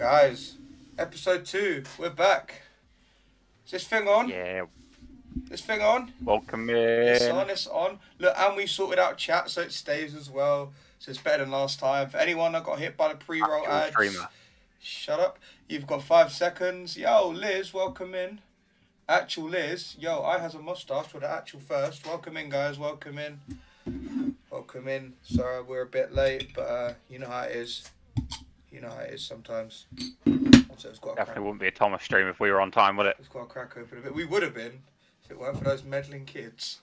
Guys, episode two, we're back. Is this thing on? Yeah, This thing on? welcome in. It's on, it's on. Look, and we sorted out chat so it stays as well. So it's better than last time. For anyone that got hit by the pre-roll Actual ads, streamer. shut up. You've got five seconds. Yo, Liz, welcome in. Actual Liz, yo, I has a mustache for the actual first. Welcome in, guys. Welcome in. Welcome in. Sorry, we're a bit late, but uh, you know how it is. You know how it is sometimes. So it's got a Definitely wouldn't be a Thomas stream if we were on time, would it? it's got a crack open a bit. We would have been if it weren't for those meddling kids.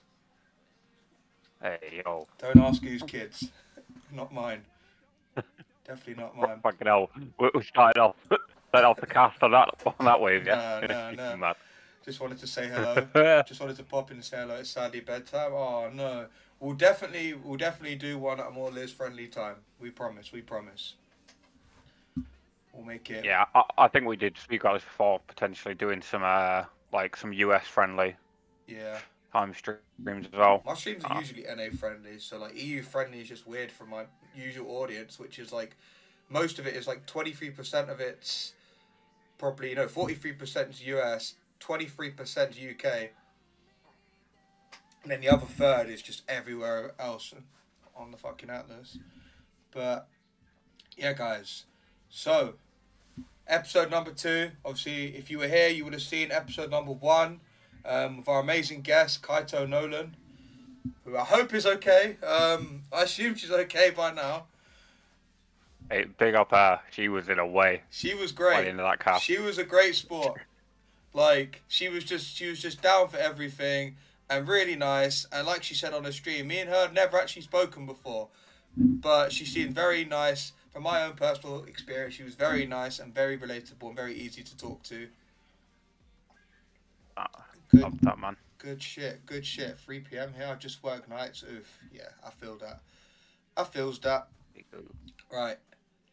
Hey, yo. Don't ask whose kids. Not mine. Definitely not mine. Fucking hell. We, we started off, started off the cast on that, on that wave, yeah? No, no, no. Just wanted to say hello. Just wanted to pop in and say hello. It's sadly bedtime. Oh no. We'll definitely we'll definitely do one at a more Liz friendly time. We promise, we promise. We'll make it yeah, I, I think we did speak about this before, potentially doing some, uh, like, some US friendly yeah. time streams as well. My streams are Ah. usually NA friendly, so like EU friendly is just weird for my usual audience, which is like most of it is like twenty three percent of it's probably you know forty three percent US, twenty three percent UK, and then the other third is just everywhere else on the fucking atlas. But yeah, guys, so episode number two. Obviously, if you were here, you would have seen episode number one um, with our amazing guest Kaito Nolan, who I hope is okay. Um, I assume she's okay by now. Hey, big up her. She was in a way She was great. Into that cast. She was a great sport. Like she was just she was just down for everything and really nice. And like she said on the stream, me and her had never actually spoken before, but she seemed very nice. From my own personal experience, she was very nice and very relatable and very easy to talk to. Ah, Good, Love that, man. good shit, good shit. 3 p.m. here. I just work nights. Oof, yeah, I feel that. I feels that. Right,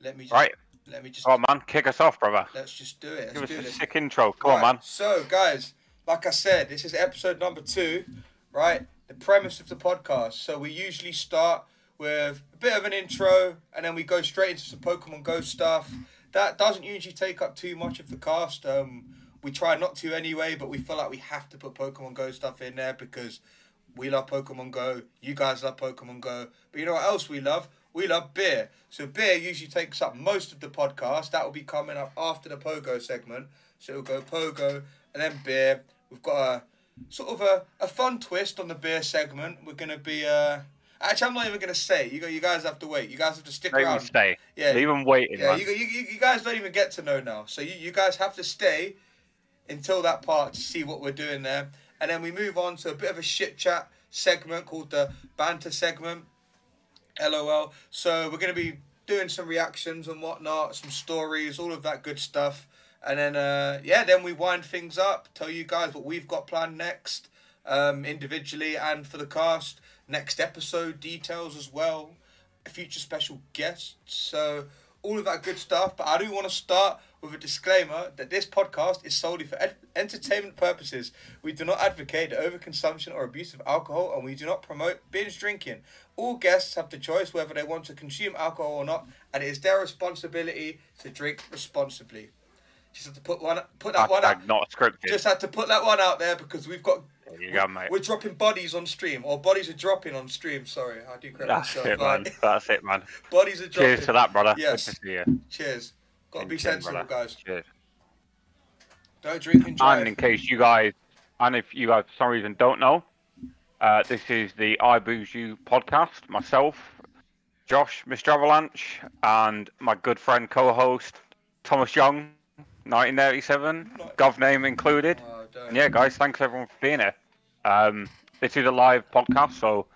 let me just, Right. let me just on, man. Kick us off, brother. let's just do it. Give Let's us do a this. sick intro. Come on, man. So, guys, like I said, this is episode number two, right? The premise of the podcast. So, we usually start with a bit of an intro and then we go straight into some Pokemon Go stuff. That doesn't usually take up too much of the cast. Um, we try not to anyway, but we feel like we have to put Pokemon Go stuff in there because we love Pokemon Go. You guys love Pokemon Go. But you know what else we love? We love beer. So beer usually takes up most of the podcast. That will be coming up after the Pogo segment. So it'll go Pogo and then beer. We've got a sort of a, a fun twist on the beer segment. We're gonna be uh actually I'm not even gonna say. You go you guys have to wait. You guys have to stick even around. stay. Yeah. Leave them waiting, Yeah, man. you, you, you guys don't even get to know now. So you, you guys have to stay until that part to see what we're doing there. And then we move on to a bit of a shit chat segment called the banter segment. LOL. So we're going to be doing some reactions and whatnot, some stories, all of that good stuff. And then, uh, yeah, then we wind things up, tell you guys what we've got planned next, um, individually and for the cast. Next episode details as well, future special guests. So, all of that good stuff. But I do want to start with a disclaimer that this podcast is solely for ed- entertainment purposes. We do not advocate the overconsumption or abuse of alcohol, and we do not promote binge drinking. All guests have the choice whether they want to consume alcohol or not, and it is their responsibility to drink responsibly. Just have to put one, put that one out. Not scripted. Just had to put that one out there because we've got you go, mate. we're dropping bodies on stream, or bodies are dropping on stream. Sorry, I do correct That's myself. it, man. That's it, man. bodies are dropping. Cheers to that, brother. Yes. Good to see you. Cheers. Got to be sensible, brother. guys. Cheers. Don't drink and drive. And in case you guys, and if you guys for some reason don't know, uh, this is the I Booze You podcast. Myself, Josh, Mr. Avalanche, and my good friend co-host Thomas Young, 1987, gov name included. Oh. And yeah, guys, thanks everyone for being here. Um, this is a live podcast, so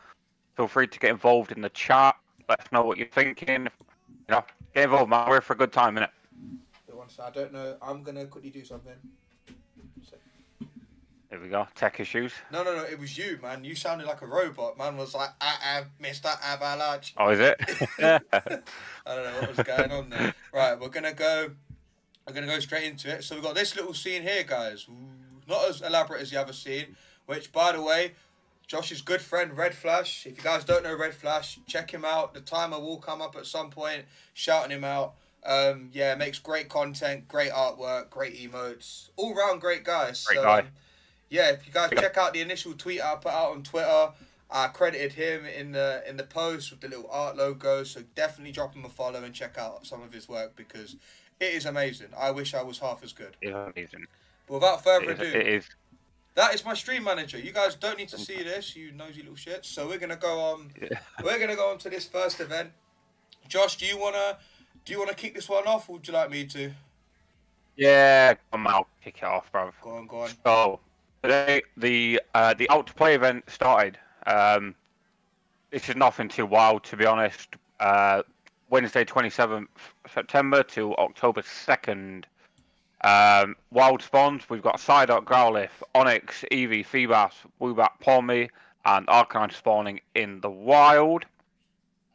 feel free to get involved in the chat. Let us know what you're thinking. You know, get involved, man. We're for a good time, innit? I don't know. I'm gonna quickly do something. Here we go. Tech issues. No, no, no. It was you, man. You sounded like a robot. Man was like, I am Mr. Avalanche. Oh, is it? I don't know what was going on there. Right, we're gonna go. We're gonna go straight into it. So we've got this little scene here, guys. Not as elaborate as the other scene, which, by the way, Josh's good friend Red Flash. If you guys don't know Red Flash, check him out. The timer will come up at some point, shouting him out. Um, yeah, makes great content, great artwork, great emotes, all round great guys. Great so, guy. yeah, if you guys check out the initial tweet I put out on Twitter, I credited him in the in the post with the little art logo. So definitely drop him a follow and check out some of his work because it is amazing. I wish I was half as good. It's amazing. But without further It is, ado, it is. That is my stream manager. You guys don't need to see this, you nosy little shits. So we're gonna go on. Yeah. We're gonna go on to this first event. Josh, do you wanna do you wanna kick this one off, or would you like me to? Yeah, come on, I'll kick it off, bro. Go on, go on. So today the uh, the out to play event started. Um, this is nothing too wild, to be honest. Uh, Wednesday, twenty seventh September to October second. Um, wild spawns. We've got Psyduck, Growlithe, Onix, Eevee, Feebas, Woobat, Pawmi, and Arcanine spawning in the wild.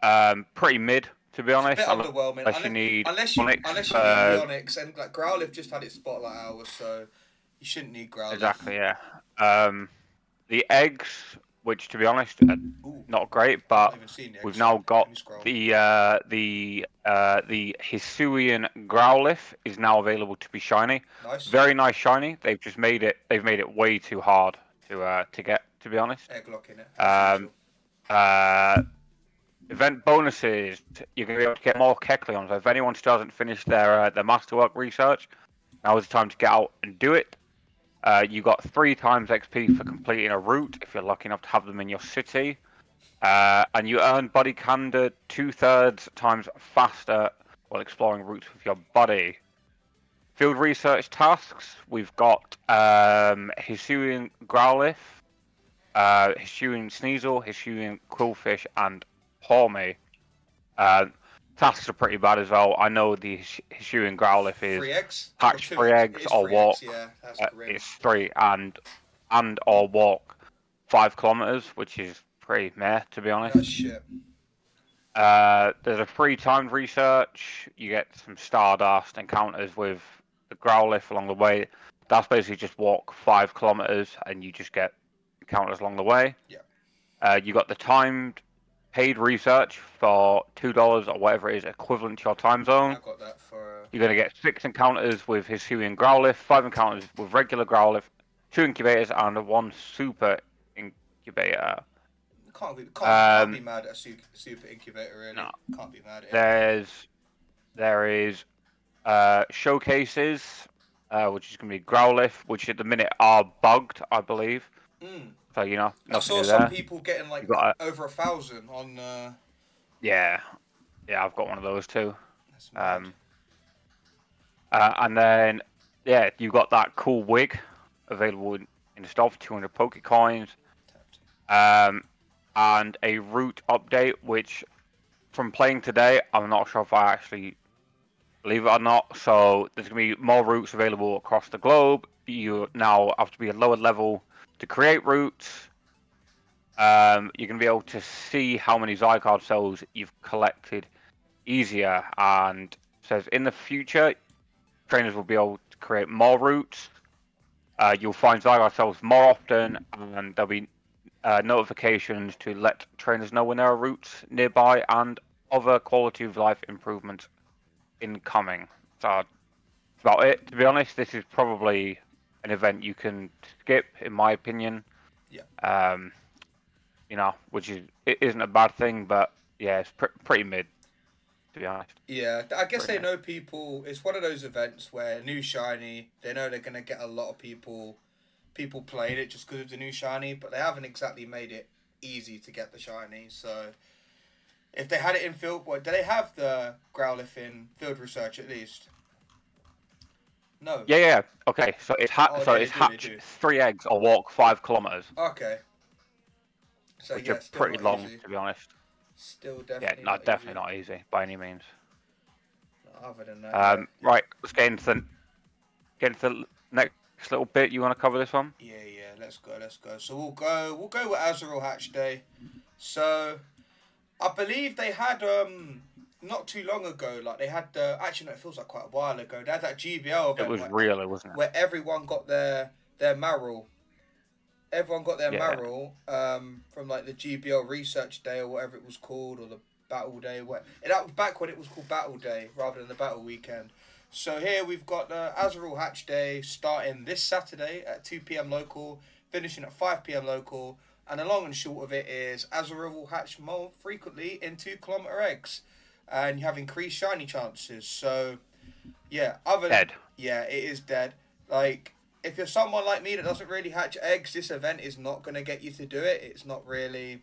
Um, pretty mid, to be It's a honest. bit unless- underwhelming. unless you Unless, need unless you Onix, unless you uh, need Onix and like Growlithe just had its spotlight hours, so you shouldn't need Growlithe. Exactly, yeah. Um, the eggs, which to be honest, Ooh, not great, but haven't even seen the we've now got the uh, the uh, the Hisuian Growlithe is now available to be shiny. nice Very nice shiny. They've just made it. They've made it way too hard to uh, to get. To be honest. egg lock in it. Um, Uh, event bonuses. You're going to be able to get more Kecleons. If anyone still hasn't finished their uh, their masterwork research, now is the time to get out and do it. Uh, you got three times XP for completing a route if you're lucky enough to have them in your city. Uh, and you earn Buddy Candor two thirds times faster while exploring routes with your buddy. Field research tasks. We've got um, Hisuian Growlithe, uh, Hisuian Sneasel, Hisuian Qwilfish, and Pawmi. Uh, tasks are pretty bad as well. I know the His- Hisuian Growlithe is Three eggs. hatch Or three eggs or three walk. Eggs, yeah, uh, it's three and and or walk five kilometers, which is pretty meh to be honest. Shit. Uh, there's a free timed research. You get some Stardust encounters with the Growlithe along the way. That's basically just walk five kilometers and you just get encounters along the way. Yeah. Uh, you got the timed paid research for two dollars or whatever it is equivalent to your time zone. I got that for. Uh, You're going to get six encounters with Hisuian Growlithe, five encounters with regular Growlithe, two incubators, and one super incubator. can't be can't, can't Um, be mad at a super, super incubator really. no. Can't be mad at it. There's there is uh, showcases, uh, which is going to be Growlithe, which at the minute are bugged, I believe. Mm. So you know, I saw some there. people getting like got over a thousand on. Uh, Yeah, yeah, I've got one of those too. Um, uh, and then yeah, you got that cool wig available in, in the store for 200 Poke coins. Um, and a route update, which from playing today, I'm not sure if I actually believe it or not. So there's going to be more routes available across the globe. You now have to be a lower level to create routes. Um, you're going to be able to see how many Zygarde cells you've collected easier, and says in the future, trainers will be able to create more routes. Uh, you'll find Zygarde cells more often, and there'll be uh, notifications to let trainers know when there are routes nearby and other quality of life improvements incoming. So that's about it. To be honest, this is probably an event you can skip, in my opinion. Yeah. Um, you know, which is it isn't a bad thing, but yeah, it's pr- pretty mid, to be honest. Yeah, I guess they Pretty know people. It's one of those events where new shiny. They know they're gonna get a lot of people, people playing it just because of the new shiny. But they haven't exactly made it easy to get the shiny. So, if they had it in field, what do they have the Growlithe in field research at least? No. Yeah, yeah. Okay, so it's ha- Oh, so they it's do, hatch three eggs or walk five kilometers, Okay. So which yeah, are pretty long, easy. to be honest. Still Yeah, definitely. no, not definitely easy. not easy by any means. Other than that. Um, right, let's get into the get into the next little bit. You want to cover this one? Yeah, yeah, let's go, let's go. So we'll go we'll go with Azurill Hatch Day. So I believe they had um not too long ago, like they had the actually no, it feels like quite a while ago. They had that GBL event It was where, really, wasn't it? where everyone got their their Marrow. Everyone got their Yeah. Marrow um from like the GBL research day or whatever it was called or the Battle Day. What that was back when it was called Battle Day rather than the Battle Weekend. So here we've got the Azurill Hatch Day starting this Saturday at two p.m. local, finishing at five p.m. local. And the long and short of it is Azurill will hatch more frequently in two kilometer eggs, and you have increased shiny chances. So, yeah, other Dead. yeah, it is dead. Like if you're someone like me that doesn't really hatch eggs, this event is not gonna get you to do it. It's not really,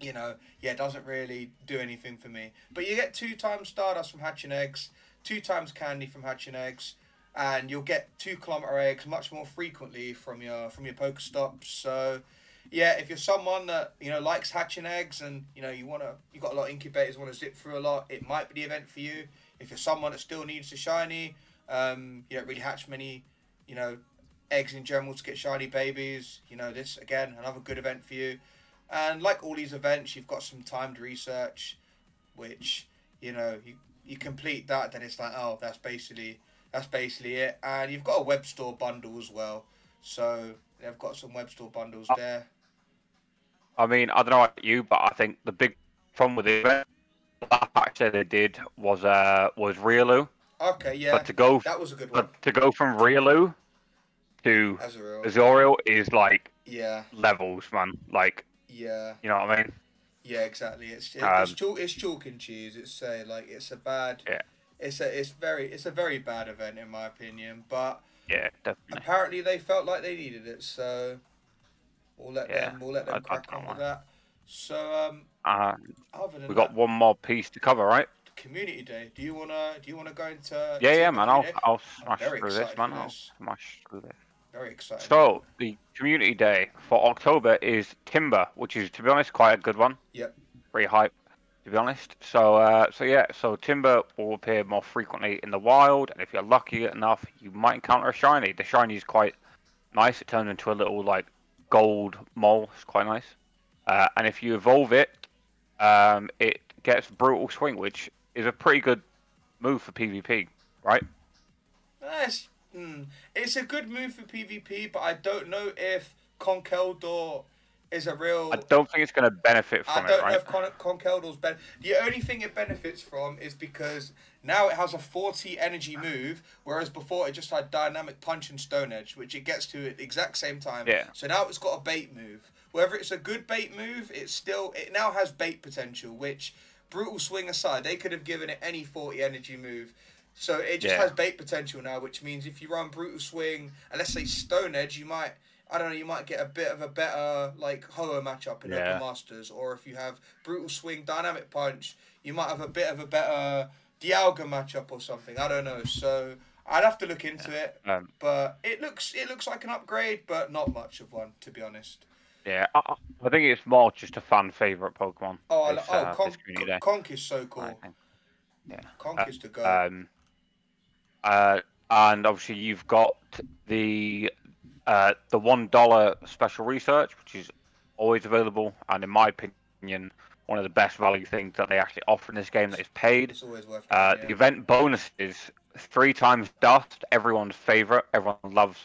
you know, yeah, it doesn't really do anything for me. But you get two times Stardust from hatching eggs, two times candy from hatching eggs, and you'll get two kilometer eggs much more frequently from your from your Pokestops. So yeah, if you're someone that you know likes hatching eggs and you know you wanna you got a lot of incubators, want to zip through a lot, it might be the event for you. If you're someone that still needs the shiny, um, you don't really hatch many, you know, eggs in general to get shiny babies. You know, this again another good event for you. And like all these events, you've got some timed research, which you know you you complete that, then it's like oh that's basically that's basically it. And you've got a web store bundle as well, so they've got some web store bundles there. I mean, I don't know about you, but I think the big problem with the patch that they did was uh was Riolu. Okay, yeah, But to go that was a good one. but to go from Riolu to. Azurill is like Yeah, levels, man. Like yeah, you know what I mean? yeah, exactly. It's it, Um, it's chalk it's chalk and cheese. It's say like it's a bad. Yeah. It's a it's very it's a very bad event in my opinion, but Yeah, definitely. apparently they felt like they needed it, so we'll let Yeah, them we'll let them I crack don't on with that. So um, Uh, than we got that, one more piece to cover, right? community day. Do you wanna do you wanna go into? Yeah, yeah, man. I'll day? I'll smash through this, man. for I'll smash through this. Very excited. So the community day for October is Timburr, which is to be honest quite a good one. Yep. Pretty hype, to be honest. So uh, so yeah, so Timburr will appear more frequently in the wild, and if you're lucky enough, you might encounter a shiny. The shiny is quite nice. It turns into a little like gold mole. It's quite nice. Uh, and if you evolve it, um, it gets brutal swing, which is a pretty good move for PvP, right? That's, hmm, it's a good move for PvP, but I don't know if Conkeldurr is a real. I don't think it's going to benefit from it. I don't it, right? know if Con- Conkeldurr's ben- The only thing it benefits from is because now it has a 40 energy move, whereas before it just had dynamic punch and stone edge, which it gets to at the exact same time. Yeah. So now it's got a bait move. Whether it's a good bait move, it's still it now has bait potential, which brutal swing aside, they could have given it any 40 energy move. So it just Yeah. has bait potential now, which means if you run brutal swing and let's say stone edge, you might I don't know, you might get a bit of a better like Ho-Oh matchup in Yeah. Open Masters, or if you have brutal swing, dynamic punch, you might have a bit of a better Dialga matchup or something. I don't know. So I'd have to look into it, Um, but it looks it looks like an upgrade, but not much of one to be honest. Yeah, I, I think it's more just a fan favorite Pokemon. Oh, this, oh, uh, Con- this community day, Conk is so cool. Yeah, Conk is to go. Um, uh, and obviously you've got the uh, the one dollar special research, which is always available, and in my opinion, one of the best value things that they actually offer in this game that is paid. it's always worth. Uh, getting, The yeah. event bonuses three times dust. Everyone's favorite. Everyone loves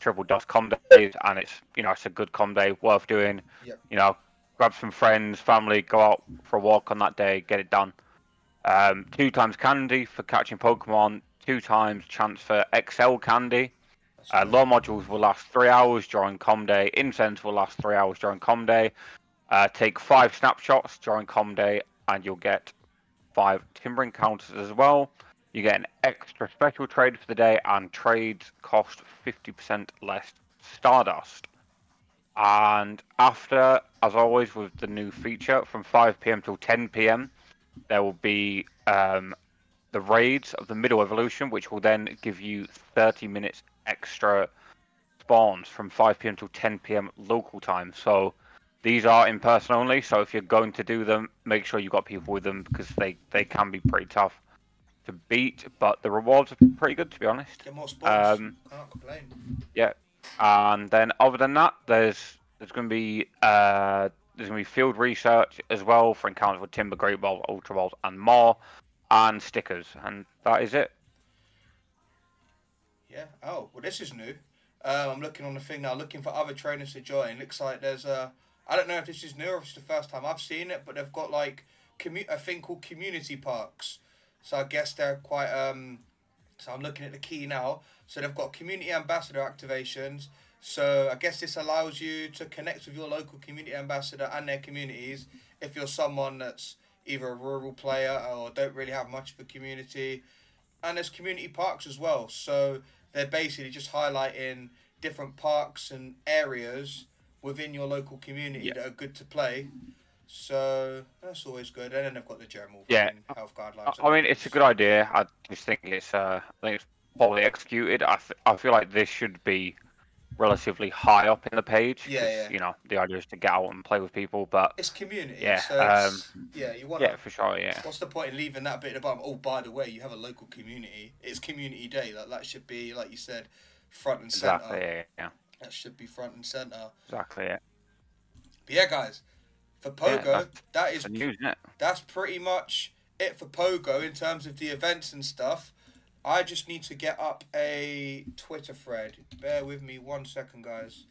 triple dust com days, and it's you know it's a good com day, worth doing. Yep. You know, grab some friends, family, go out for a walk on that day, get it done. Um, two times candy for catching Pokemon. Two times chance for XL candy. Uh, Lure Modules will last three hours during com day. Incense will last three hours during com day. Uh, take five snapshots during com day, and you'll get five Timburr encounters as well. You get an extra special trade for the day, and trades cost 50% less Stardust. And after, as always, with the new feature from 5 pm till 10 pm, there will be um, the raids of the middle evolution, which will then give you 30 minutes extra spawns from 5 pm till 10 pm local time. So these are in person only. So if you're going to do them, make sure you've got people with them because they, they can be pretty tough to beat. But the rewards are pretty good, to be honest. Get more. Um, Can't complain. And then other than that, there's there's going to be uh, there's going to be field research as well for encounters with Timburr, Great Balls, Ultra Balls, and more, and stickers, and that is it. Yeah. Oh, well, this is new. Um, I'm looking on the thing now, looking for other trainers to join. Looks like there's a. I don't know if this is new or if it's the first time I've seen it, but they've got like commu- a thing called community parks. So I guess they're quite um. So I'm looking at the key now. So they've got community ambassador activations. So I guess this allows you to connect with your local community ambassador and their communities if you're someone that's either a rural player or don't really have much of a community. And there's community parks as well. So they're basically just highlighting different parks and areas within your local community Yeah. that are good to play. So that's always good. And then they've got the general Yeah. health guidelines. I mean, it's a good idea. I just think it's uh, I think it's poorly executed. I, th- I feel like this should be relatively high up in the page. Yeah, yeah. You know, the idea is to get out and play with people, but It's community. Yeah, So it's, yeah, you want yeah, for sure, yeah. What's the point in leaving that bit at the bottom? Oh, by the way, you have a local community. It's community day. Like that should be, like you said, front and center. Exactly, yeah, yeah, That should be front and center. exactly, yeah. But yeah, guys, for Pogo, that's- that is It's news, isn't it? that's pretty much it for Pogo in terms of the events and stuff. I just need to get up a Twitter thread. Bear with me one second, guys.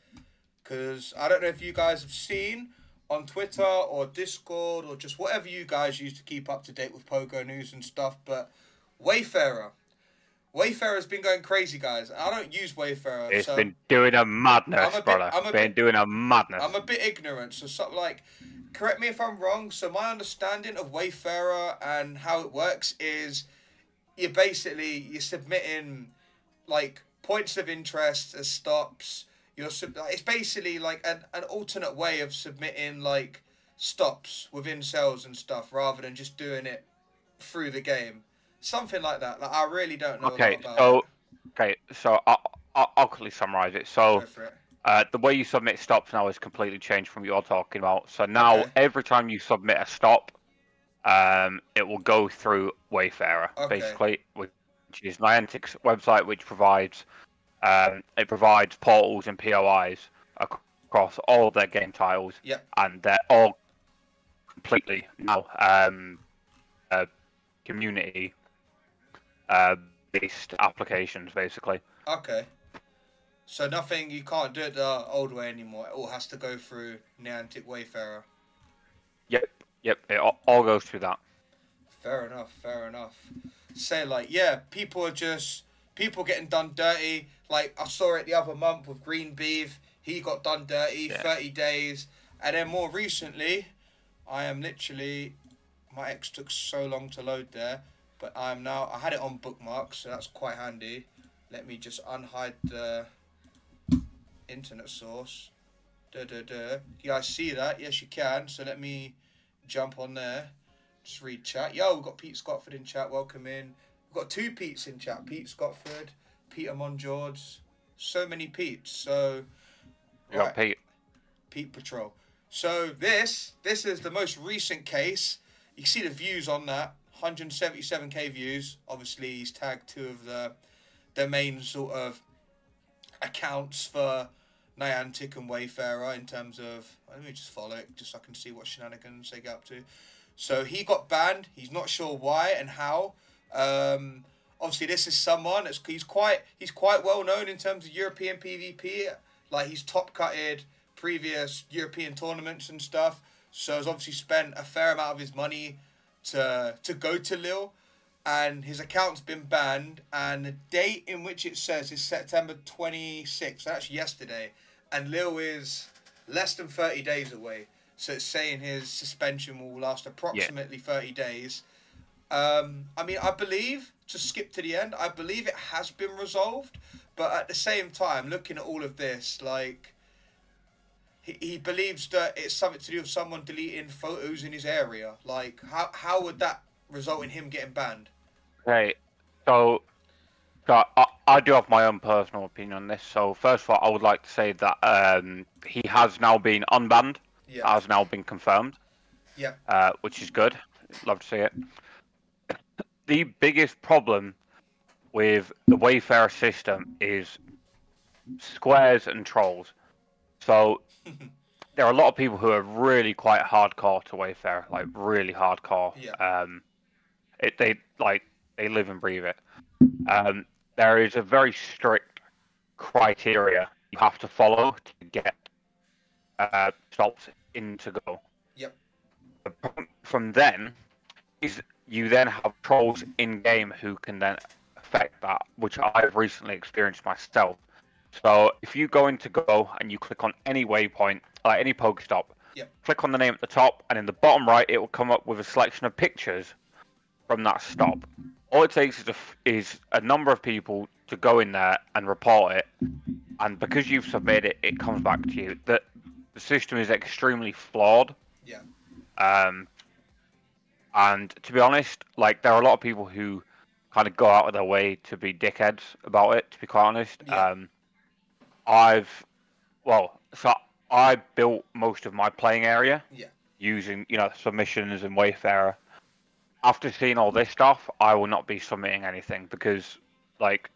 Because I don't know if you guys have seen on Twitter or Discord or just whatever you guys use to keep up to date with Pogo news and stuff, but Wayfarer. Wayfarer's been going crazy, guys. I don't use Wayfarer. It's so been doing a madness, I'm a bit- brother. I'm a been bit- doing a madness. I'm a bit ignorant, so something like, correct me if I'm wrong. So my understanding of Wayfarer and how it works is, you're basically you're submitting, like points of interest as stops. You're sub- it's basically like an an alternate way of submitting like stops within cells and stuff, rather than just doing it through the game. Something like that. Like I really don't know. Okay, so it. okay, so I'll, I'll, I'll quickly summarize it. So it. uh, the way you submit stops now is completely changed from what you're talking about. So now Okay. every time you submit a stop, um, it will go through Wayfarer, Okay. basically, which is Niantic's website, which provides um, it provides portals and POIs ac- across all of their game titles, Yep. and they're all completely now um, uh, community uh, based applications, basically. Okay. So nothing, you can't do it the old way anymore. It all has to go through Niantic Wayfarer. Yep, yep, it all, all goes through that. Fair enough, fair enough. Say like, yeah, people are just people getting done dirty. Like I saw it the other month with Green Beef. He got done dirty, Yeah. thirty days, and then more recently, I am literally, my ex took so long to load there, but I'm now I had it on bookmarks, so that's quite handy. Let me just unhide the internet source. Duh, duh, duh. You guys see that? Yes, you can. So let me jump on there. Just read chat. Yo, we've got Pete Scotford in chat. Welcome in. We've got two Pete's in chat. Pete Scotford, Peter Mongeorge. So many Pete's. So, You got right, Pete. Pete Patrol. So this, this is the most recent case. You can see the views on that. 177k views. Obviously, he's tagged two of the, the main sort of accounts for Niantic and Wayfarer in terms of. Let me just follow it just so I can see what shenanigans they get up to. So he got banned. He's not sure why and how. Um, obviously, this is someone that's he's quite he's quite well known in terms of European PvP. Like he's top cutted previous European tournaments and stuff. So he's obviously spent a fair amount of his money to to go to Lille, and his account's been banned. And the date in which it says is September twenty sixth. That's yesterday, and Lille is less than thirty days away. So it's saying his suspension will last approximately thirty days. Um, I mean, I believe to skip to the end. I believe it has been resolved, but at the same time, looking at all of this, like he, he believes that it's something to do with someone deleting photos in his area. Like, how how would that result in him getting banned? Okay, so, so I, I do have my own personal opinion on this. So first of all, I would like to say that um, he has now been unbanned, Yeah, has now been confirmed, yeah, uh, which is good. Love to see it. The biggest problem with the Wayfarer system is squares and trolls. So there are a lot of people who are really quite hardcore to Wayfarer, like really hardcore. Yeah. Um, it they like they live and breathe it. Um, there is a very strict criteria you have to follow to get uh, stops in to go. Yep. From- From then, is you then have trolls in game who can then affect that, which I've recently experienced myself. So if you go into Go and you click on any waypoint, like any Pokestop, Yep. click on the name at the top, and in the bottom right, it will come up with a selection of pictures from that stop. All it takes is a, f- is a number of people to go in there and report it, and because you've submitted it, it comes back to you. That the system is extremely flawed. Yeah. Um, and to be honest, like there are a lot of people who kind of go out of their way to be dickheads about it. To be quite honest, Yeah. um, I've well, so I built most of my playing area Yeah. using you know submissions and Wayfarer. After seeing all this stuff, I will not be submitting anything because like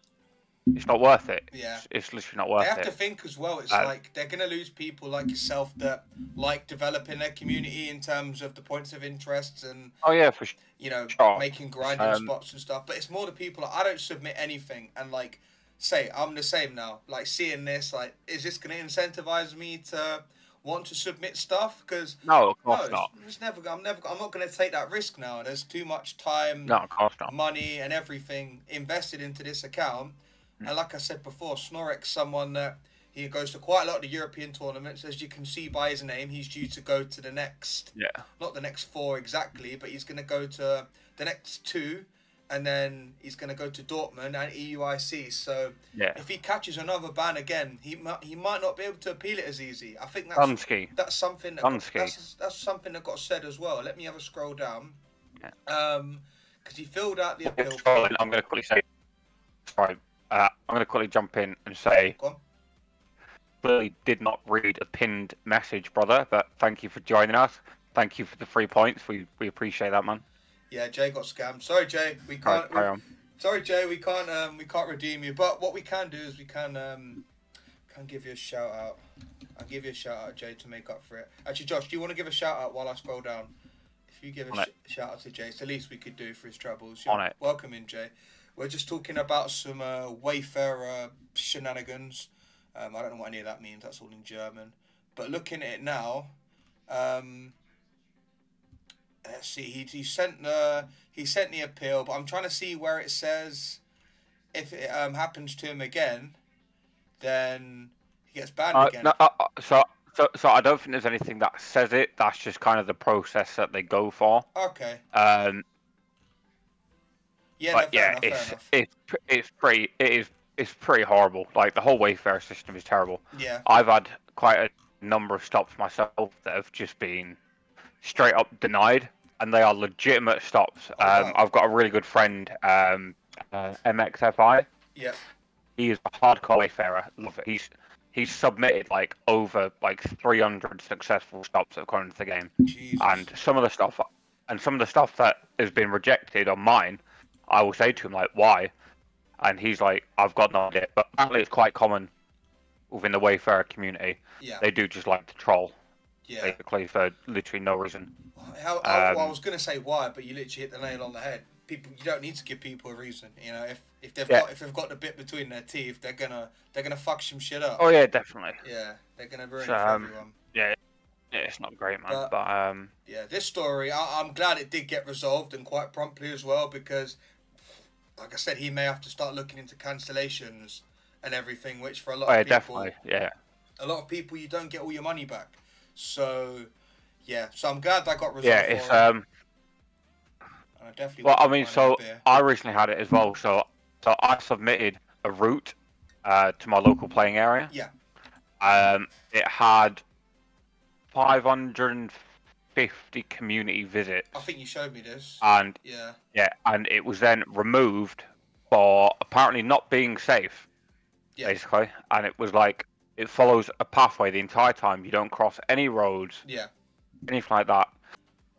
it's not worth it. Yeah. It's, it's literally not worth it. They have it. to think as well. It's Uh, like they're gonna lose people like yourself that like developing their community in terms of the points of interest and Oh yeah, for sure. you know Sure. making grinding Um, spots and stuff. But it's more the people. Like, I don't submit anything and like say I'm the same now. Like seeing this, like is this gonna incentivize me to want to submit stuff? Because No, of no, it's, not. it's never. I'm never. I'm not gonna take that risk now. There's too much time No, of course not. money and everything invested into this account. Mm. And like I said before, Snorrick's someone that he goes to quite a lot of the European tournaments. As you can see by his name, he's due to go to the next, Yeah. not the next four exactly, but he's going to go to the next two. And then he's going to go to Dortmund and EUIC. So Yeah. if he catches another ban again, he might, he might not be able to appeal it as easy. I think that's Dunsky. that's something that Dunsky. that's, that's something that got said as well. Let me have a scroll down. Yeah. Um, because he filled out the appeal. I'm going to quickly say, sorry, uh, I'm going to quickly jump in and say, Go on. clearly did not read a pinned message, brother, but thank you for joining us. Thank you for the three points. We we appreciate that, man. Yeah, Jay got scammed. Sorry, Jay. We can't. Sorry, Jay. We can't. Um, we can't redeem you. But what we can do is we can um, can give you a shout out. I'll give you a shout out, Jay, to make up for it. Actually, Josh, do you want to give a shout out while I scroll down? If you give a sh- shout out to Jay, it's the least we could do for his troubles. On it. Welcome in, Jay. We're just talking about some uh, Wayfarer shenanigans. Um, I don't know what any of that means. That's all in German. But looking at it now, um, let's see. He, he sent the he sent the appeal, but I'm trying to see where it says if it um, happens to him again, then he gets banned Uh, again. no, uh, uh, so, so, so I don't think there's anything that says it. That's just kind of the process that they go for. Okay. Um, Yeah, but no, yeah, enough, it's it's it's pretty it is it's pretty horrible. Like the whole Wayfarer system is terrible. Yeah. I've had quite a number of stops myself that have just been straight up denied, and they are legitimate stops. Oh, um, wow. I've got a really good friend, um, uh, MXFI. Yeah. He is a hardcore wayfarer. Love it. He's he's submitted like over like 300 successful stops according to the game, Jesus. and some of the stuff, and some of the stuff that has been rejected on mine, I will say to him like, why? And he's like, I've got no idea. But apparently, it's quite common within the wayfarer community. yeah. They do just like to troll Yeah. basically for literally no reason. How, how, well, I Um, was gonna say why, but you literally hit the nail on the head. People, you don't need to give people a reason. You know, if if they've Yeah. got if they've got the bit between their teeth, they're gonna they're gonna fuck some shit up. Oh yeah, definitely. Yeah, they're gonna ruin So, it for um, everyone. Yeah, it's not great, man. But- But, um, Yeah, this story, I, I'm glad it did get resolved and quite promptly as well because, like I said, he may have to start looking into cancellations and everything, which for a lot oh, yeah, of people, definitely, yeah. a lot of people, you don't get all your money back. So, yeah, so I'm glad that got resolved. Yeah, it's um. and I definitely. Well, I mean, so. I recently had it as well. So, so I submitted a route uh, to my local playing area. Yeah. Um, it had 550 community visits, I think you showed me this. and yeah, yeah, and it was then removed for apparently not being safe, Yeah. basically. And it was like it follows a pathway the entire time. You don't cross any roads, yeah, anything like that.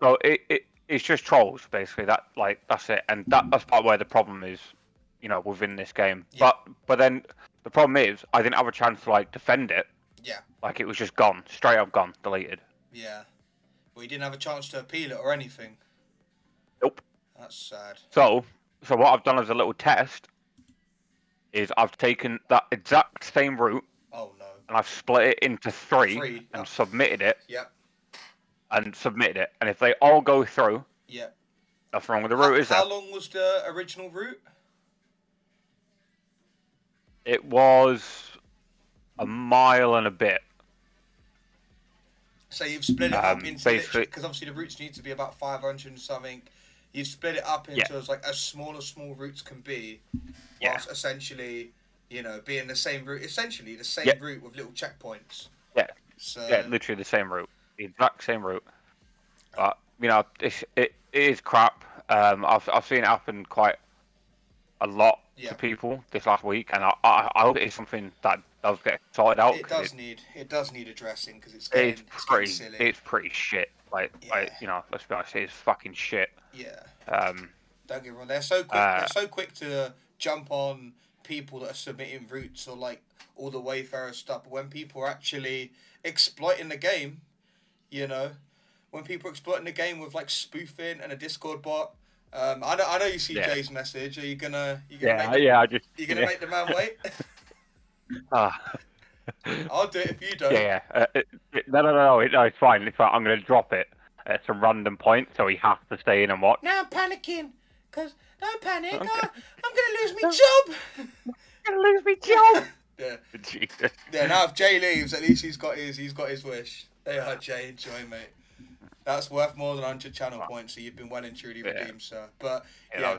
So it, it it's just trolls basically. That like that's it, and that that's part where the problem is, you know, within this game. Yeah. But but then the problem is I didn't have a chance to like defend it. Yeah. Like it was just gone, straight up gone, deleted. yeah. Well, you didn't have a chance to appeal it or anything. Nope. That's sad. So so what I've done as a little test is I've taken that exact same route. And I've split it into three, Three, and yeah. submitted it Yep. and submitted it. And if they all go through, Yep. Nothing wrong with the How, route, is how long was the original route? It was a mile and a bit. So you've split it up Um, into basically- because obviously the routes need to be about five hundred and something. You've split it up into Yeah. as like as small as small routes can be, Yeah. essentially, you know, being the same route, essentially the same Yeah. route with little checkpoints. Yeah. So Yeah, literally the same route, the exact same route. But you know, it's, it, it is crap. Um, I've I've seen it happen quite a lot Yeah. to people this last week, and I, I, I hope it's something that does get sorted out. it does need it does need addressing because it's getting, it's it's pretty, silly. it's pretty shit. Like, like you know, let's be honest, it's fucking shit. yeah. Um, Don't get me wrong. They're so quick. Uh, they're so quick to jump on people that are submitting routes or like all the Wayfarer stuff. But when people are actually exploiting the game, you know, when people are exploiting the game with like spoofing and a Discord bot. Um, I know. I know you see Yeah. Jay's message. Are you gonna? You gonna yeah, make? The, yeah, I just You gonna yeah. make the man wait? Ah. I'll do it if you don't. Yeah, yeah. Uh, it, it- no, no, no, no, it, no, it's fine. It's fine. I'm going to drop it at some random point, so he has to stay in and watch. Now I'm panicking. Cause don't panic. Okay. I, I'm gonna lose my job. I'm going to lose my job. yeah. Jesus. Yeah, now if Jay leaves, at least he's got his he's got his wish. There are, Jay. Enjoy, mate. That's worth more than 100 channel points, so you've been well and truly Yeah. redeemed, sir. But You yeah.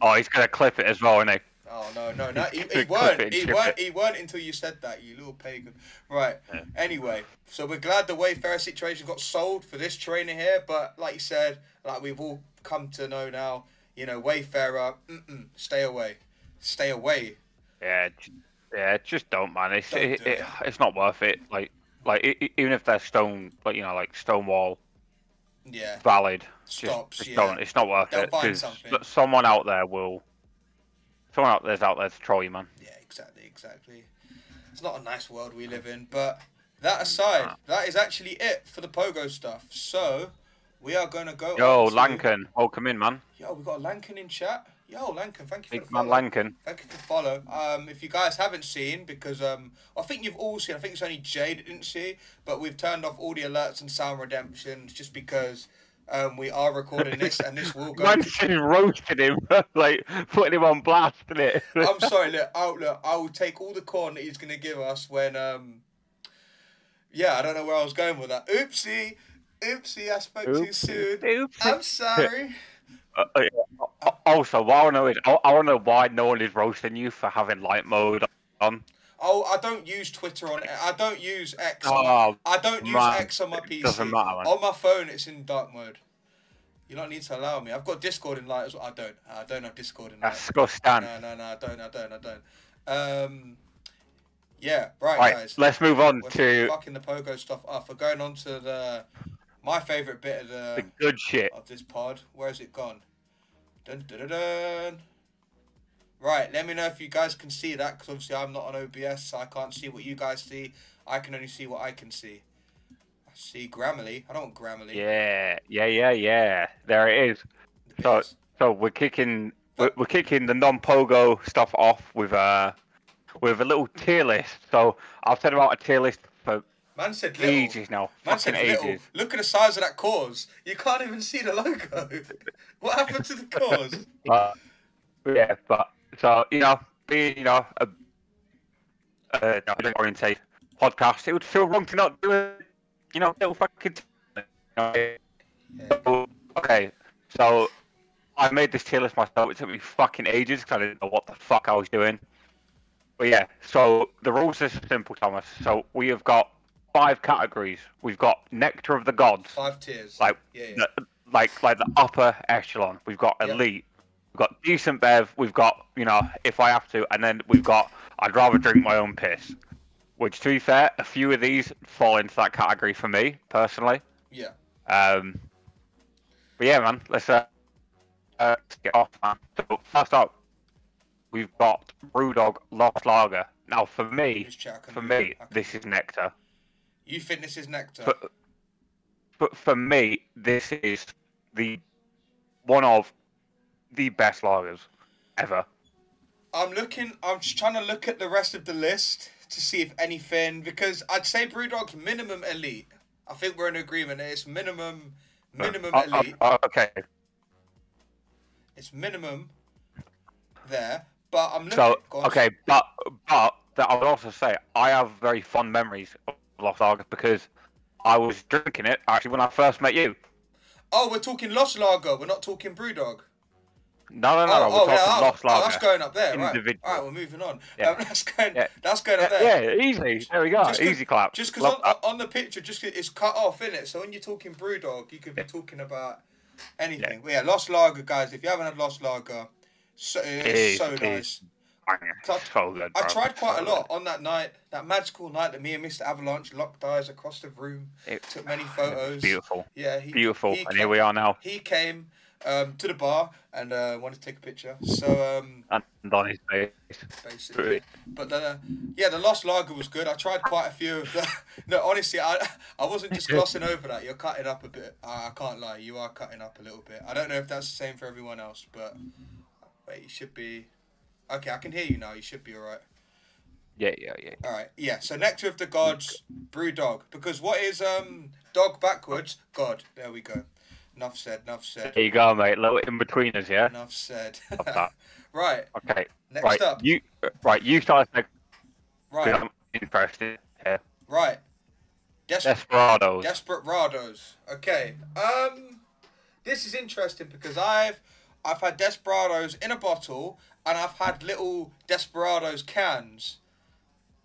Oh, he's to clip it as well, isn't he? oh no, no, no, he, he weren't. he weren't, he weren't until you said that, you little pagan. Right. Yeah. Anyway, so we're glad the Wayfarer situation got sold for this trainer here, but like you said, like we've all come to know now, you know, Wayfarer, stay away, stay away. Yeah, yeah. Just don't, man. It's Don't it, do it, it. it's not worth it. Like like even if they're stone, like you know, like Stonewall Yeah. valid, just, Stops, just yeah. don't. It's not worth They'll it because someone out there will. Someone out there's out there to troll you, man. Yeah, exactly, exactly. It's not a nice world we live in, but that aside, that is actually it for the pogo stuff. So we are gonna go. Yo, to- Lankin, welcome in, man. Yo, we got Lankin in chat. Yo, Lankin, thank you for Big the man, follow. Lankin. Thank you for the follow. Um, if you guys haven't seen, because um, I think you've all seen. I think it's only Jay that didn't see, but we've turned off all the alerts and sound redemptions just because um, we are recording this and this will go. Man, to- just roasted him, like putting him on blast, it? I'm sorry, look, I'll, look, I will take all the corn that he's gonna give us when um. Yeah, I don't know where I was going with that. Oopsie, oopsie, I spoke too soon. Oops. I'm sorry. Uh, uh, yeah. Also, what I want to know is, I, I want to know why no one is roasting you for having light mode on. Oh, I don't use Twitter on. it. I don't use X. on Oh, I don't use man, X on my it PC. doesn't matter, man. On my phone, it's in dark mode. You don't need to allow me. I've got Discord in light as well. I don't. I don't have Discord in light. that's disgusting. No, no, no. I don't. I don't. I don't. Um. Yeah. Right, Right, guys. let's move on We're to fucking the pogo stuff off. We're going on to the my favorite bit of the the good shit. of this pod. Where's it gone? Dun, dun, dun, dun. Right, let me know if you guys can see that because obviously I'm not on OBS, so I can't see what you guys see. I can only see what I can see. I see Grammarly. I don't want Grammarly. Yeah, yeah, yeah, yeah. There it is. The So, bits. so we're kicking, we're, we're kicking the non-pogo stuff off with uh, with a little tier list. So I've said about a tier list for Man said little. ages now, Man fucking said little. ages. Look at the size of that cause. You can't even see the logo. what happened to the cause? But yeah, but so you know, being you know a uh, oriented podcast, it would feel wrong to not do it. You know, little fucking. You know, Yeah. Okay, so I made this tier list myself. It took me fucking ages because I didn't know what the fuck I was doing. But yeah, so the rules are simple, Thomas. So we have got five categories. We've got Nectar of the Gods, Five tiers. like yeah, yeah. the, like like the upper echelon. We've got elite. We've got decent bev. We've got you know if I have to, and then we've got I'd rather drink my own piss. Which, to be fair, a few of these fall into that category for me personally. yeah. Um, but yeah, man, let's uh, uh let's get off, man. So first up, we've got Brewdog Lost Lager. Now, for me, Just check, I can for me, it. I can this is nectar. You think this is nectar? But but for me, this is the one of the best lagers ever. I'm looking. I'm just trying to look at the rest of the list to see if anything because I'd say Brewdog's minimum elite. I think we're in agreement. It's minimum minimum Uh, uh, elite. uh, okay. It's minimum there, but I'm looking. So okay, but but that I would also say I have very fond memories of Lost Lager because I was drinking it actually when I first met you. Oh, we're talking Lost Lager. We're not talking Brewdog. No, no, no, oh, no. We're oh, talking yeah, oh, Lost oh, that's going up there, right? All right, we're moving on. Yeah. Um, that's going. Yeah. That's going up there. yeah, easy. There we go. Just easy clap. Just because on, on the picture, just it's cut off, in it. So when you're talking BrewDog, you could be Yeah. talking about anything. But yeah, Lost Lager, guys. If you haven't had Lost Lager, so, it's is, so it nice. is. Bang. So- so good. I tried quite a lot on that night, that magical night that me and Mr. Avalanche locked eyes across the room, It- took many photos. Beautiful, Yeah, he, beautiful. He and came, here we are now, He came um, to the bar and uh, wanted to take a picture. So um, and on his face. basically. But the yeah, the Lost Lager was good. I tried quite a few of the. No, honestly, I I wasn't just glossing over that. You're cutting up a bit. I, I can't lie. You are cutting up a little bit. I don't know if that's the same for everyone else, but wait, you should be. Okay, I can hear you now. You should be all right. Yeah, yeah, yeah. All right. Yeah. So next with the gods, brew dog. Because what is um dog backwards? God. There we go. Enough said. Enough said. There you go, mate. Little in betweeners, yeah. Enough said. Right. Okay. Next right. up. You right. You start. Right. I'm interested. Yeah. Right. Des- Desperados. Desperate Rados. Okay. Um, this is interesting because I've I've had Desperados in a bottle and I've had little Desperados cans.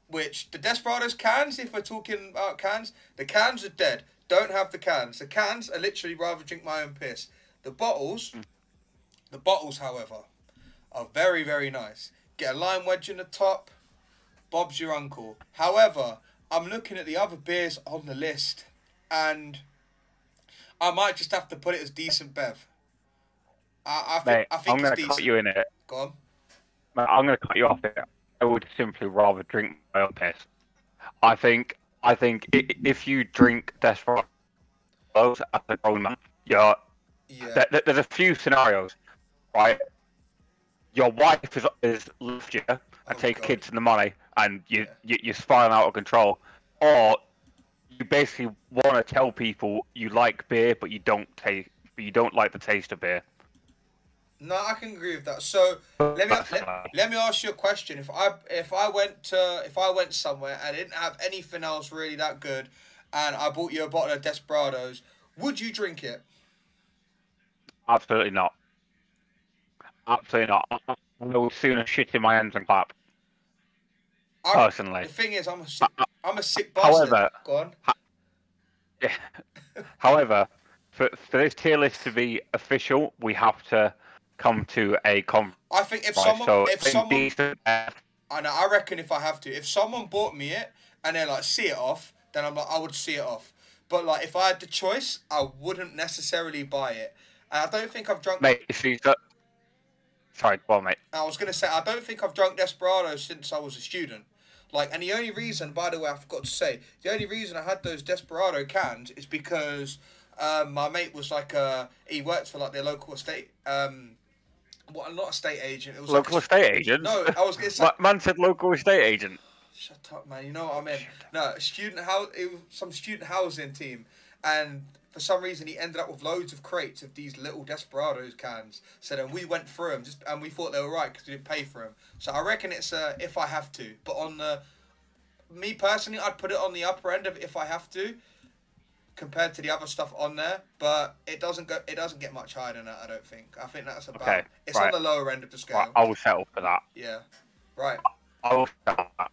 Which the Desperados cans, if we're talking about cans, the cans are dead. Don't have the cans. The cans are literally rather drink my own piss. The bottles, hmm. the bottles, however, are very very nice. Get a lime wedge in the top. Bob's your uncle. However, I'm looking at the other beers on the list, and I might just have to put it as decent bev. I, I think Mate, I think I'm gonna cut you in it. Go on. I'm gonna cut you off there. I would simply rather drink my own piss. I think. I think if you drink Desperados as a grown man, you're Yeah. there, there- there's a few scenarios, right? Your wife is is left you and Oh, take God. kids and the money, and you, Yeah. you you're spiraling out of control, or you basically want to tell people you like beer, but you don't take, but you don't like the taste of beer. No, I can agree with that. So let me let, let me ask you a question. If I if I went to if I went somewhere and didn't have anything else really that good, and I bought you a bottle of Desperados, would you drink it? Absolutely not. Absolutely not. I- would sooner shit in my hands and clap. I, Personally, the thing is, I'm a sick, I'm a sick bastard. However- Go on. Yeah. However, for, for this tier list to be official, we have to come to a compromise. I think if So someone if someone decent, I know. I reckon if I have to, if someone bought me it and they're like, see it off, then I'm like, I would see it off. But like, if I had the choice, I wouldn't necessarily buy it. And I don't think I've drunk. mate, you see, that- sorry, well, mate. I was gonna say I don't think I've drunk Desperado since I was a student. Like, and the only reason, by the way, I forgot to say, the only reason I had those Desperado cans is because um, my mate was like, uh, he worked for like their local estate, um, what not estate agent. It was Local like a, estate agent. No, I was gonna say. Man said local estate agent. Shut up, man. You know what I mean? No, student house. It was some student housing team, and for some reason he ended up with loads of crates of these little Desperados cans. So then we went through them, just and we thought they were right because we didn't pay for them. So I reckon it's uh, if I have to, but on the me personally, I'd put it on the upper end of if I have to, compared to the other stuff on there. But it doesn't go. It doesn't get much higher than that. I don't think. I think that's about. Okay, it's on the lower end of the scale. Right, I will settle for that. Yeah. Right. I will settle for that.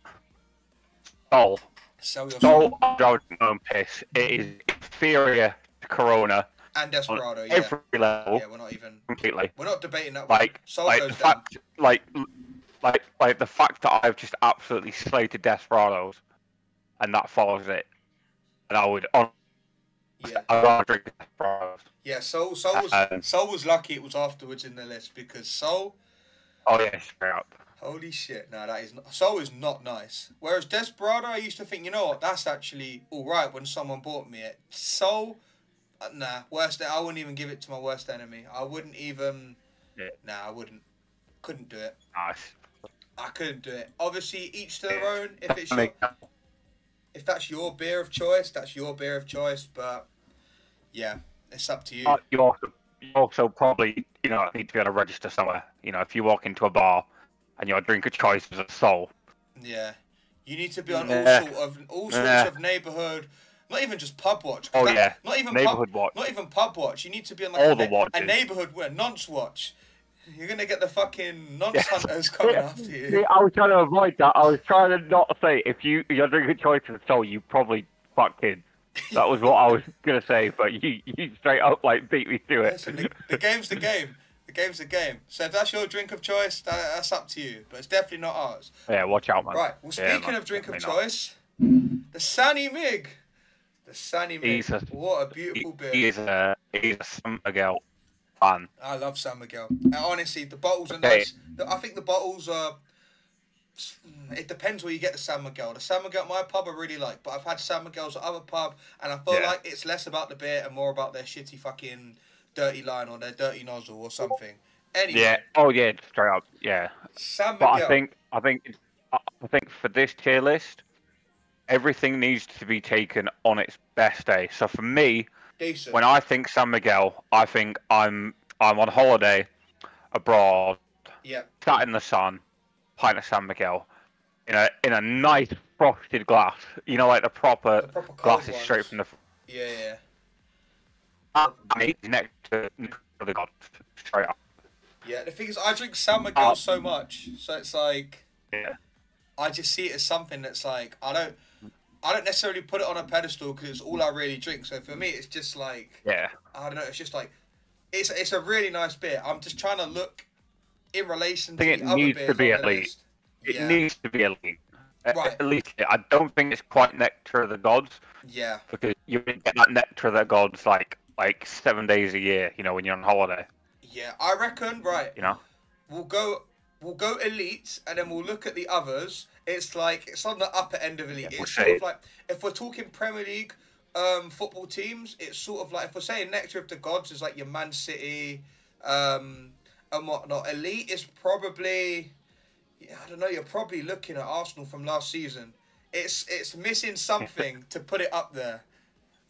Sol. Sell your I'll drink piss. It is inferior to Corona and on Desperado. Yeah. every level, Yeah, we're not even. completely. We're not debating that. one. Like, Sol like goes the down. fact, like, like, like the fact that I've just absolutely slated Desperados, and that follows it, and I would, on, Yeah, I'd rather drink Desperados. yeah. Sol, Sol was Um, Sol was lucky it was afterwards in the list because Sol, Oh yeah, straight up. holy shit, no, that is not, Sol is not nice. Whereas Desperado, I used to think, you know what, that's actually all right when someone bought me it. Sol, uh, nah, worst. I wouldn't even give it to my worst enemy. I wouldn't even. Yeah. Nah, I wouldn't. Couldn't do it. Nice. I couldn't do it. Obviously, each to their own. If it's your, if that's your beer of choice, that's your beer of choice. But yeah, it's up to you. Uh, you're awesome. you also probably, you know, need to be on a register somewhere. You know, if you walk into a bar and your drink of choice is a Sol. Yeah, you need to be on Yeah. all sort of all sorts Yeah. of neighborhood. Not even just pub watch. Oh that- yeah, Not even neighborhood pub, watch. Not even pub watch. You need to be on like All a, the a neighborhood where nonce watch. You're gonna get the fucking nonce Yeah. hunters coming after you. See, I was trying to avoid that. I was trying to not say if you your drink of choice is Sol, you probably fuck kids. That was what I was gonna say, but you you straight up like beat me to it. Listen, the, the game's the game. The game's the game. So if that's your drink of choice, that, that's up to you. But it's definitely not ours. yeah, watch out, man. Right. Well, Yeah, speaking man, of drink of definitely not. choice, the Sunny Mig. The Sunny Mig. He's a- what a He, beautiful beer. he is a he's a Miguel fan. I love San Miguel. Honestly, the bottles are nice. I think the bottles are. It depends where you get the San Miguel. The San Miguel at my pub I really like, but I've had San Miguel's at other pub, and I feel Yeah. like it's less about the beer and more about their shitty fucking dirty line or their dirty nozzle or something. Anyway, Yeah. Oh yeah, straight up. Yeah. San But I think I think I I think for this tier list, everything needs to be taken on its best day. So for me, decent. when I think San Miguel, I think I'm I'm on holiday abroad, yeah, sat in the sun, pint of San Miguel, in a in a nice frosted glass. You know, like the proper, The proper glasses ones. straight from the. yeah, yeah. I next to, the gods, straight up. Yeah, the thing is, I drink San Miguel Uh, so much, so it's like Yeah. I just see it as something that's like I don't, I don't necessarily put it on a pedestal because it's all I really drink. So for me, it's just like Yeah. I don't know. It's just like it's it's a really nice beer. I'm just trying to look in relation to I think the it needs to be least. It Yeah, needs to be elite. Right. At least I don't think it's quite nectar of the gods yeah, because you get that nectar of the gods like like seven days a year. You know, when you're on holiday. yeah. I reckon right. You know. We'll go. We'll go elite, and then we'll look at the others. It's like it's on the upper end of elite. Yeah, it's sort of like if we're talking Premier League um, football teams, it's sort of like if we're saying nectar of the gods is like your Man City um, and whatnot. Elite is probably, yeah, I don't know. You're probably looking at Arsenal from last season. It's it's missing something to put it up there.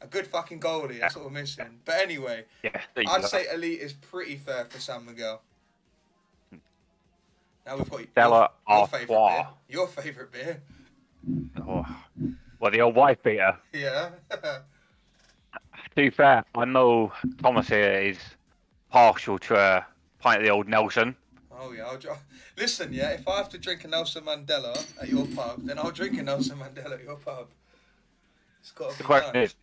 A good fucking goalie. That's what we're missing. But anyway, Yeah. I'd say elite is pretty fair for San Miguel. Now we've got Stella your, your favorite beer. Your favorite beer. Oh. Well, the old wife beater. Yeah. To be fair, I know Thomas here is partial to a pint of the old Nelson. oh yeah. I'll Listen, yeah. If I have to drink a Nelson Mandela at your pub, then I'll drink a Nelson Mandela at your pub. It's got to The question done. is,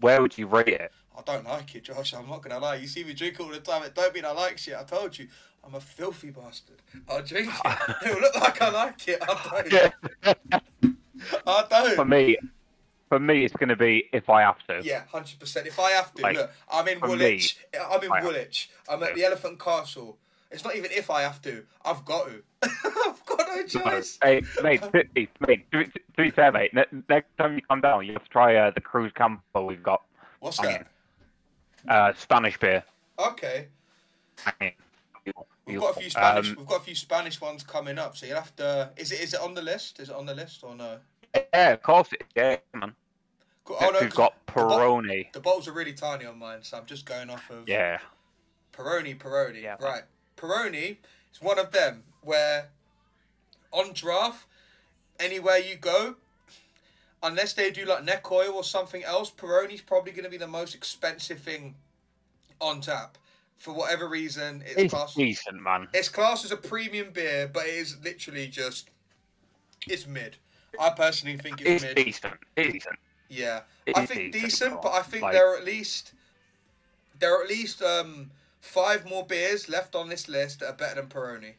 where would you rate it? I don't like it, Josh. I'm not gonna lie. You see me drink all the time. It don't mean I like shit. I told you. I'm a filthy bastard. I'll drink it. It'll look like I like it. I don't. I don't. For me, for me, it's going to be if I have to. Yeah, hundred percent. If I have to, Like, look, I'm in Woolwich. I'm in I Woolwich. I'm at the Elephant Castle. It's not even if I have to. I've got to. I've got no No, choice. hey, mate, to, mate, to, to be fair, mate, ne- next time you come down, you have to try uh, the Cruz Campo we've got. What's that? Uh, Spanish beer. Okay. We've got a few Spanish. Um, we've got a few Spanish ones coming up. So you'll have to. Is it? Is it on the list? Is it on the list or no? yeah, of course it is. Yeah, man. Cool. Oh no, we've got the Peroni. The bottles are really tiny on mine, so I'm just going off of Yeah. Peroni, Peroni. Yeah. Right. Peroni is one of them where on draft, anywhere you go, unless they do like neck oil or something else, Peroni's probably going to be the most expensive thing on tap. For whatever reason, it's, It's classed. decent, man. It's classed as a premium beer, but it is literally just. It's mid. I personally think it's, It's mid. decent. It's decent. Yeah, It I think decent, decent, but I think like- there are at least there are at least um five more beers left on this list that are better than Peroni.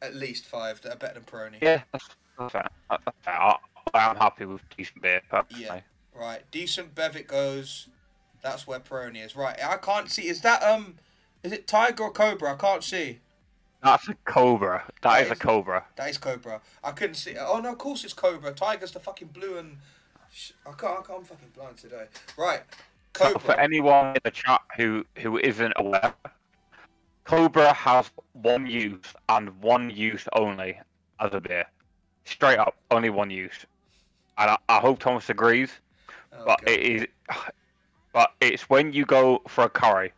At least five that are better than Peroni. Yeah, that's, that's fair. That's fair. I, I'm happy with decent beer, personally. Yeah. Right, decent bev it goes. That's where Peroni is. Right, I can't see. Is that um, is it Tiger or Cobra? I can't see. That's a Cobra. That that is, a Cobra. That is Cobra. I couldn't see. Oh no, of course it's Cobra. Tiger's the fucking blue and. I can't. I can't I'm fucking blind today. Right, So for anyone in the chat who who isn't aware, Cobra has one use and one use only as a beer. Straight up, only one use. And I, I hope Thomas agrees. Oh, But God. it is, but it's when you go for a curry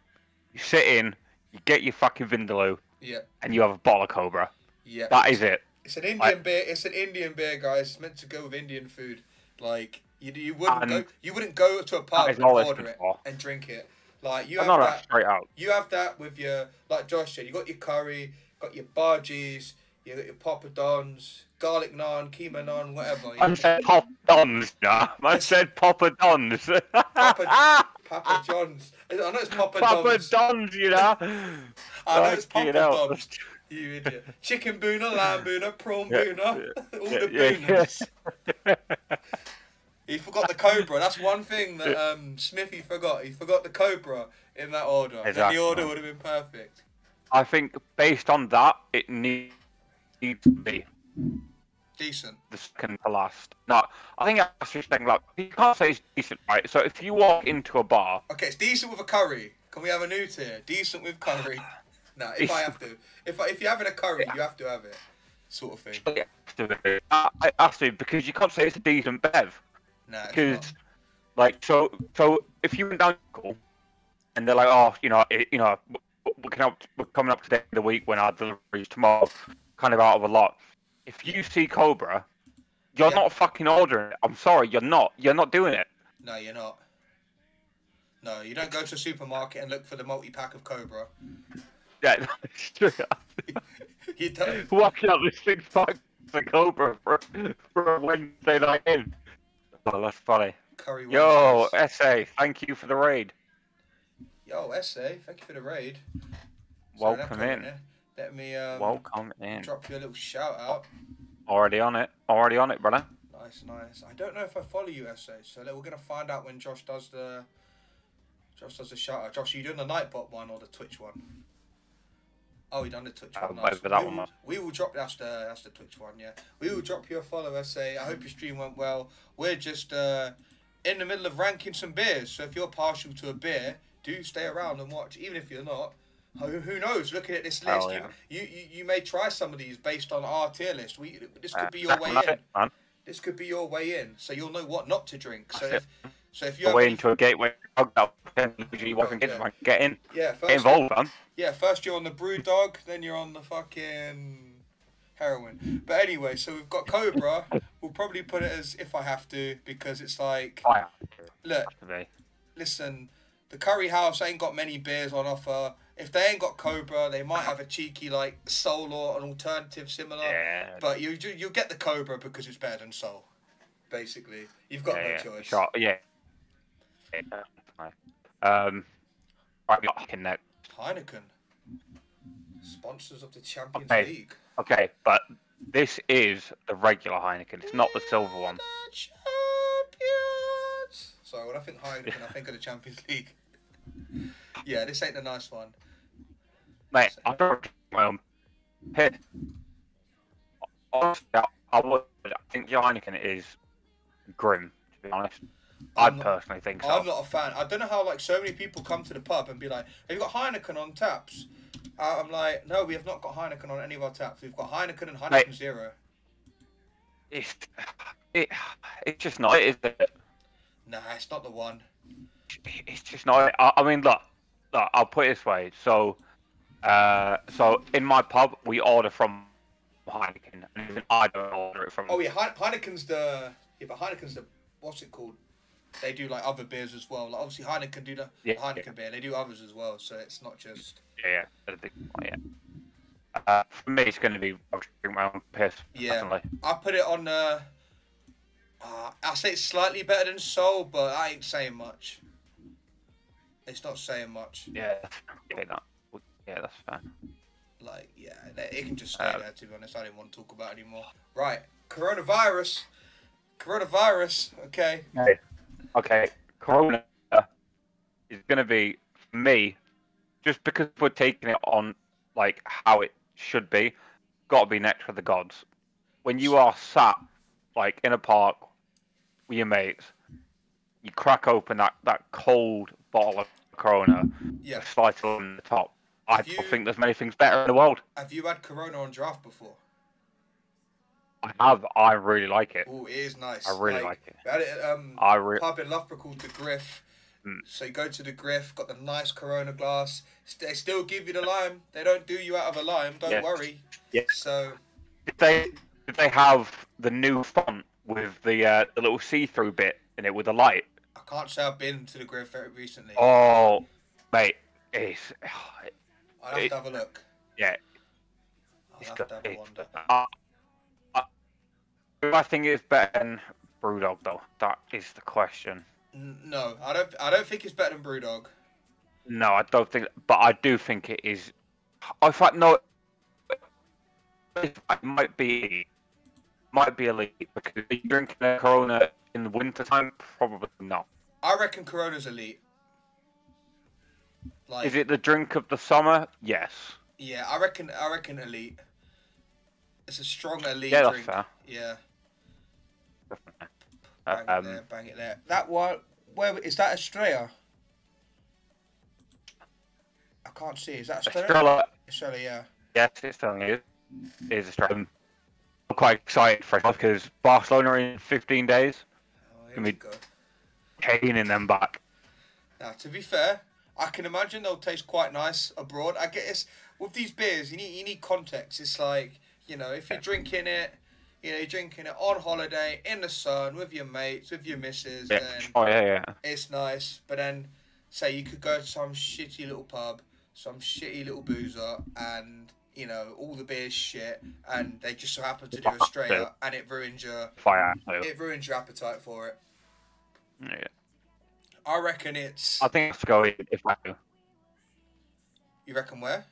You sit in, you get your fucking Vindaloo, Yeah, and you have a bottle of Cobra. yeah. That is it. It's an Indian beer. It's an Indian beer, guys. It's meant to go with Indian food. Like you, you wouldn't go. You wouldn't go to a pub and order it for. and drink it. Like you I'm have not that. straight out. You have that with your like Josh said. You got your curry, got your bhajis, you got your poppadons, garlic naan, keema naan, whatever. I said Papa Don's, nah. I said Papa Don's. Papa- Papa John's. I know it's Papa, Papa Don's. Don's, you know. I know it's Papa. Don's. You idiot. Chicken bhuna, lamb bhuna, prawn Yeah, bhuna, all yeah, the yeah, bhunas. He forgot the cobra. That's one thing that um, Smithy forgot. He forgot the cobra in that order. And Exactly. the order would have been perfect. I think based on that, it needs to be Decent. the second to last. No, I think that's just thing. Like you can't say it's decent, right? So if you walk into a bar, Okay, it's decent with a curry. Can we have a new tier? Decent with curry. No, if I have to. If I, if you're having a curry, you have to have it. Sort of thing. it has to be. I, I have to because you can't say it's a decent bev. Because like so so if you went down and they're like, oh, you know, it, you know, we're, coming up, we're coming up to the end of the week when our deliveries tomorrow, kind of out of a lot. If you see Cobra, you're Yeah. not fucking ordering it. I'm sorry, you're not. You're not doing it. No, you're not. No, you don't go to a supermarket and look for the multi pack of Cobra. Yeah, it's true. You don't. Walking out with six packs of Cobra for, for a Wednesday night in. Oh, that's funny. Curry Yo, SA, thank you for the raid. Yo, essay. Thank you for the raid. Welcome in. there. Let me um, Welcome in. drop you a little shout out. Already on it. Already on it, brother. Nice, nice. I don't know if I follow you, essay. So we're gonna find out when Josh does the. Josh does the shout out. Josh, are you doing the Nightbot one or the Twitch one? Oh, he done the Twitch Uh, one. Nice. that we one will, we will drop that's the that's the Twitch one. Yeah, we will drop you a follow. Essay. I hope your stream went well. We're just uh, in the middle of ranking some beers. So if you're partial to a beer, do stay around and watch. Even if you're not. Who, who knows? Looking at this list, yeah. you, you, you you may try some of these based on our tier list. We this could Uh, be your way in it, this could be your way in, so you'll know what not to drink. So if so if you're way into a gateway that usually wasn't Yeah. Get in. yeah Get involved, man. yeah first you're on the brew dog, then you're on the fucking heroin. But anyway, so we've got Cobra. we'll probably put it as if I have to because it's like look, listen, the Curry House ain't got many beers on offer. If they ain't got Cobra, they might have a cheeky like Sol or an alternative similar. Yeah. But you you you'll get the Cobra because it's better than Sol. Basically, you've got yeah, no yeah, choice. Sure. Yeah. Um. Right, we got next. Heineken, sponsors of the Champions Okay. League. Okay, but this is the regular Heineken. It's not the silver one. The champions. Sorry, when I think Heineken, I think of the Champions League. yeah, this ain't the nice one. Mate, I don't my own piss. Honestly, I, I would. I think Heineken is grim. To be honest, I I'm personally think so. I'm not a fan. I don't know how like so many people come to the pub and be like, "Have you got Heineken on taps?" Uh, I'm like, "No, we have not got Heineken on any of our taps. We've got Heineken and Heineken Mate. Zero." It's it. It's just not. Is it? Nah, it's not the one. It's just not. I, I mean, look, look. I'll put it this way. So, uh, so in my pub, we order from Heineken, and even I don't order it from. Oh yeah, Heine- Heineken's the yeah, but Heineken's the what's it called? They do like other beers as well. Like obviously Heineken do the Yeah, Heineken yeah. beer. They do others as well, so it's not just Yeah, yeah, the big one, yeah. Uh, for me, it's going to be I'll drink my own piss. Yeah. Definitely. I put it on. Uh, uh, I say it's slightly better than Sol, but I ain't saying much. It's not saying much. Yeah, yeah. Yeah, that's fair. Like, yeah, it it can just stay Uh, there. To be honest, I didn't want to talk about it anymore. Right, coronavirus. Coronavirus. Okay. Okay, Corona is going to be for me, just because we're taking it on like how it should be. Got to be next for the gods. When you are sat like in a park with your mates, you crack open that that cold bottle of Corona, Yeah. slice it on the top. I you- don't think there's many things better in the world. Have you had Corona on draft before? I have. I really like it. Oh, it is nice. I really like it. Had it at um, I re- pub in Loughborough called the Griff. Mm. So you go to the Griff, got the nice Corona glass. They still give you the lime. They don't do you out of a lime. Don't Yes. worry. Yes. So Did they did they have the new font with the uh, the little see-through bit in it with the light? I can't say I've been to the Griff very recently. Oh, mate, it's I'll have it- to have a look. yeah, I'll it's have to have a I think it's better than Brewdog though? That is the question. No, I don't. I don't think it's better than Brewdog. No, I don't think, but I do think it is. I fact no, it might be, might be elite because drinking a Corona in the winter time? Probably not. I reckon Corona's elite. Like, Is it the drink of the summer? Yes. Yeah, I reckon. I reckon elite. It's a strong elite Yeah, that's drink. fair. Yeah, Definitely. bang it Um, there, bang it there. That one, where is that? Estrella. I can't see. Is that Estrella? Estrella, Estrella, yeah. yes, it's telling you. It is Estrella. I'm quite excited for it because Barcelona in 15 days, Oh, here we- go. caning them back. Now, to be fair, I can imagine they'll taste quite nice abroad. I guess with these beers, you need you need context. It's like you know, if you're drinking it, you know, you're drinking it on holiday in the sun with your mates, with your missus, Yeah. then Oh yeah, yeah. it's nice. But then, say you could go to some shitty little pub, some shitty little boozer, and you know all the beers shit, and they just so happen to do a straight up, and it ruins your Fire. it ruins your appetite for it. Yeah. I reckon it's. I think it's going if I do. You reckon where?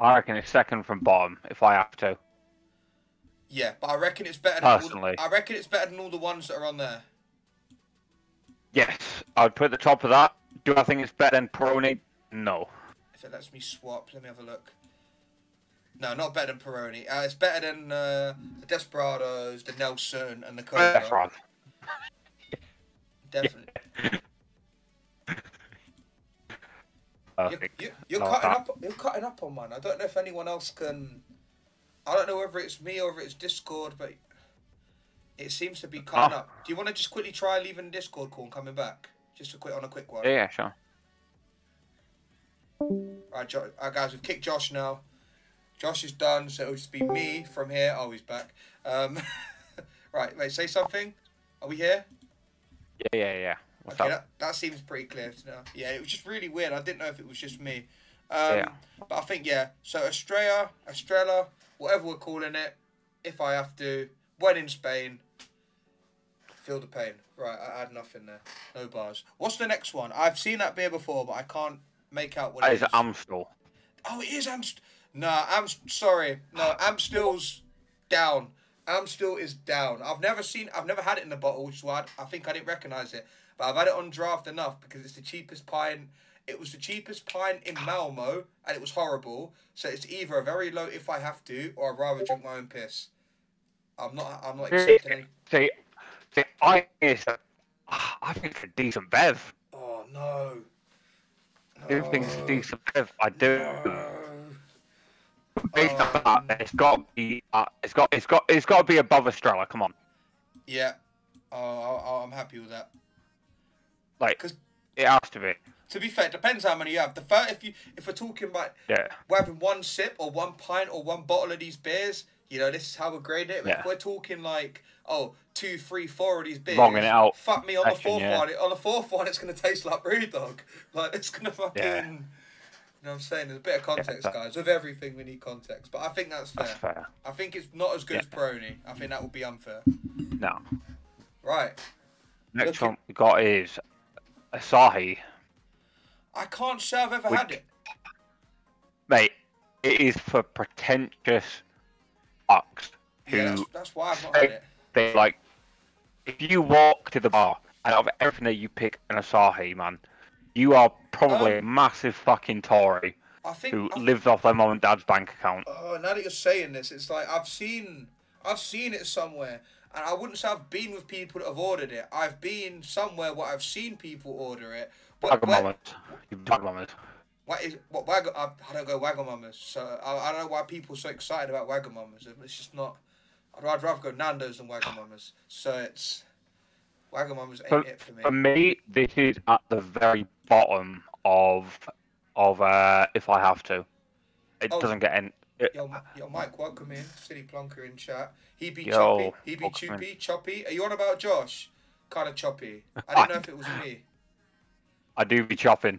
I reckon it's second from bottom if I have to. Yeah, but I reckon it's better. Than all, Personally. I reckon it's better than all the ones that are on there. Yes, I'd put the top of that. Do I think it's better than Peroni? No. If it lets me swap, let me have a look. No, not better than Peroni. Uh, it's better than uh, the Desperados, the Nelson, and the Cobra. Right. Definitely. You're, Perfect. you, you're Love cutting that. up. You're cutting up on mine. I don't know if anyone else can. I don't know whether it's me or whether it's Discord, but it seems to be cutting Oh. up. Do you want to just quickly try leaving the Discord call and coming back? Just a quick on a quick one. Yeah, sure. Right, jo- Alright, guys, we've kicked Josh now. Josh is done, so it'll just be me from here. Oh, he's back. Um, right, wait, say something. Are we here? Yeah, yeah, yeah. What's okay, that, that seems pretty clear to now. Yeah, it was just really weird. I didn't know if it was just me. Um, Yeah. But I think, yeah. So, Estrella, Estrella, whatever we're calling it, if I have to, when in Spain, feel the pain. Right, I had nothing there. No bars. What's the next one? I've seen that beer before, but I can't make out what That it is is. Amstel. Oh, it is Amst. Nah, Amst. Sorry, no, Amstel's down. Amstel is down. I've never seen. I've never had it in the bottle, which is why I, I think I didn't recognize it. But I've had it on draft enough because it's the cheapest pint. It was the cheapest pint in Malmo, and it was horrible. So it's either a very low if I have to, or I'd rather drink my own piss. I'm not. I'm not accepting any. See, see, I think it's a, I think it's a decent bev. Oh no. I do think it's a decent bev. I do. No. Based Oh. on that, it's got to be. Uh, it's got. It's got. It's got to be above Estrella. Come on. Yeah. Oh, I- I'm happy with that. Like, Cause, it has to be. To be fair, it depends how many you have. The first, if you if we're talking about Yeah. we're having one sip or one pint or one bottle of these beers, you know, this is how we're grading it. But Yeah. If we're talking like, oh, two, three, four of these beers, Longing it out. fuck me on the fourth yeah. one. On the fourth one, it's gonna taste like brew dog. Like it's gonna fucking. Yeah. You know what I'm saying? There's a bit of context, that- guys. With everything, we need context. But I think that's fair. That's fair. I think it's not as good Yeah. as Peroni. I think that would be unfair. No. Right. Next one we got is Asahi. I can't say I've ever Which- had it. Mate, it is for pretentious fucks who Yeah, that's, that's why I've not had it. they like. If you walk to the bar and out of everything that you pick an Asahi, man, you are probably um, a massive fucking Tory I think. who I lives off their mum and dad's bank account. Oh, now that you're saying this, it's like I've seen, I've seen it somewhere, and I wouldn't say I've been with people that have ordered it. I've been somewhere where I've seen people order it. But Wagamama's. You Wagamama's. what is what Wag? I, I don't go Wagamama's, so I, I don't know why people are so excited about Wagamama's. It's just not. I'd rather, rather go Nando's than Wagamama's. So it's. Wagamama's ain't For- it for me. For me, this is at the very bottom of of uh, if I have to. It Oh. doesn't get in. It, Yo, yo, Mike, welcome in. Silly Plonker in chat. He be Yo, choppy. He be in. choppy. Choppy. Are you on about Josh? Kind of choppy. I didn't know if it was me. I do be chopping.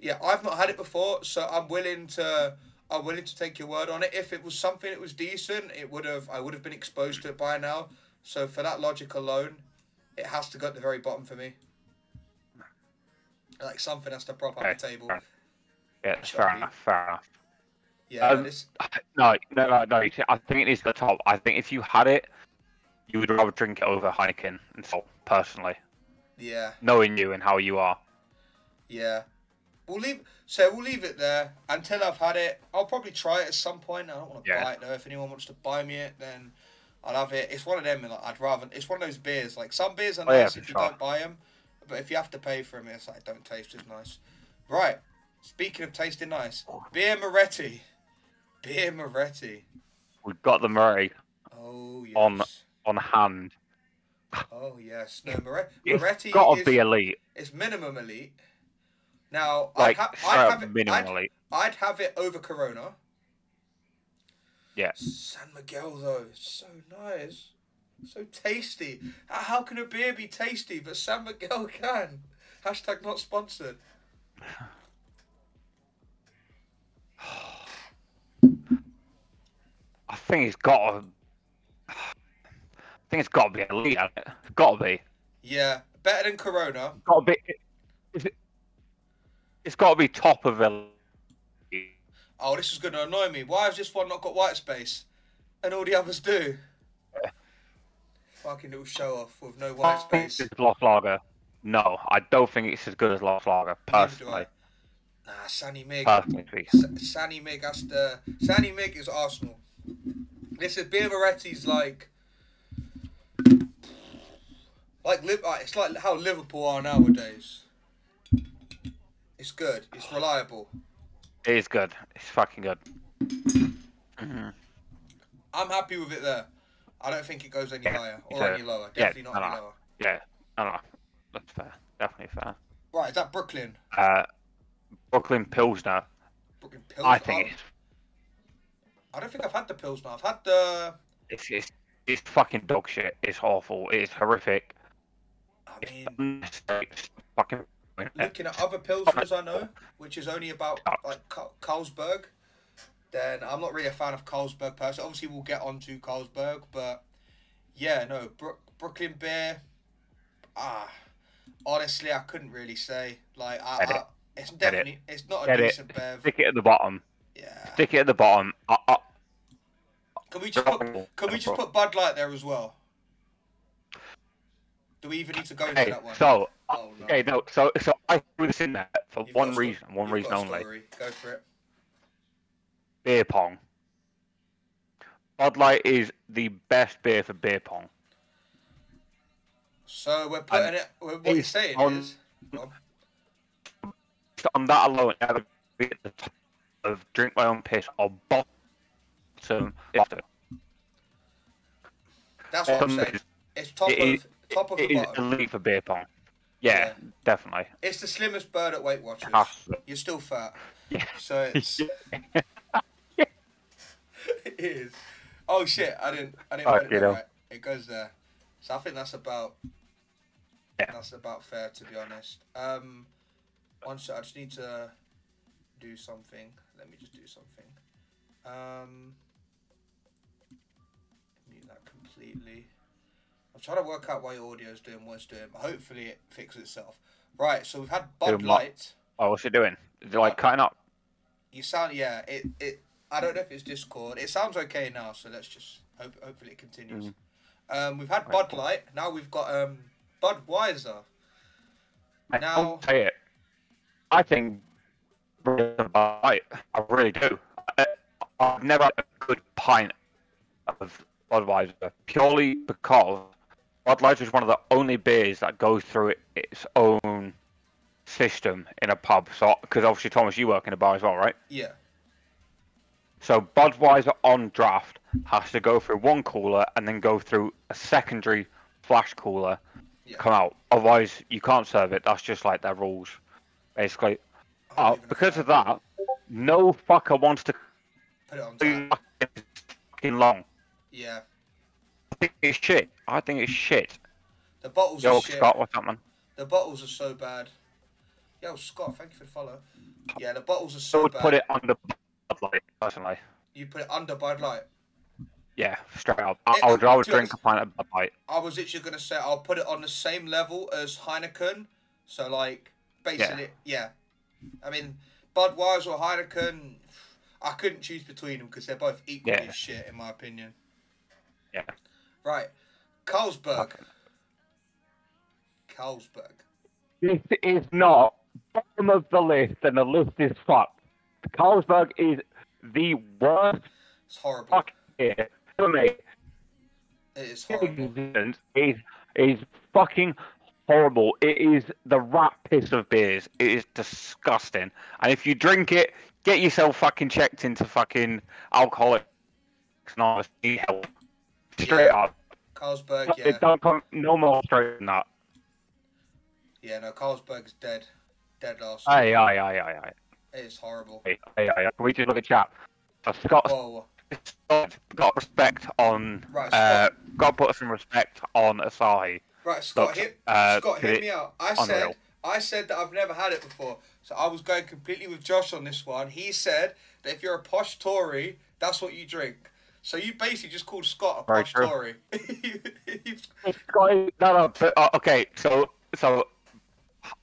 Yeah, I've not had it before, so I'm willing to. I'm willing to take your word on it. If it was something that was decent, it would have. I would have been exposed to it by now. So for that logic alone, it has to go at the very bottom for me. Like something has to prop up Okay, the table. Yeah, fair enough. Fair enough. Yeah, Um, this. No, no, no, no. I think it is the top. I think if you had it, you would rather drink it over Heineken and so personally, Yeah. knowing you and how you are. Yeah. We'll leave so we'll leave it there until I've had it. I'll probably try it at some point. I don't want to Yeah. buy it though. If anyone wants to buy me it, then I'll have it. It's one of them. Like, I'd rather. It's one of those beers. Like some beers are Oh, yeah, nice if you sure. don't buy them, but if you have to pay for them, it's like don't taste as nice. Right. Speaking of tasting nice, beer Moretti. Beer Moretti. We've got the Murray Oh yes. On- on hand. Oh yes. No Moretti. It's Moretti got to is be elite. it's minimum elite. Now Like, I'd, ha- I'd have it. minimum I'd, elite. I'd have it over Corona. Yeah. San Miguel though, it's so nice, so tasty. How, can a beer be tasty but San Miguel can? Hashtag not sponsored. I think it's got to. I think it's got to be elite. hasn't it? It's got to be. Yeah, better than Corona. Got to be. It, it's got to be top of elite. Oh, this is going to annoy me. Why has this one not got white space, and all the others do? Fucking little show off with no white space. It's Lager. No, I don't think it's as good as Lager. Neither do I. Personally, Nah, Sanny Mig. personally speaking. S- Sanny Mig has to. Sanny Mig is Arsenal. This is Beer Moretti's like. Like it's like how Liverpool are nowadays. It's good. It's reliable. It is good. It's fucking good. I'm happy with it there. I don't think it goes any Yeah, higher or so- any lower. yeah, Definitely not no, any no. lower. Yeah, I don't know. That's fair. Definitely fair. Right, is that Brooklyn? Uh, Brooklyn Pilsner. Brooklyn Pills. I think it's I don't think I've had the Pilsner. I've had the. it's it's, it's fucking dog shit. It's awful. It's horrific. I mean, unnecessary. It's fucking. looking at other Pilsners I know, which is only about like Ca- Carlsberg, then I'm not really a fan of Carlsberg personally. Obviously, we'll get on to Carlsberg, but yeah, no, Brook Brooklyn beer. Ah, honestly, I couldn't really say. Like, I, I it's Get it. definitely it's not a Get it. decent bev. Stick it at the bottom. Yeah. Stick it at the bottom. Uh, uh, Can we just put Can we just put Bud Light there as well? Do we even need to go into Hey, that one? so Oh, no. okay, no, so so I threw this in there for You've one reason, one you've reason only. Go for it. Beer pong. Bud Light is the best beer for beer pong. So we're putting And it. What you're saying on- is, on. That alone, I would be at the top of drink my own piss or bottom. after. that's what I'm Um, saying. It's top it of is- top of It the bottom. elite for beer pong. Yeah, Yeah. definitely. It's the slimmest bird at Weight Watchers. To. You're still fat, Yeah. so it's it is. Oh shit! I didn't. I didn't Oh, put it you there know. right. It goes there. So I think that's about. Yeah. That's about fair to be honest. Um, one sec. I just need to do something. Let me just do something. Um, mute that completely. I'm trying to work out why your audio is doing what it's doing, but hopefully it fixes itself. Right, so we've had Bud? Light. Oh, what's it doing? Is it like cutting up? You sound yeah. It it. I don't know if it's Discord. It sounds okay now, so let's just hope. Hopefully it continues. Um, we've had Bud Light. Now we've got um Budweiser. I Now- don't say it. I think Bud Light. I really do. I, I've never had a good pint of Budweiser purely because Bud Light is one of the only beers that goes through its own system in a pub. So, because obviously Thomas, you work in a bar as well, right? Yeah. So Budweiser on draft has to go through one cooler and then go through a secondary flash cooler Yeah. come out. Otherwise, you can't serve it. That's just like their rules, basically. Uh, because of that, no fucker wants to Put it on tap. fucking long. Yeah. I think it's shit. I think it's shit. The bottles Yo, are shit. Scott, what's up, man? The bottles are so bad. Yo, Scott, thank you for the follow. Yeah, the bottles are I so would bad. put it under Bud Light, personally. You put it under Bud Light. Yeah, straight up. I, It- I would rather to be drink a pint of Bud Light. I was literally gonna say I'll put it on the same level as Heineken. So like basically, yeah. I mean, Budweiser or Heineken, I couldn't choose between them because they're both equally Yeah. shit in my opinion. Yeah. Right, Carlsberg. Fucking- Carlsberg. This is not bottom of the list, and the list is fucked. Carlsberg is the worst It's horrible. fucking beer for me. It is horrible. is is fucking horrible. It is the rat piss of beers. It is disgusting. And if you drink it, get yourself fucking checked into fucking alcoholics anonymous. Need help. Straight Yeah. up. Carlsberg, yeah, don't come no more straight than that. yeah. No, Carlsberg's dead. Dead last. Aye, aye, aye, aye, aye. It is horrible. Aye, aye, aye. Can we look at chat? So Scott's Whoa. Scott got respect on. Right, uh, Scott. got to put some respect on Asahi. Right, Scott, Look, hit, uh, Scott, hear me out. I unreal. said, I said that I've never had it before, so I was going completely with Josh on this one. He said that if you're a posh Tory, that's what you drink. So you basically just called Scott a Very posh true. Tory. Scott, no, no, but, uh, okay, so so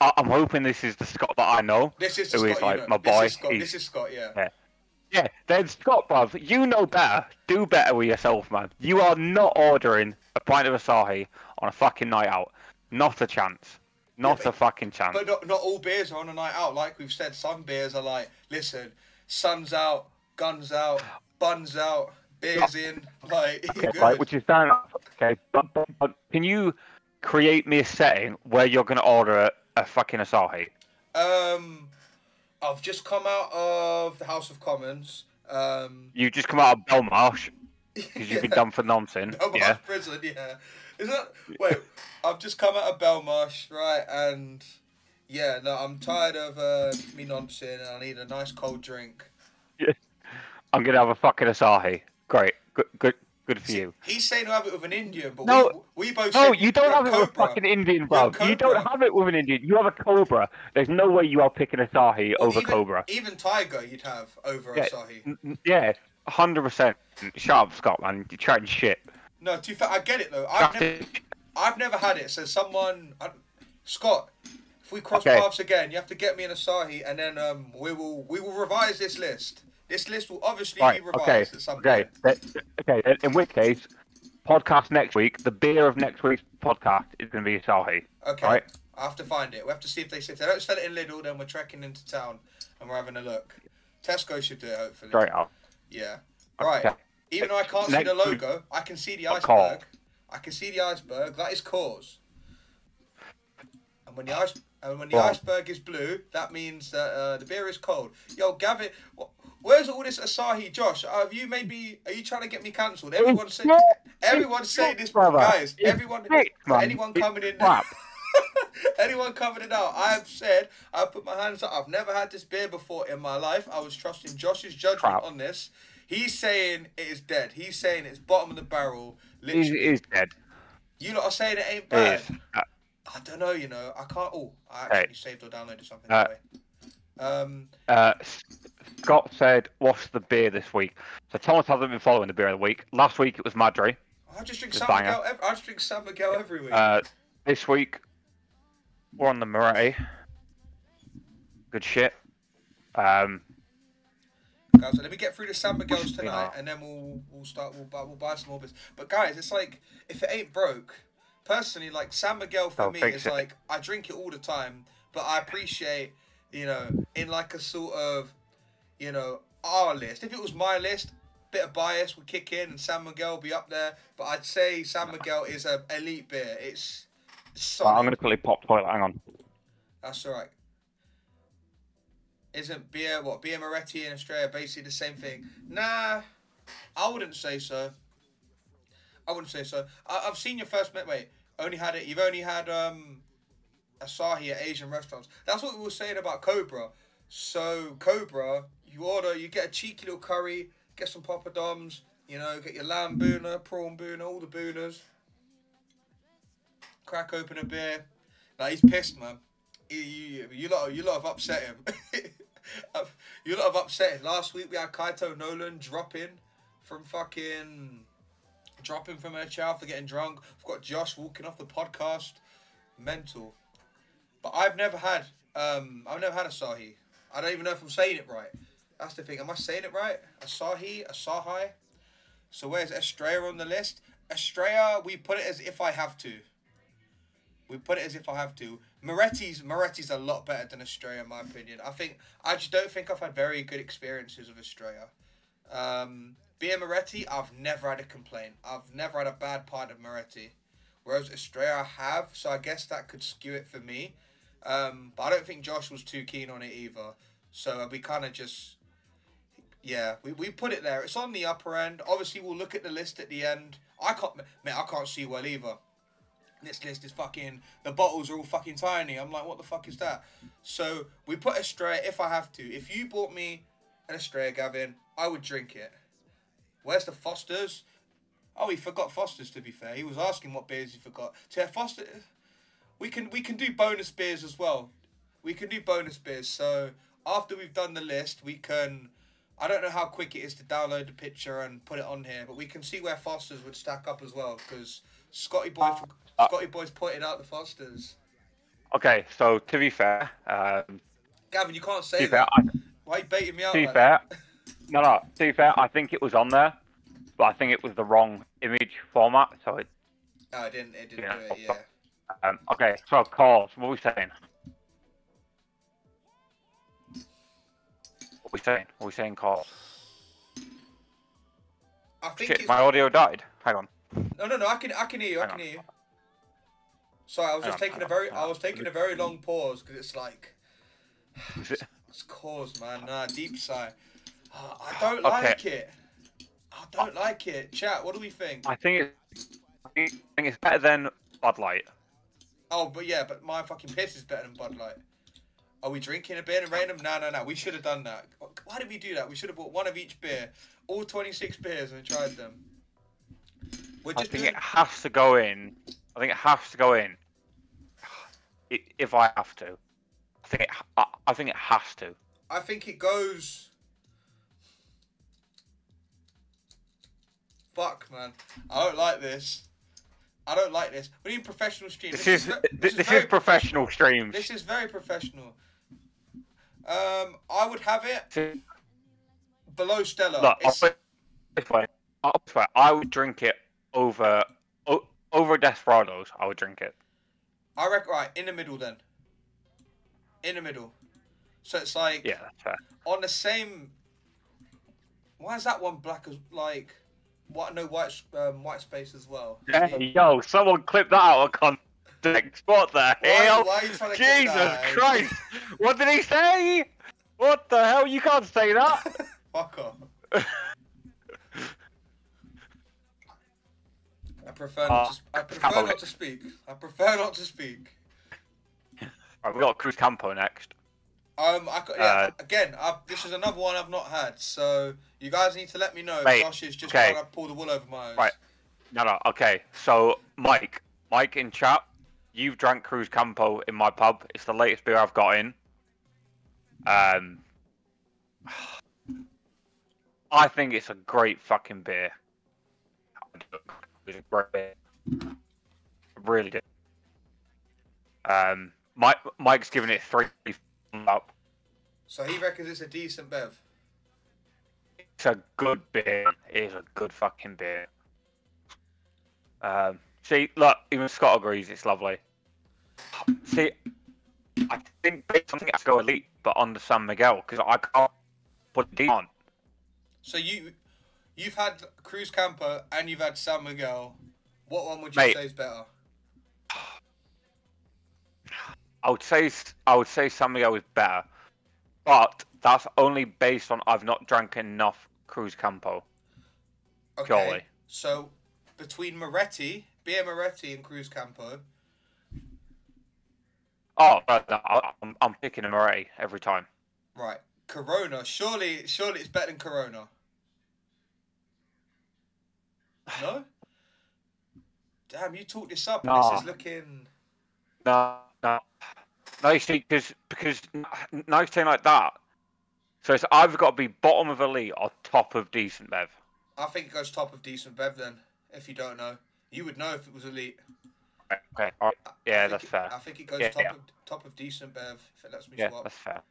I, I'm hoping this is the Scott that I know. this is the Who is, Scott, you like, know. my This boy. is Scott. This is Scott. Yeah. Yeah. Yeah, then Scott, bruv, you know better. Do better with yourself, man. You are not ordering a pint of Asahi on a fucking night out. Not a chance. Not but- a fucking chance. But not, not all beers are on a night out. Like we've said, some beers are like, listen, sun's out, guns out, buns out, beers in. Like, Okay, right, which is enough. Okay, but, but, but can you create me a setting where you're gonna order a, a fucking Asahi? Um, I've just come out of the House of Commons. Um, You just come out of Belmarsh because you've been done for nonsense. Belmarsh yeah. prison, yeah. Is that wait? I've just come out of Belmarsh, right? And yeah, no, I'm tired of uh, me nonsense. and I need a nice cold drink. Yeah. I'm gonna have a fucking Asahi. Great, good, good, good for you. He's saying to have it with an Indian, but No. we, we both No, said you don't have it with a fucking Indian, bro. You don't have it with an Indian. You have a Cobra. There's no way you are picking Asahi Well, over even, Cobra. Even Tiger, you'd have over Yeah. Asahi. N- n- Yeah, hundred percent. Shut up, Scott, man. You're trying shit. No, to be fair, I get it though. I've That's never, it. I've never had it. So someone, I, Scott, if we cross Okay. paths again, you have to get me an Asahi, and then um, we will we will revise this list. This list will obviously Right. be Okay. revised at some Okay. point. Okay. in- which case, podcast next week. The beer of next week's podcast is going to be Asahi. Okay. Right. I have to find it. We have to see if they if they don't sell it in Lidl, then we're trekking into town and we're having a look. Tesco should do it hopefully. Straight up. Yeah. Right. Okay. Even though I can't see the logo, I can see the iceberg. I can see the iceberg. That is Coors. And when the ice and when the Well- iceberg is blue, that means that uh, the beer is cold. Yo, Gavin, where's all this Asahi, Josh? Uh, have you maybe? Are you trying to get me cancelled? Everyone saying. shit. Everyone's It's saying this, brother. guys. It's everyone, shit, man. anyone It's coming in. Anyone coming in out, I have said, I put my hands up. I've never had this beer before in my life. I was trusting Josh's judgment Crap. on this. He's saying it is dead. He's saying it's bottom of the barrel. Literally, is dead. you lot are saying it ain't It bad. is. I don't know. You know, I can't. Oh, I Hey. actually saved or downloaded something. Uh, anyway. Um, Uh, Scott said, "What's the beer this week?" So Thomas hasn't been following the beer of the week. Last week it was Madri. I just drink San. Miguel. I just drink San Miguel every week. Uh, this week we're on the Moretti. Good shit. Um, guys. So let me get through the San Miguel's tonight, and then we'll we'll start. We'll buy we'll buy some more bits. But guys, it's like if it ain't broke, personally, like San Miguel for Don't me is it. like I drink it all the time, but I appreciate you know in like a sort of you know our list. If it was my list. Bit of bias would kick in and San Miguel would be up there, but I'd say San Miguel is a elite beer. It's, it's right, I'm gonna quickly pop toilet. Hang on. That's all right. Isn't beer what beer Moretti in Australia basically the same thing? Nah, I wouldn't say so. I wouldn't say so. I, I've seen your first. me- Wait, only had it. You've only had um, Asahi at Asian restaurants. That's what we were saying about Cobra. So Cobra, you order, you get a cheeky little curry, get some poppadoms, you know, get your lamb bhuna, prawn bhuna, all the bhunas. Crack open a beer. Now he's pissed, man. You, you, you lot, you lot have upset him. you lot have upset him. Last week we had Kaito Nolan dropping from fucking dropping from her chair for getting drunk. I've got Josh walking off the podcast. Mental. But I've never had um I've never had Asahi. I don't even know if I'm saying it right. That's the thing. Am I saying it right? Asahi, Asahi. So where's Estrella on the list? Estrella, we put it as if I have to. We put it as if I have to. Moretti's Moretti's a lot better than Estrella, in my opinion. I think I just don't think I've had very good experiences with Estrella. Um, being Moretti, I've never had a complaint. I've never had a bad part of Moretti. Whereas Estrella I have, so I guess that could skew it for me. Um, but I don't think Josh was too keen on it either. So we kind of just, yeah, we, we put it there. It's on the upper end. Obviously, we'll look at the list at the end. I can't, man, I can't see well either. This list is fucking, the bottles are all fucking tiny. I'm like, what the fuck is that? So we put Estrella if I have to. If you bought me an Estrella, Gavin, I would drink it. Where's the Fosters? Oh, he forgot Fosters. To be fair, he was asking what beers he forgot. So Foster, we can we can do bonus beers as well. We can do bonus beers. So after we've done the list, we can. I don't know how quick it is to download the picture and put it on here, but we can see where Fosters would stack up as well because Scotty boy, Uh, Scotty boy's pointed out the Fosters. Okay, so to be fair, um, Gavin, you can't say that. fair, I, Why are you baiting me out? to be like fair, that? No, no. To be fair, I think it was on there, but I think it was the wrong image format. So it. No, it didn't. It didn't Yeah. do it. Yeah. Um, okay, so Coors. what are we saying? What are we saying? What are we saying? Coors. I think Shit, it's my audio died. Hang on. No, no, no. I can, I can hear you. I can on. hear you. Sorry, I was Hang just on, taking a very, hang I was taking a very long pause because it's like, it- it's Coors, man. Nah, deep sigh. I don't Okay. like it. I don't like it. Chat, what do we think? I think it's. I think it's better than Bud Light. Oh, but yeah, but my fucking piss is better than Bud Light. Are we drinking a beer and them? No, no, no. We should have done that. Why did we do that? We should have bought one of each beer, all twenty-six beers, and tried them. We're I think doing. it has to go in. I think it has to go in. If I have to, I think it. I think it has to. I think it goes. Fuck, man. I don't like this. I don't like this. We need professional stream. This is ve- this, this is professional streams. This is very professional. Um, I would have it below Stella. Look, I'll put this way. I'll put this. I would drink it over o- over Desperados. I would drink it. I reckon right in the middle then. In the middle. So it's like Yeah, that's fair. on the same. Why is that one black as like? What no white um, white space as well? Hey, yo, someone clip that out of context. What the Why, hell? why are you trying to Jesus? Christ! What did he say? What the hell? You can't say that. Fuck off. I prefer not to. sp- I prefer Campo not to speak. I prefer not to speak. Right, we got Cruz Campo next. Um, I, yeah, Uh, again, I, this is another one I've not had, so you guys need to let me know. Mate, Josh is just okay. trying to pull the wool over my eyes. Right. No, no. Okay. So, Mike, Mike in chat, you've drank Cruz Campo in my pub. It's the latest beer I've got in. Um, I think it's a great fucking beer. It's a great beer. I really do. Um, Mike, Mike's giving it three up. So he reckons it's a decent bev. It's a good beer. It is a good fucking beer. Um, see, look, even Scott agrees it's lovely. See, I think something has to go elite, but on the San Miguel because I can't put it on. So you, you've had Cruz Campo and you've had San Miguel. What one would you Mate. say is better? I would say I would say San Miguel is better, but that's only based on I've not drank enough Cruz Campo. Okay. Surely. So between Moretti Beer Moretti and Cruz Campo. Oh, no, no, I- I'm, I'm picking a Moretti every time. Right. Corona. Surely, surely it's better than Corona. No. Damn, you talked this up. and. This is looking. No, no, no. You see, because because nice thing like that. So it's either got to be bottom of elite or top of decent bev. I think it goes top of decent bev. Then, if you don't know, you would know if it was elite. Okay. right. Yeah, that's it- fair. I think it goes Yeah, top yeah. of top of decent bev. If it lets me Yeah, swap. that's fair.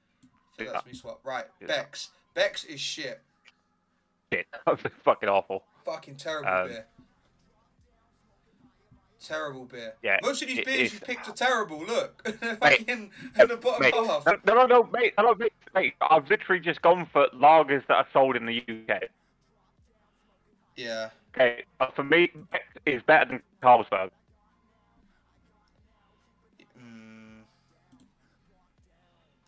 If it do lets that. me swap. Right. Do that. Beck's. Beck's is shit. Shit, fucking awful. Fucking terrible Um, beer. Terrible beer. Yeah, Most of these beers you picked are terrible. Look, Mate, fucking in the bottom Mate, half. no, no, no, no, mate, no, mate, mate. I've literally just gone for lagers that are sold in the UK. Yeah. Okay, but for me, is better than Carlsberg. Mm.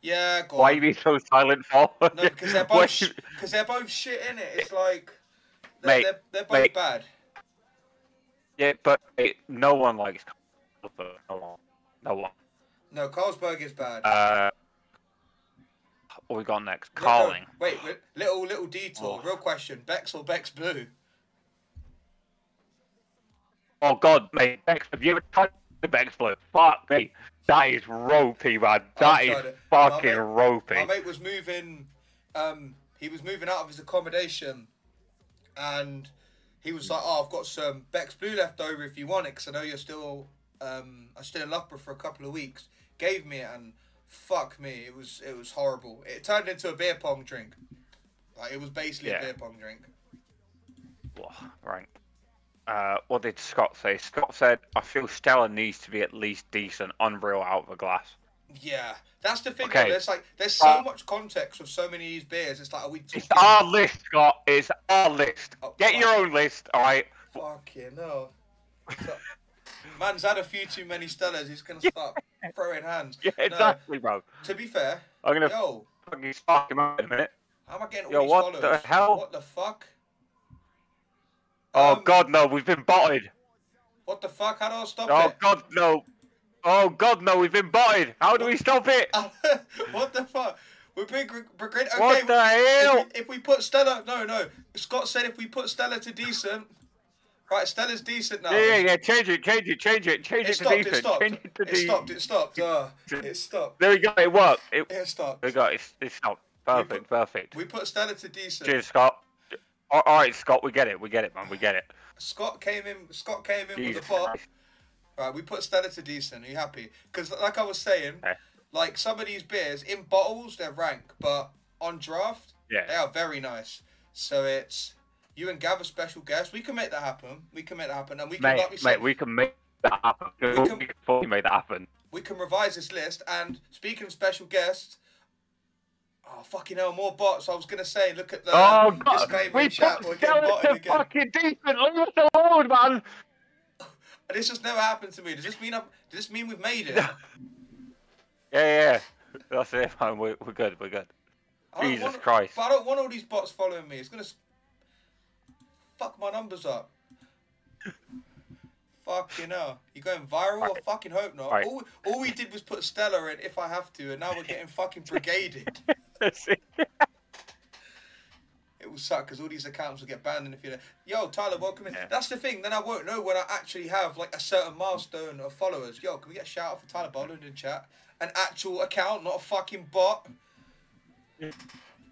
Yeah, go Why on. are you so silent for? No, because they're both sh- cause they're both shit in it. It's like they're, Mate, they're, they're both mate. bad. yeah, but mate, no one likes Carlsberg. No one. No one. No, Carlsberg is bad. Uh, what we got next? No, Carling. Wait, wait, little little detour. Oh. Real question: Beck's or Beck's Blue? Oh God, mate, Beck's, have you ever tried the Beck's Blue? Fuck me, that is ropey, man. That is tried it. My fucking mate- ropey. My mate was moving. Um, he was moving out of his accommodation, and he was like, "Oh, I've got some Beck's Blue left over if you want it, because I know you're still um, I'm still in Loughborough for a couple of weeks." Gave me it, and fuck me, it was it was horrible. It turned into a beer pong drink. Like it was basically Yeah. a beer pong drink. Right. Uh, what did Scott say? Scott said, "I feel Stella needs to be at least decent, unreal out of a glass." Yeah, that's the thing. Okay. though, There's like there's so Uh, much context with so many of these beers. It's like, are we talking? It's our list, Scott. It's our list. Oh, Get your own list, all right? Fucking no. Man's had a few too many Stellas. He's gonna start throwing hands. Yeah, No, exactly, bro. to be fair, I'm gonna yo, fucking spark him out in a minute. how am I getting all Yo, these what the hell? What the fuck? Oh Um, God, no, we've been botted. What the fuck? How do I stop Oh it? Oh God, no. Oh God, no, we've been botted. How do we stop it? what the fuck? We're big. We're. Okay, What the if hell? we, if we put Stella, no, no. Scott said if we put Stella to decent, right? Stella's decent now. Yeah, yeah, yeah. Change it, change it, change it, change It it, stopped. to It stopped. Change it to It decent. stopped. It stopped. Ah, it stopped. There we go. It worked. It, It stopped. there we go. It's, it's stopped. Perfect, perfect. We put Stella to decent. Cheers, Scott. All right, Scott, we get it. We get it, man. We get it. Scott came in. Scott came in Jesus with the bot. Right, we put Stella to decent. Are you happy? Because like I was saying, Okay. like some of these beers in bottles they're rank, but on draft they are very nice. So it's you and Gav a special guests. We can make that happen. We can make that happen, and we can Mate, like we said, mate, we can make that happen. We We can, can- fully make that happen. we can revise this list. And speaking of special guests. Oh fucking hell! More bots. I was gonna say, look at the oh um, God, disclaimer we chat. We're getting botted again. fucking decent. Leave us alone, man. This has never happened to me. Does this mean I'm, Does this mean we've made it? Yeah, yeah. That's it, man. We're, we're good. We're good. Jesus want, Christ. But I don't want all these bots following me. It's gonna fuck my numbers up. Fucking hell. You're going viral? I fucking hope not. Right. All, all we did was put Stella in if I have to, and now we're getting fucking brigaded. It will suck because all these accounts will get banned in the future. Yo, Tyler, welcome in. Yeah. That's the thing. Then I won't know when I actually have like a certain milestone of followers. Yo, can we get a shout out for Tyler Boland in chat? An actual account, not a fucking bot.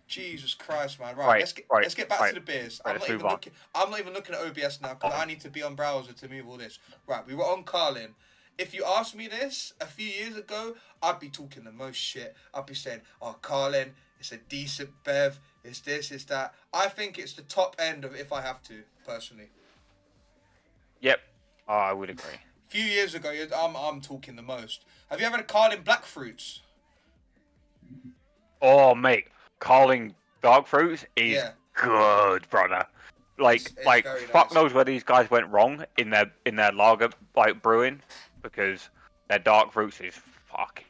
Jesus Christ, man! Right, Right, let's get right, let's get back right. to the beers. I'm not even looking. I'm not even looking at OBS now because I need to be on browser to move all this. Right, we were on Carling. If you asked me this a few years ago, I'd be talking the most shit. I'd be saying, "Oh, Carling, it's a decent bev. It's this, it's that." I think it's the top end of if I have to personally. Yep. Oh, I would agree. A few years ago, I'm I'm talking the most. Have you ever had a Carling Black Fruits? Oh, mate, Carling dark fruits is Yeah. good, brother. Like, It's- it's like, fuck nice. knows where these guys went wrong in their in their lager like brewing because their dark fruits is fuck.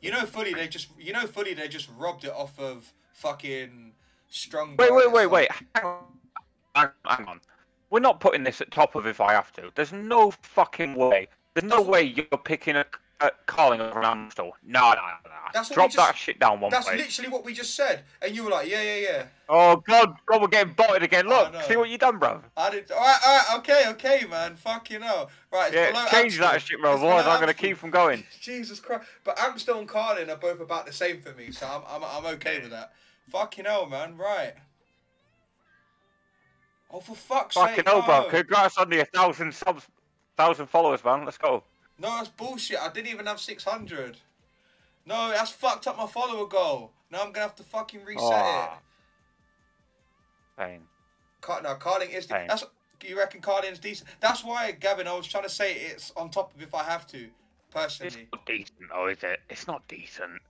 You know, fully they just you know fully they just robbed it off of fucking strong. Wait, wait, wait, wait. Hang on. Hang, hang on. we're not putting this at top of if I have to. There's no fucking way. There's no way you're picking a, Uh, Carling over an Amstel. No, no, no. That's Drop just- that shit down one That's place. literally what we just said, and you were like, yeah, yeah, yeah. Oh god, god, we're getting botted again. Look, no. see what you done, bro. I did. All right, all right, okay, okay, man. Fuck you know. Right, Yeah, change Amstel. that shit, bro. Otherwise, I'm gonna keep from going. Jesus Christ. But Amstel and Carling are both about the same for me, so I'm, I'm, I'm okay with that. Fuck you know, man. Right. Oh, for fuck's sake. Fucking sake. bro. no. Congrats on the thousand subs, thousand followers, man. Let's go. No, that's bullshit. I didn't even have 600. No, that's fucked up my follower goal. Now I'm going to have to fucking reset it. Aw. Pain. Car- no, Carling is. Hey. That's you reckon Carling's decent? That's why, Gavin. I was trying to say it's on top of if I have to, personally. It's not decent, though, is it? It's not decent.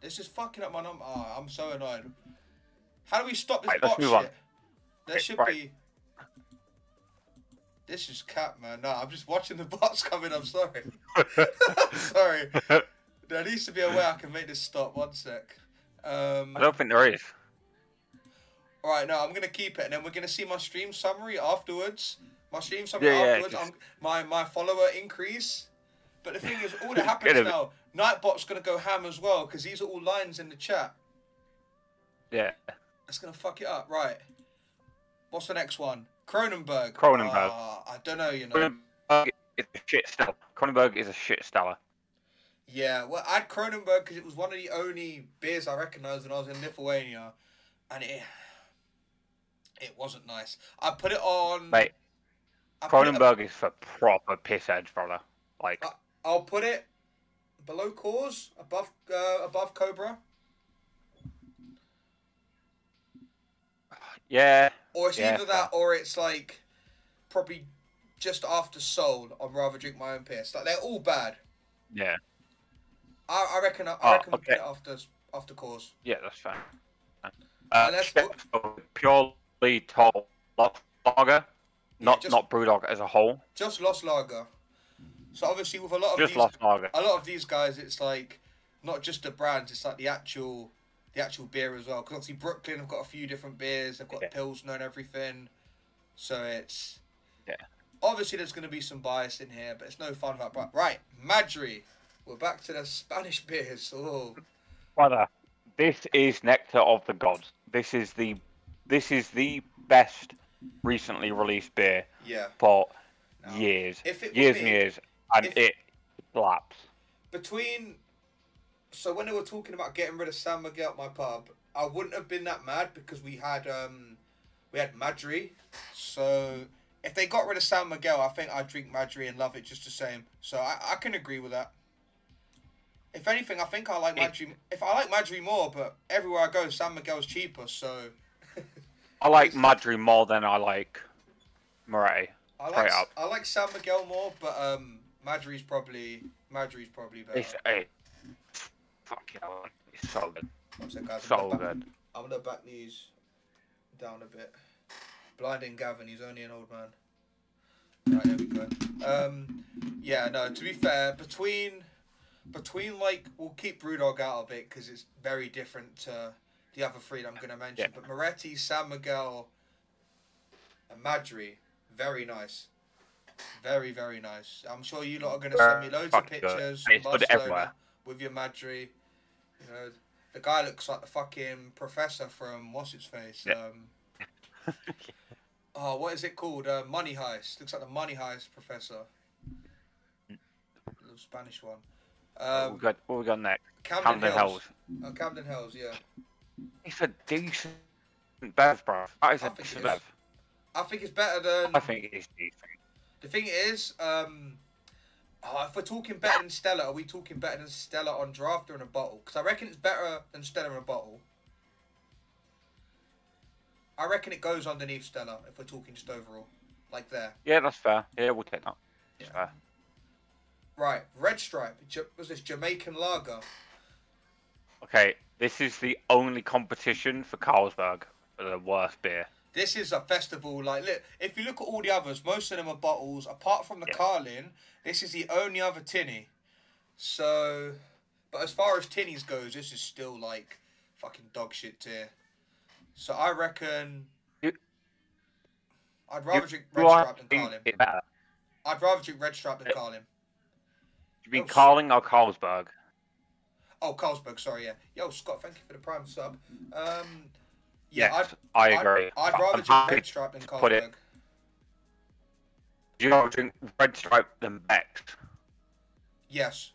This is fucking up my number. Oh, ah, I'm so annoyed. How do we stop this Right, let's bot move shit? on. There Okay, should right. be. This is cap, man. No, I'm just watching the bots coming. I'm sorry. sorry. There needs to be a way I can make this stop. One sec. Um, I don't think there is. all right, no, I'm gonna keep it, and then we're gonna see my stream summary afterwards. My stream summary Yeah, yeah, afterwards. just- I'm, my my follower increase. But the thing is, all that happens Get a bit- now, Nightbot's gonna go ham as well because these are all lines in the chat. Yeah. That's gonna fuck it up, right? What's the next one? Kronenbourg. Kronenbourg. Ah, I don't know, you know. Kronenbourg is a shit stella. Kronenbourg is a shit stella. Yeah, well, I had Kronenbourg because it was one of the only beers I recognised when I was in Lithuania, and it it wasn't nice. I put it on. Mate, I put it- Kronenbourg is for proper piss edge, brother. Like, I- I'll put it below Coors, above uh, above Cobra, yeah, or it's Yeah, either that or it's like probably just after Sol. I'd rather drink my own piss. Like they're all bad. yeah, I, I reckon. I, Oh, reckon okay. after after Coors. yeah, that's fine. Uh, Unless- purely tall lager, not just- not brewdog as a whole, Just Lost Lager. So obviously with a lot of just these, lost lager. a lot of these guys, it's like not just the brands, it's like the actual, the actual beer as well. Because obviously Brooklyn have got a few different beers. They've got Yeah. Pilsner and everything. So it's Yeah. Obviously, there's going to be some bias in here, but it's no fun about. But right, Madri. We're back to the Spanish beers. Oh, Brother, this is nectar of the gods. This is the this is the best recently released beer yeah. for No. years, If it years and years, and it slaps. Between, so when they were talking about getting rid of San Miguel at my pub, I wouldn't have been that mad because we had um, we had Madri. So if they got rid of San Miguel, I think I'd drink Madri and love it just the same. So I, I can agree with that. If anything, I think I like Madri. If I like Madri more, but everywhere I go, San Miguel's cheaper. So I like Madri more than I like Moretti. I like. I like San Miguel more, but um, Madri's probably Madri's probably better. A fucking hell, it's so good, One sec, guys. I'm so gonna back- good. I'm gonna back these down a bit. Blinding Gavin, he's only an old man. Right, there we go. Um, yeah, no. To be fair, between between like we'll keep Brewdog out of it because it's very different to the other three that I'm gonna mention. Yeah. But Moretti, San Miguel, and Madri, very nice. Very very nice. I'm sure you lot are gonna send me loads of pictures from Barcelona with your Madri. You know, the guy looks like the fucking professor from what's its face. Yeah. Um, oh, what is it called? Uh, Money Heist. Looks like the Money Heist professor. The Spanish one. what, Um, we got, what we got next? Camden, Camden Hells. Hells. Oh, Camden Hells, yeah. It's a decent bev, bro. That is I a think decent bev. I think it's better than. I think it is decent. The thing is, um, oh, if we're talking better than Stella, are we talking better than Stella on draft or in a bottle? Because I reckon it's better than Stella in a bottle. I reckon it goes underneath Stella if we're talking just overall, like there. Yeah, that's fair. Yeah, we'll take that. That's Yeah. fair. Right, Red Stripe. Was this Jamaican lager? Okay, this is the only competition for Carlsberg for the worst beer. This is a festival. Like, look, if you look at all the others, most of them are bottles. Apart from the Yeah. Carling, this is the only other tinny. So, but as far as tinnies goes, this is still like fucking dog shit tier. So I reckon. You- I'd rather drink Red Stripe than Carling. it better. I'd rather drink Red Stripe than Carling. You mean Oh, Carling or Carlsberg? Oh, Carlsberg, sorry, yeah. Yo, Scott, thank you for the prime sub. Um, yeah, Yes, I'd, I I'd- agree. I'd, rather drink Red Stripe than put it- Do you rather drink Red Stripe than Beck's? Yes.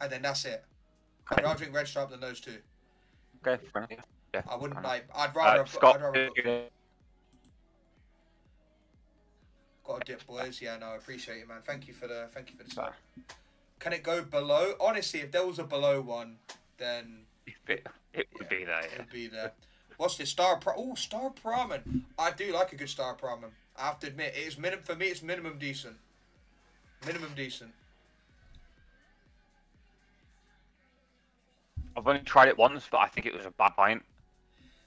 And then that's it. I'd rather drink Red Stripe than those two. Okay. Yeah, I wouldn't like. I'd rather. Uh, Scott, I'd rather you- got a dip, boys. Yeah, no, I appreciate it, man. Thank you for the. Thank you for the Sorry. Can it go below? Honestly, if there was a below one, then it, it would be there. it would be there. What's this star? Pro- oh, star ramen. I do like a good Staropramen. I have to admit, it is minimum for me. It's minimum decent. Minimum decent. I've only tried it once, but I think it was a bad pint.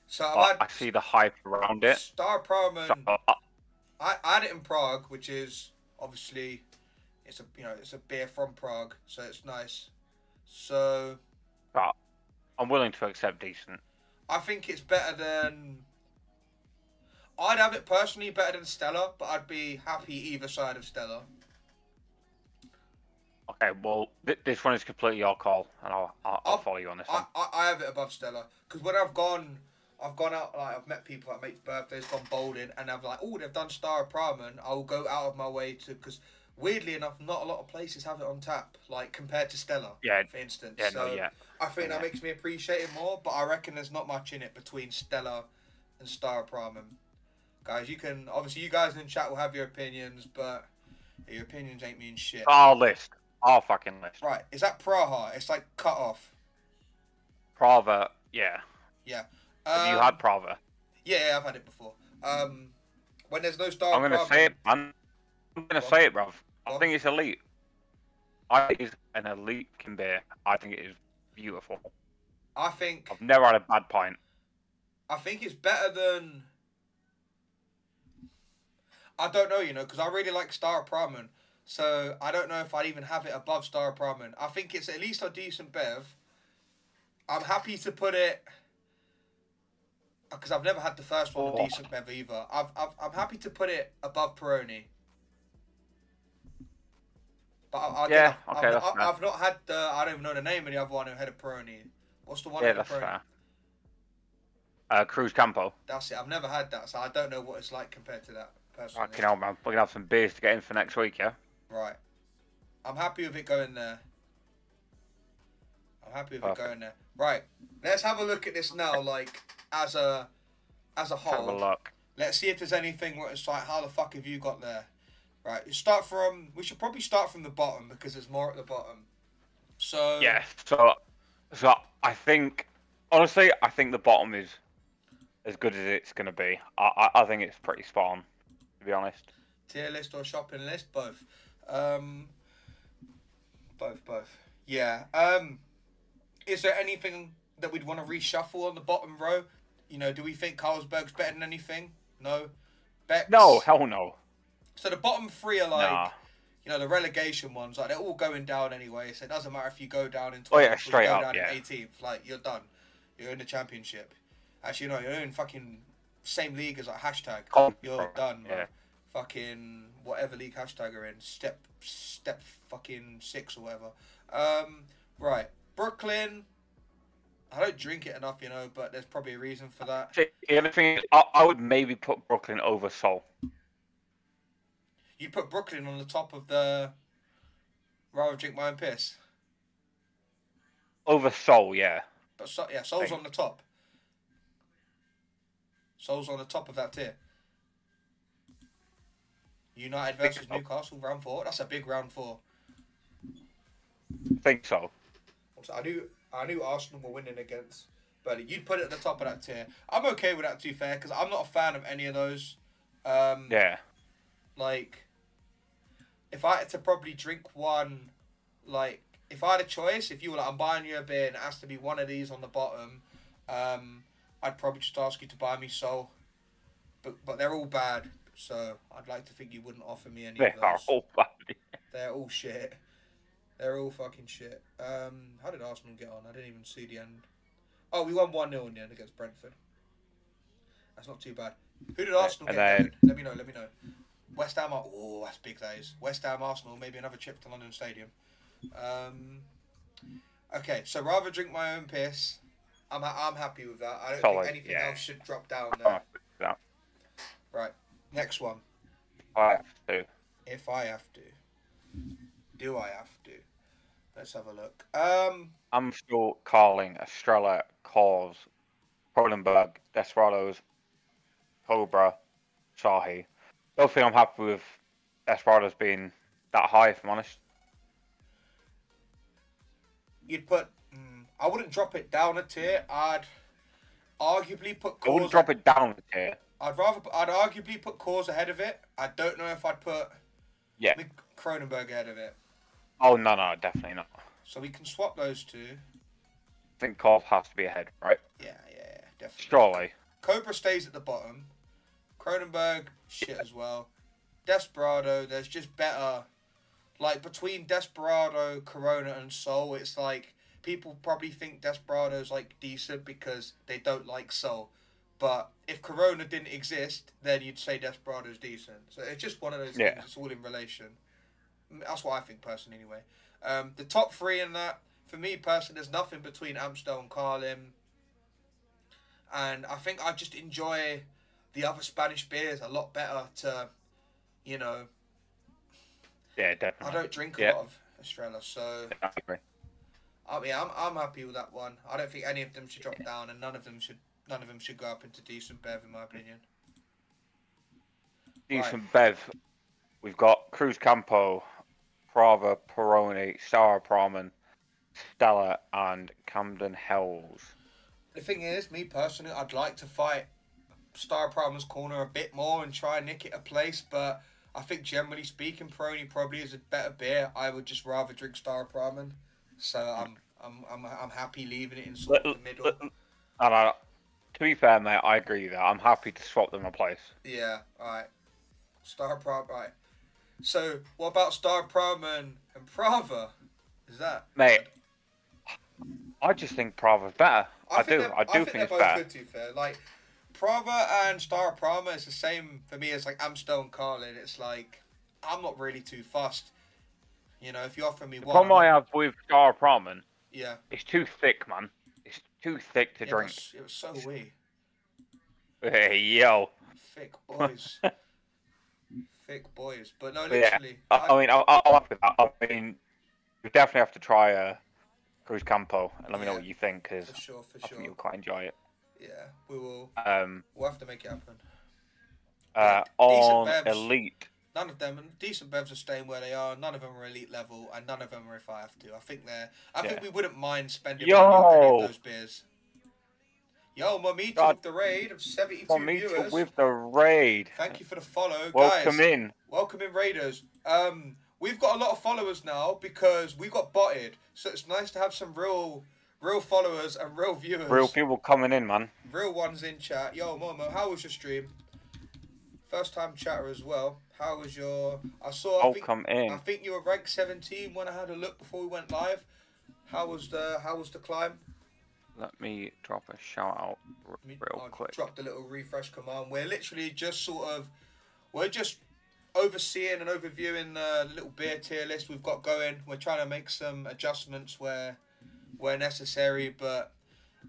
So But I see the hype around it. star ramen. So, uh, I, I had it in Prague, which is obviously it's a you know it's a beer from Prague, so it's nice. So but I'm willing to accept decent. I think it's better than. I'd have it personally better than Stella, but I'd be happy either side of Stella. Okay, well, th- this one is completely your call, and I'll, I'll, I'll follow you on this I, one. I, I have it above Stella because when I've gone, I've gone out like I've met people that make birthdays, gone bowling, and I've like, oh, they've done Staropramen. I'll go out of my way to because weirdly enough, not a lot of places have it on tap, like compared to Stella, Yeah, for instance. yeah, so no, yeah. I think Yeah. that makes me appreciate it more, but I reckon there's not much in it between Stella and Staropramen. Guys, you can obviously you guys in the chat will have your opinions, but your opinions ain't mean shit. Our list. Our fucking list. Right, is that Praha? It's like cut off. Pravha, yeah. Yeah. Have you Um, had Pravha? Yeah, yeah, I've had it before. Um, when there's no star, I'm gonna Prague- say it, man. I'm gonna Go say it, bruv. I think it's elite. I think it's an elite can beer. I think it is beautiful. I think I've never had a bad pint. I think it's better than. I don't know, you know, because I really like Staropramen, so I don't know if I'd even have it above Staropramen. I think it's at least a decent bev. I'm happy to put it because I've never had the first one a Oh. decent bev either. I've, I've I'm happy to put it above Peroni. But I, I Yeah, I've, okay, I've, that's I've, fair. I've not had the I don't even know the name of the other one who had a Peroni. What's the one yeah, that's fair. Uh, Cruz Campo. That's it. I've never had that, so I don't know what it's like compared to that personally. Fucking hell, man. We're gonna have some beers to get in for next week, yeah? Right. I'm happy with it going there. I'm happy with Perfect. it going there. Right. Let's have a look at this now, like as a as a Let's have a whole. look. Let's see if there's anything where it's like, how the fuck have you got there? Right. You start from. We should probably start from the bottom because there's more at the bottom. So. Yeah. So, so I think honestly, I think the bottom is as good as it's gonna be. I, I, I think it's pretty spot on, to be honest. Tier list or shopping list, both. Um, both, both. Yeah. Um, is there anything that we'd want to reshuffle on the bottom row? You know, do we think Carlsberg's better than anything? No. Beck's? No, hell no. So the bottom three are like, Nah. you know, the relegation ones. Like they're all going down anyway. So it doesn't matter if you go down in 12th Oh, yeah, straight up, down yeah. in 18th. Like you're done. You're in the championship. Actually, no, you're in fucking same league as like hashtag. Con- You're done, man. Yeah. Fucking whatever league hashtag you're in. Step step fucking six or whatever. Um, right. Brooklyn. I don't drink it enough, you know, but there's probably a reason for that. The other thing is, I, I would maybe put Brooklyn over Sol. You put Brooklyn on the top of the. Rather drink my own piss. Over Sol, yeah. But so, yeah, Sol's on the top. Sol's on the top of that tier. United versus. Newcastle round four. That's a big round four. I think so. So I knew I knew Arsenal were winning against, but you'd put it at the top of that tier. I'm okay with that. To be fair, because I'm not a fan of any of those. Um, Yeah. Like, if I had to probably drink one, like if I had a choice, if you were like, I'm buying you a beer and it has to be one of these on the bottom, um, I'd probably just ask you to buy me Sol. But but they're all bad, so I'd like to think you wouldn't offer me any They of are those. all bad. They're all shit. They're all fucking shit. Um, how did Arsenal get on? I didn't even see the end. Oh, we won 1 0 in the end against Brentford. That's not too bad. Who did Arsenal And get? then- Let me know. Let me know. West Ham. Oh, that's big. That is. West Ham, Arsenal. Maybe another trip to London Stadium. Um. Okay, so rather drink my own piss. I'm ha- I'm happy with that. I don't Solid, think anything yeah. else should drop down Oh, there. that. Right. Next one. I have to. If I have to, do I have to? Let's have a look. Um. I'm still calling Estrella, Coors, Kronenbourg, Desperados, Cobra, Shahi. Don't think I'm happy with Desperados being that high, if I'm honest. You'd put. Mm, I wouldn't drop it down a tier. I'd arguably put. I wouldn't drop it down a tier. I'd rather. I'd arguably put Coors ahead of it. I don't know if I'd put. Yeah. Kronenbourg ahead of it. Oh, no, no, definitely not. So we can swap those two. I think Coors has to be ahead, right? Yeah, yeah, yeah, definitely. Surely. Cobra stays at the bottom. Cronenberg, shit as well. Desperado, there's just better. Like between Desperado, Corona, and Sol, it's like people probably think Desperado's like decent because they don't like Sol. But if Corona didn't exist, then you'd say Desperado's decent. So it's just one of those Yeah. things. It's all in relation. That's what I think personally, anyway. Um, the top three in that, for me personally, there's nothing between Amstel and Carling and I think I just enjoy the other Spanish beers are a lot better. To, you know, Yeah, definitely. I don't drink a Yeah. lot of Estrella, so I agree. I mean, I'm I'm happy with that one. I don't think any of them should drop down, and none of them should none of them should go up into decent bev, in my opinion. Decent Bev. We've got Cruz Campo, Pravha, Peroni, Staropramen, Stella, and Camden Hells. The thing is, me personally, I'd like to fight Staropramen's corner a bit more and try and nick it a place, but I think generally speaking, Peroni probably is a better beer. I would just rather drink Staropramen, so I'm I'm I'm I'm happy leaving it in sort of the middle. And I, to be fair, mate, I agree with that. I'm happy to swap them a place. Yeah, alright. Staropramen, right. So, what about Staropramen and, Pravha? Is that? Mate, I just think Pravha's better. I, do. I do think, they're it's both better. good, to be fair. Like, Pravha and Staropramen is the same for me as, like, Amstel and Carling. It's like, I'm not really too fussed. You know, if you offer me The one. problem I'm I have with Staropramen, Yeah. it's too thick, man. It's too thick to yeah but drink. it's- it was so wee. Hey, yo. Thick boys. Thick boys. But no, But yeah, literally. I, I- mean, I'll, I'll have with that. I mean, you definitely have to try uh, Cruz Campo and let me know what you think because sure, I sure. think you'll quite enjoy it. Yeah, we will. Um, We'll have to make it happen. uh, on bevs. Elite, None of them, decent bevs are staying where they are. None of them are elite level, and none of them are if I have to. I think they're. I think we wouldn't mind spending Yo! money on any of those beers. Yo, Mamita God. with the raid of seventy-two Bonita viewers. with the raid. Thank you for the follow, Welcome guys. in. Welcome in, Raiders. Um, we've got a lot of followers now because we got botted, so it's nice to have some real, real followers and real viewers. Real people coming in, man. Real ones in chat. Yo, Momo, how was your stream? First time chatter as well. How was your? I saw. I think, come in. I think you were ranked 17 when I had a look before we went live. How was the How was the climb? Let me drop a shout out real I quick. Dropped a little refresh command. We're literally just sort of, we're just overseeing and overviewing the little beer tier list we've got going. We're trying to make some adjustments where, where necessary, but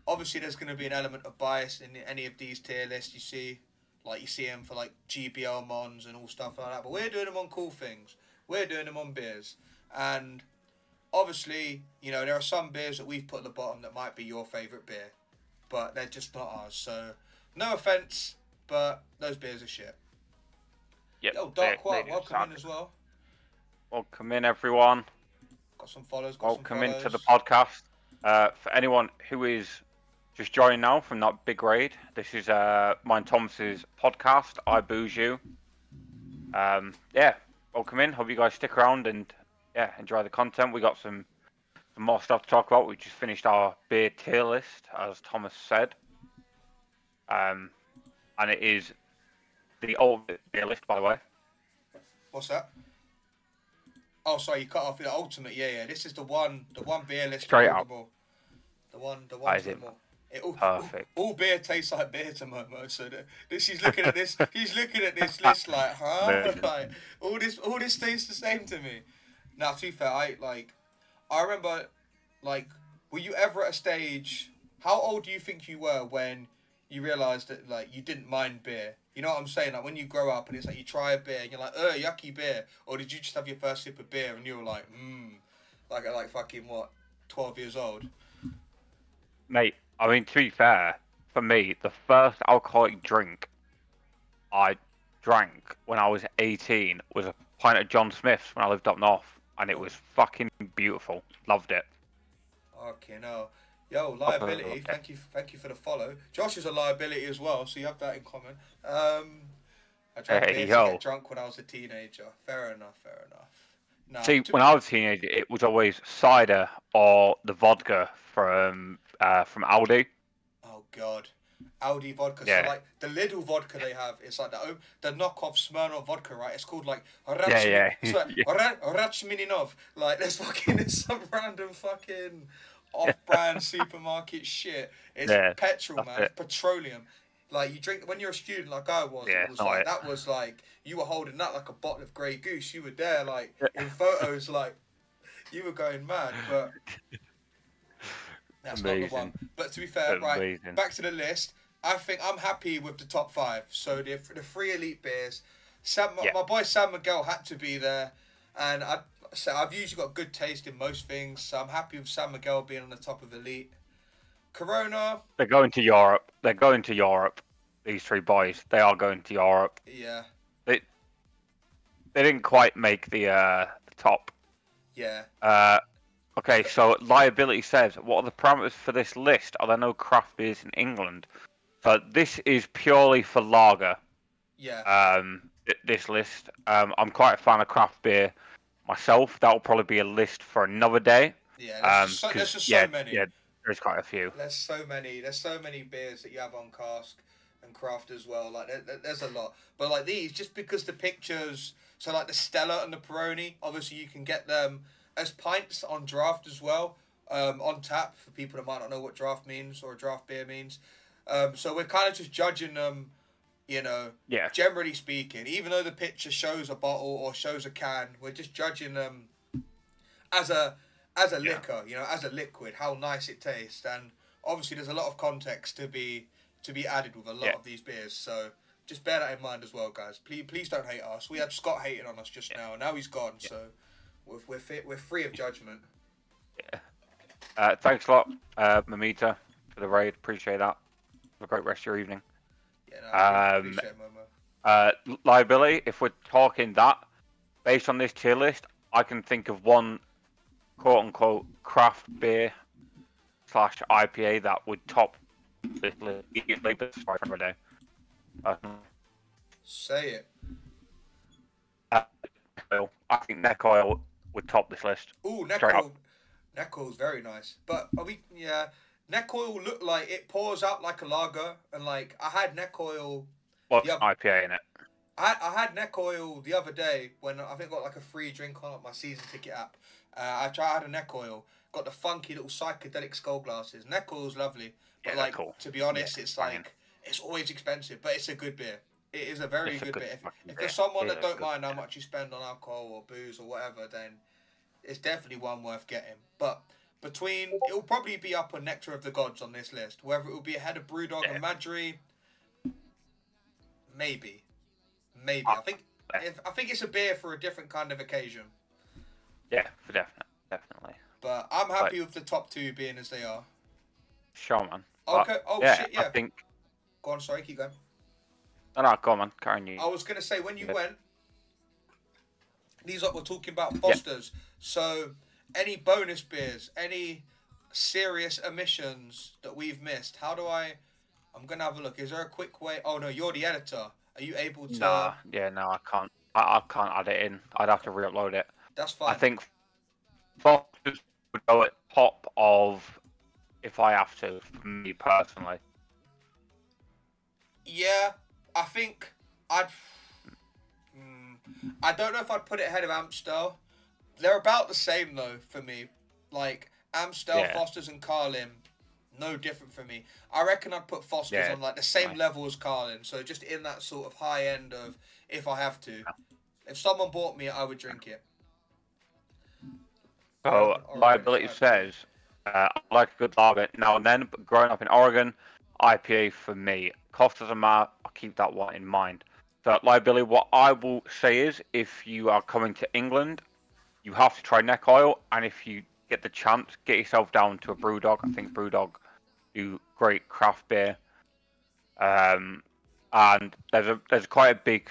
obviously there's going to be an element of bias in any of these tier lists you see. Like you see them for like GBL mons and all stuff like that. But we're doing them on cool things. We're doing them on beers. And obviously, you know, there are some beers that we've put at the bottom that might be your favourite beer. But they're just not ours. So no offence, but those beers are shit. Yep. Yo, they- Dark White, welcome suck. in as well. Welcome in, everyone. Got some follows. Got Welcome some into the podcast. Uh, for anyone who is just joining now from that big raid, this is uh, mine Thomas's podcast. I booze you. Um, yeah, welcome in. Hope you guys stick around and yeah, enjoy the content. We got some some more stuff to talk about. We just finished our beer tier list, as Thomas said. Um, and it is the old beer list, by the way. What's that? Oh, sorry, you cut off the ultimate. Yeah, yeah. This is the one, the one beer list. Straight up. The one, the one is it. It all, Perfect. All, all beer tastes like beer to Momo. So the, the- she's looking at this. he's looking at this list like, huh? Like all this, all this tastes the same to me. Now, to be fair, I like. I remember, like, were you ever at a stage? How old do you think you were when you realized that like you didn't mind beer? You know what I'm saying? Like when you grow up and it's like you try a beer and you're like, oh, yucky beer, or did you just have your first sip of beer and you were like, mmm, like at like fucking what, twelve years old? Mate, I mean, to be fair, for me, the first alcoholic drink I drank when I was 18 was a pint of John Smith's when I lived up north, and it was fucking beautiful. Loved it. Okay, no. Yo, liability. Thank you, thank you for the follow. Josh is a liability as well, so you have that in common. Um, I drank Hey, to get drunk when I was a teenager. Fair enough, fair enough. No, See, when I was a teenager, it was always cider or the vodka from uh, from Aldi. oh god, Audi vodka. Yeah. So like the little vodka they have, it's like the the knockoff Smirnoff vodka, right? It's called like Yeah, yeah. It's like Yeah. Ra- Rachmaninov. Like there's fucking there's some random fucking off-brand supermarket shit. It's Yeah, petrol, man. it. Petroleum. Like you drink when you're a student, like I was. Yeah, it was like it. that was like you were holding that like a bottle of Grey Goose. You were there, like in photos, like you were going mad. But that's not the one. But to be fair, right, Amazing. back to the list. I think I'm happy with the top five. So the the three elite beers. Sam, Yeah. my boy San Miguel had to be there, and I so I've usually got good taste in most things. So I'm happy with San Miguel being on the top of elite. Corona, They're going to Europe. They're going to Europe. These three boys, they are going to Europe. yeah, They they didn't quite make the uh, the top. yeah. Uh, okay, so liability says, what are the parameters for this list? Are there no craft beers in England? So this is purely for lager. Yeah, Um, th- this list. Um, I'm quite a fan of craft beer myself. That will probably be a list for another day. yeah. There's, Um, just so, there's just yeah, so many. yeah, there's quite a few. There's so many. There's so many beers that you have on cask and craft as well. Like there- there's a lot. But like these, just because the pictures, so like the Stella and the Peroni, obviously you can get them as pints on draft as well, um, on tap for people that might not know what draft means or draft beer means. Um, so we're kind of just judging them, you know, Yeah, generally speaking, even though the picture shows a bottle or shows a can, we're just judging them as a as a Yeah. liquor, you know, as a liquid, how nice it tastes, and obviously there's a lot of context to be to be added with a lot Yeah. of these beers. So just bear that in mind as well, guys. Please please don't hate us. We had Scott hating on us just now, and now he's gone, so we're we're, fit, we're free of judgment. Uh, thanks a lot, uh, Mamita, for the raid. Appreciate that. Have a great rest of your evening. Yeah, no, Um, appreciate it, Momo. Uh, liability, if we're talking that, based on this tier list, I can think of one quote unquote craft beer slash IPA that would top this list easily, but it's for day. Say it. Uh, Oil. I think neck oil would top this list. Ooh, neck oil. Neck oil's very nice. But are we? Yeah, neck oil look like it pours out like a lager, and like I had neck oil. What's an IPA in it? I had, I had neck oil the other day when I think I got like a free drink on my season ticket app. Uh, I tried I had a neck oil. Got the funky little psychedelic skull glasses. Neck oil's lovely, but Yeah, like cool. to be honest, Yeah, it's like it's always expensive, but it's a good beer. It is a very It's a good, good beer. If, if there's someone that don't mind how much you spend on alcohol or booze or whatever, then it's definitely one worth getting. But between it will probably be up on Nectar of the Gods on this list. Whether it will be ahead of Brewdog and Madri, maybe, maybe. I ah, think if, I think it's a beer for a different kind of occasion. Yeah, for definite, definitely. But I'm happy with the top two being as they are. Sure, man. Okay. Oh yeah, shit. I Yeah. think. Go on. Sorry. Keep going. No, no, go on, man. Carry on, you. I was gonna say when you Yeah. went, these are we're talking about Fosters. So any bonus beers, any serious omissions that we've missed? How do I? I'm gonna have a look. Is there a quick way? Oh no, you're the editor. Are you able to? Nah, yeah, no, I can't. I, I can't add it in. I'd have to re-upload it. That's fine. I think Foster's would go at top of if I have to, for me personally. Yeah, I think I'd. Mm, I don't know if I'd put it ahead of Amstel. They're about the same though for me. Like Amstel, Yeah. Foster's, and Carling, No different for me. I reckon I'd put Foster's Yeah, on like the same nice. level as Carling. So just in that sort of high end of if I have to. If someone bought me, I would drink it. So Oregon, liability Oregon. says, uh, I like a good lager now and then, but growing up in Oregon, IPA for me. Cost doesn't matter. I'll keep that one in mind. So liability, what I will say is, if you are coming to England, you have to try neck oil, and if you get the chance, get yourself down to a BrewDog. I think BrewDog do great craft beer. Um, and there's a there's quite a big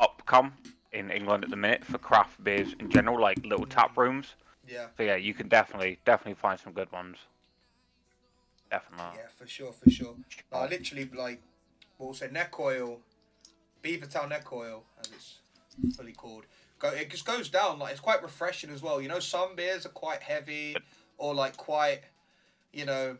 upcome in England at the minute for craft beers in general, like little tap rooms. Yeah. So yeah, you can definitely definitely find some good ones. Definitely. Yeah, for sure, for sure. I literally like what we'll say neck oil, Beaver Beavertown neck oil, as it's fully called. Go, it just goes down like it's quite refreshing as well. You know, some beers are quite heavy or like quite, you know,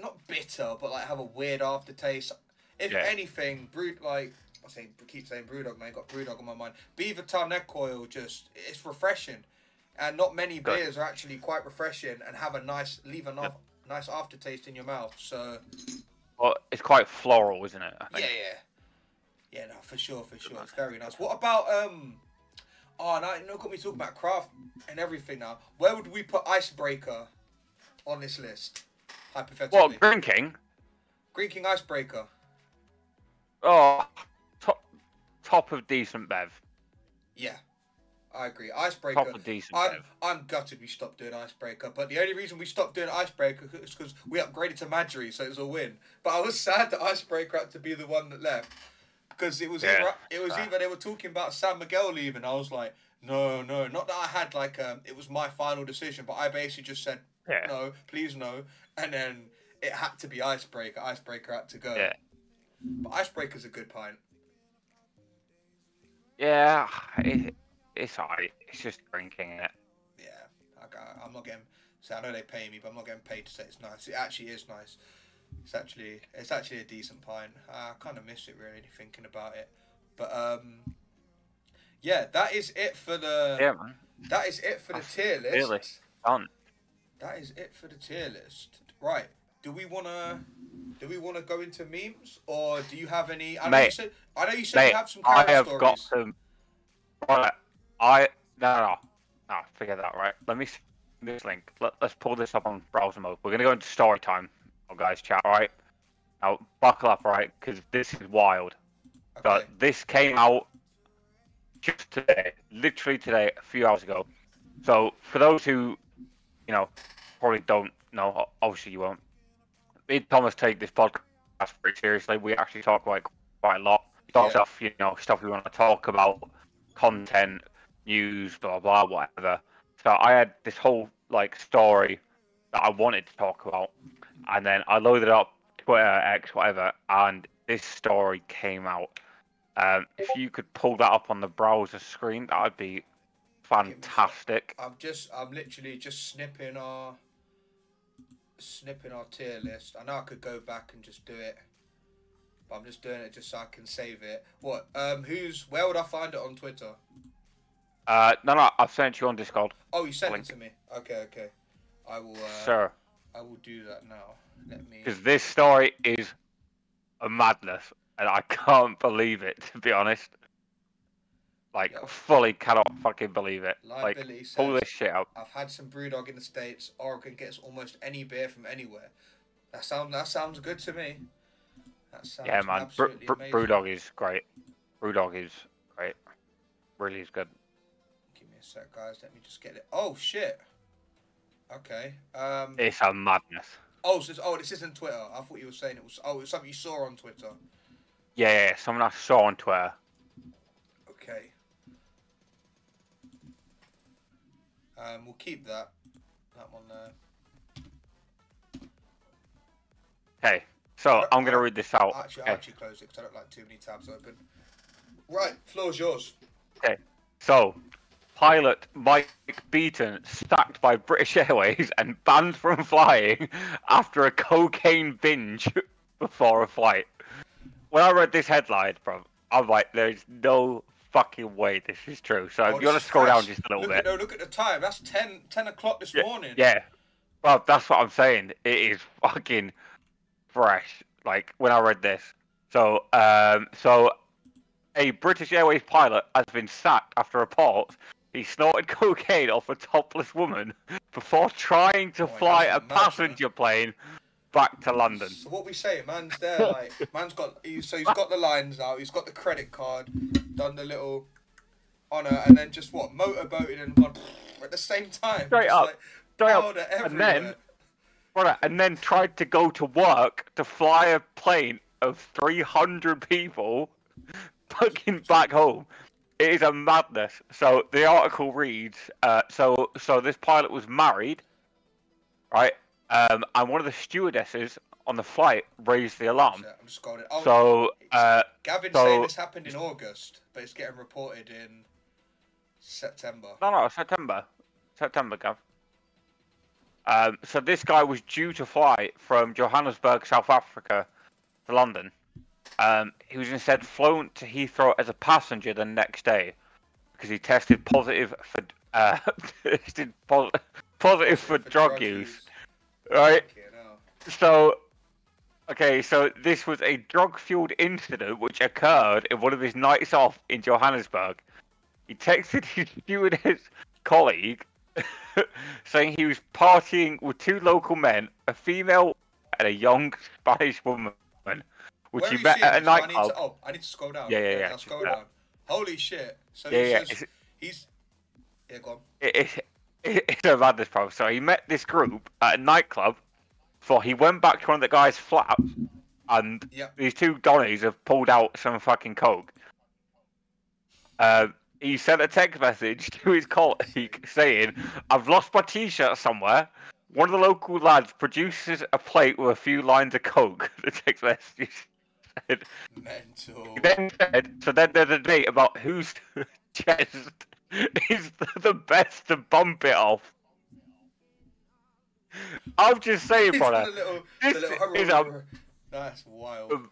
not bitter, but like have a weird aftertaste. If Yeah. anything, brewed like I say, keep saying brewdog, man. Got brewdog on my mind. Beavertown neck oil, just it's refreshing, and not many Good. beers are actually quite refreshing and have a nice leave a nice, nice aftertaste in your mouth. So Well, it's quite floral, isn't it? I yeah, yeah, yeah. No, for sure, for sure. It's very nice. What about um? Oh, now you know, got me talking about craft and everything. Now, where would we put Icebreaker on this list? Hypothetically, Well, drinking. Greene King Icebreaker. Oh, top top of decent bev. Yeah, I agree. Icebreaker. Top of decent I'm, bev. I'm gutted we stopped doing Icebreaker, but the only reason we stopped doing Icebreaker is because we upgraded to Madri, so it was a win. But I was sad that Icebreaker had to be the one that left because it was Yeah. either, it was either they were talking about San Miguel leaving. I was like, no, no, not that I had like um, it was my final decision, but I basically just said Yeah. no, please no, and then it had to be Icebreaker. Icebreaker had to go. Yeah. But Icebreaker's a good pint. Yeah, it, it's alright. It's just drinking it. Yeah, I I'm not getting. So I know they pay me, but I'm not getting paid to say it's nice. It actually is nice. It's actually it's actually a decent pint. I kind of miss it really thinking about it. But um, yeah, that is it for the. Yeah, man. That is it for the tier list. Really done. That is it for the tier list. Right. Do we wanna do we wanna go into memes or do you have any? I know you said I know you said Mate, you have some I have stories. got some. Right, I no no no. Forget that. Right, let me this link. Let, let's pull this up on browser mode. We're gonna go into story time. Oh, guys, chat. Right. Now buckle up, right? Because this is wild. Okay. But this came out just today, literally today, a few hours ago. So for those who, you know, probably don't know, obviously you won't. Me and Thomas take this podcast very seriously. We actually talk it quite a lot. Talk Yeah. stuff, you know, stuff we want to talk about, content, news, blah blah, whatever. So I had this whole like story that I wanted to talk about, and then I loaded up Twitter, X, whatever, and this story came out. Um, if you could pull that up on the browser screen, that would be fantastic. I'm just I'm literally just snipping our snipping our tier list. I know I could go back and just do it. But I'm just doing it just so I can save it. What? Um who's where would I find it on Twitter? Uh, no, no, I've sent you on Discord, Oh you sent Link. it to me. Okay, okay. I will uh, sir, I will do that now. Let me because this story is a madness, and I can't believe it. To be honest, like Yeah. fully cannot fucking believe it. Like pull says this shit up. I've had some brewdog in the States. Oregon gets almost any beer from anywhere. That sounds that sounds good to me. That sounds Yeah, man, Br- Br- Brewdog is great. Brewdog is great. Really is good. Give me a sec, guys. Let me just get it. Oh shit. Okay. Um. It's a madness. Oh, so oh, this isn't Twitter. I thought you were saying it was. Oh, it's something you saw on Twitter. Yeah, yeah, someone I saw on Twitter. Okay. Um, we'll keep that. That one there. Okay, so I'm gonna read this out. Actually, I actually closed it because I don't like too many tabs open. Right, floor's yours. Okay. So, pilot Mike Beaton sacked by British Airways and banned from flying after a cocaine binge before a flight. When I read this headline, bro, I'm like, there's no fucking way this is true. So, Oh, you want to scroll down just a little look bit. At, no, look at the time. That's 10, 10 o'clock this Yeah, morning. Yeah. Well, that's what I'm saying. It is fucking fresh. Like when I read this. So, um, so a British Airways pilot has been sacked after reports he snorted cocaine off a topless woman before trying to Oh fly a passenger plane back to London. So what we say, man's there, like man's got he, so he's got the lines out, he's got the credit card, done the little honor, and then just what motorboated and gone at the same time. Straight up, like, straight up, powder and then- everywhere. Right, and then tried to go to work to fly a plane of 300 people fucking back home. It is a madness. So the article reads, uh, so so this pilot was married, right? Um, and one of the stewardesses on the flight raised the alarm. So I'm. Oh, So uh, Gavin's so- saying this happened in August, but it's getting reported in September. No, no, September. September, Gav. Um, so this guy was due to fly from Johannesburg, South Africa, to London. Um, he was instead flown to Heathrow as a passenger the next day because he tested positive for uh, tested pos- positive for, drug, use. Right. So, okay, so this was a drug-fueled incident which occurred in one of his nights off in Johannesburg. He texted his stewardess colleague saying he was partying with two local men, a female and a young Spanish woman, which Where you met at a? I nightclub. to- Oh, I need to scroll down. Yeah, yeah, yeah, I'll scroll down. Holy shit! So Yeah, he yeah, says he's yeah, go on. it, it, it's a madness, bro. So he met this group at a nightclub. For he went back to one of the guys' flats, and Yeah. these two Donnies have pulled out some fucking coke. Uh, he sent a text message to his colleague saying, "I've lost my T-shirt somewhere." One of the local lads produces a plate with a few lines of coke. The text message said. Mental. Then said, so then there's a debate about whose chest is the best to bump it off. I'm just saying, brother, little, this little is a- That's wild. Um,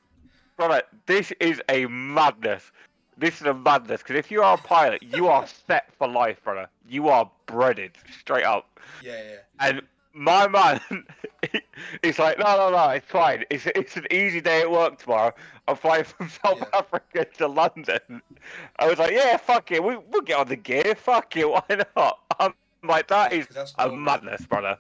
brother, this is a madness. This is a madness because if you are a pilot, you are set for life, brother. You are breaded straight up. Yeah, yeah. And my man, he's like, no, no, no, it's fine. It's it's an easy day at work tomorrow. I'm flying from South Yeah. Africa to London. I was like, yeah, fuck it, we, we'll get on the gear. Fuck it, why not? I'm like, that is a normal. madness, brother.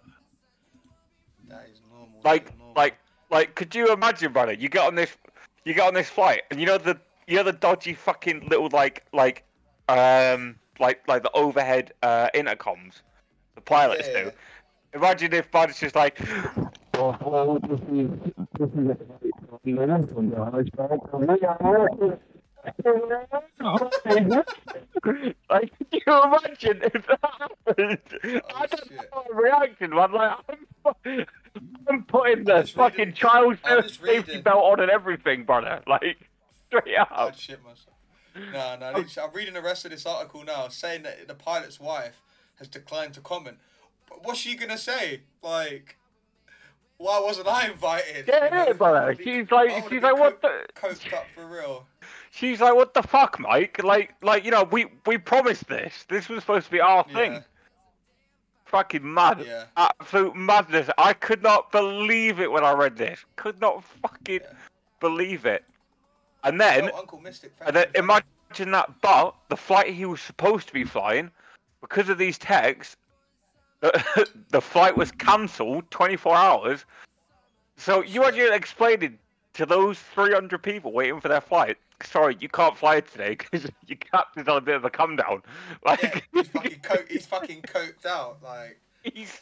That is normal. Like, is normal. like, like, could you imagine, brother? You get on this, you get on this flight, and you know the, you know the dodgy fucking little like, like, um, like, like the overhead uh, intercoms the pilots Yeah, do. Yeah. Imagine if Bud's just like, like, can you imagine if that happened? Oh, I don't shit. know my reaction, man. Like, I'm, fu- I'm putting the just reading- fucking child safety belt on and everything, brother. Like, straight up. I'd shit myself. No, no. I'm reading the rest of this article now, saying that the pilot's wife has declined to comment. What's she gonna say? Like, why wasn't I invited? Yeah, You know? yeah, brother. She's like- she's like, what the- Coked up for real. She's like, "What the fuck, Mike? Like, like you know, we we promised this. This was supposed to be our thing. Yeah, Fucking mad, yeah. absolute madness. I could not believe it when I read this. Could not fucking Yeah. believe it. And then, Uncle Mystic. and then imagine that. But the flight he was supposed to be flying, because of these texts, the, the flight was cancelled 24 hours. So you Shit. imagine explaining to those 300 people waiting for their flight. Sorry, you can't fly today because your captain's on a bit of a come down. Yeah, Like he's fucking co- he's fucking coked out. Like, he's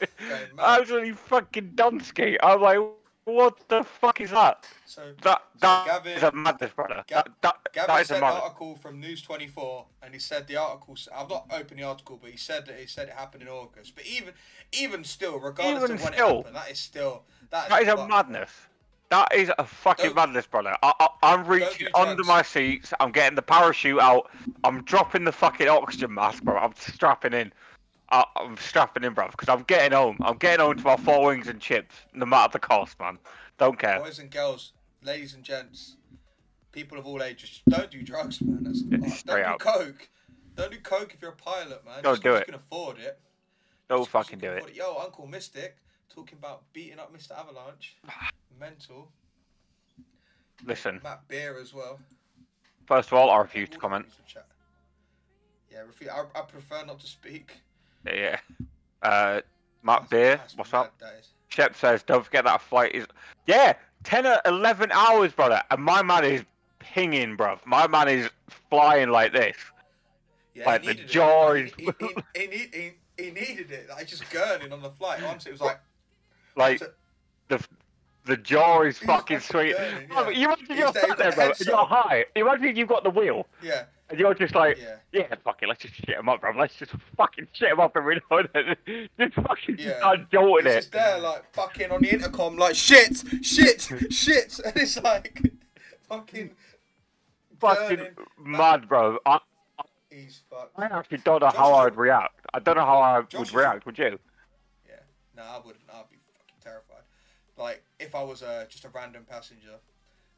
absolutely fucking dunsky. I'm like, what the fuck is that? so That So Gavin- is a madness, brother. Gav- that, that, Gavin that is an article from News 24, and he said the article. I've not opened the article, but he said that he said it happened in August. But even, even still, regardless Even of when still. it happened, that is still that is, That is a madness. That is a fucking madness, brother. I, I'm reaching under my seats. I'm getting the parachute out. I'm dropping the fucking oxygen mask, bro. I'm strapping in. I, I'm strapping in, bro, because I'm getting home. I'm getting home to my four wings and chips, no matter the cost, man. Don't care. Boys and girls, ladies and gents, people of all ages, don't do drugs, man. That's, oh, don't up. do coke. Don't do coke if you're a pilot, man. Don't Just do it. You can afford it. Don't Just fucking do it. afford Yo, Uncle Mystic, talking about beating up Mr. Avalanche. Mental. Listen, Matt Beer as well. first of all, I refuse to comment. agrees with chat. Yeah, I, I prefer not to speak. Yeah. Uh, Matt Beer, That's what's up? Shep says, don't forget that flight is. Yeah, 10 or 11 hours, brother. And my man is pinging, bruv. My man is flying like this. Yeah, Like, he the jaw He, is- he, he, he, he, needed it. Like just gurning on the flight. Honestly, it was like. Like, So- the the jaw is fucking sweet. Oh, yeah. You imagine you're there, sat there, bro, you're high. Imagine you've got the wheel, Yeah, and you're just like, yeah. yeah, fuck it, let's just shit him up, bro. Let's just fucking shit him up every now and then. Just fucking Yeah. start jolting it. just there, like fucking on the intercom, like shit, shit, shit, and it's like fucking Fucking gurning. mad, bro. I, fucked. I actually don't know Josh how I would react. I don't know how I Josh would react. Would you? Yeah, no, I wouldn't. I'd be fucking terrified. Like if I was uh, just a random passenger.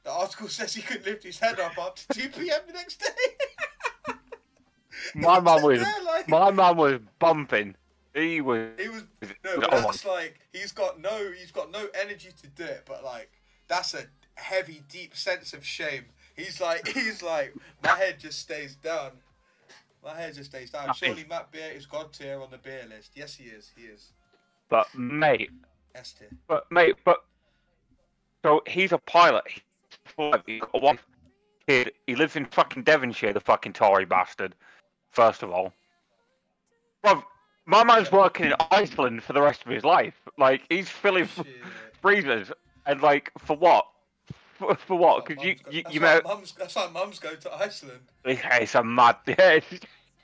The article says he couldn't lift his head up after two p.m. the next day. My mum was there, like- my man was bumping. He was. He was no, but on. that's like he's got no, he's got no energy to do it. But like that's a heavy, deep sense of shame. He's like, he's like, my head just stays down. My head just stays down. Surely Matt Beer is god tier on the beer list. Yes, he is. He is But mate, S tier. but mate, but so he's a pilot. Five, He's got one kid. He lives in fucking Devonshire. The fucking Tory bastard. First of all, bro, my man's working in Iceland for the rest of his life. Like he's filling Shit. freezers, and like for what? For, for what? Because you you, that's you why met. mums, that's why mums go to Iceland. Yeah, it's a mad. Yeah,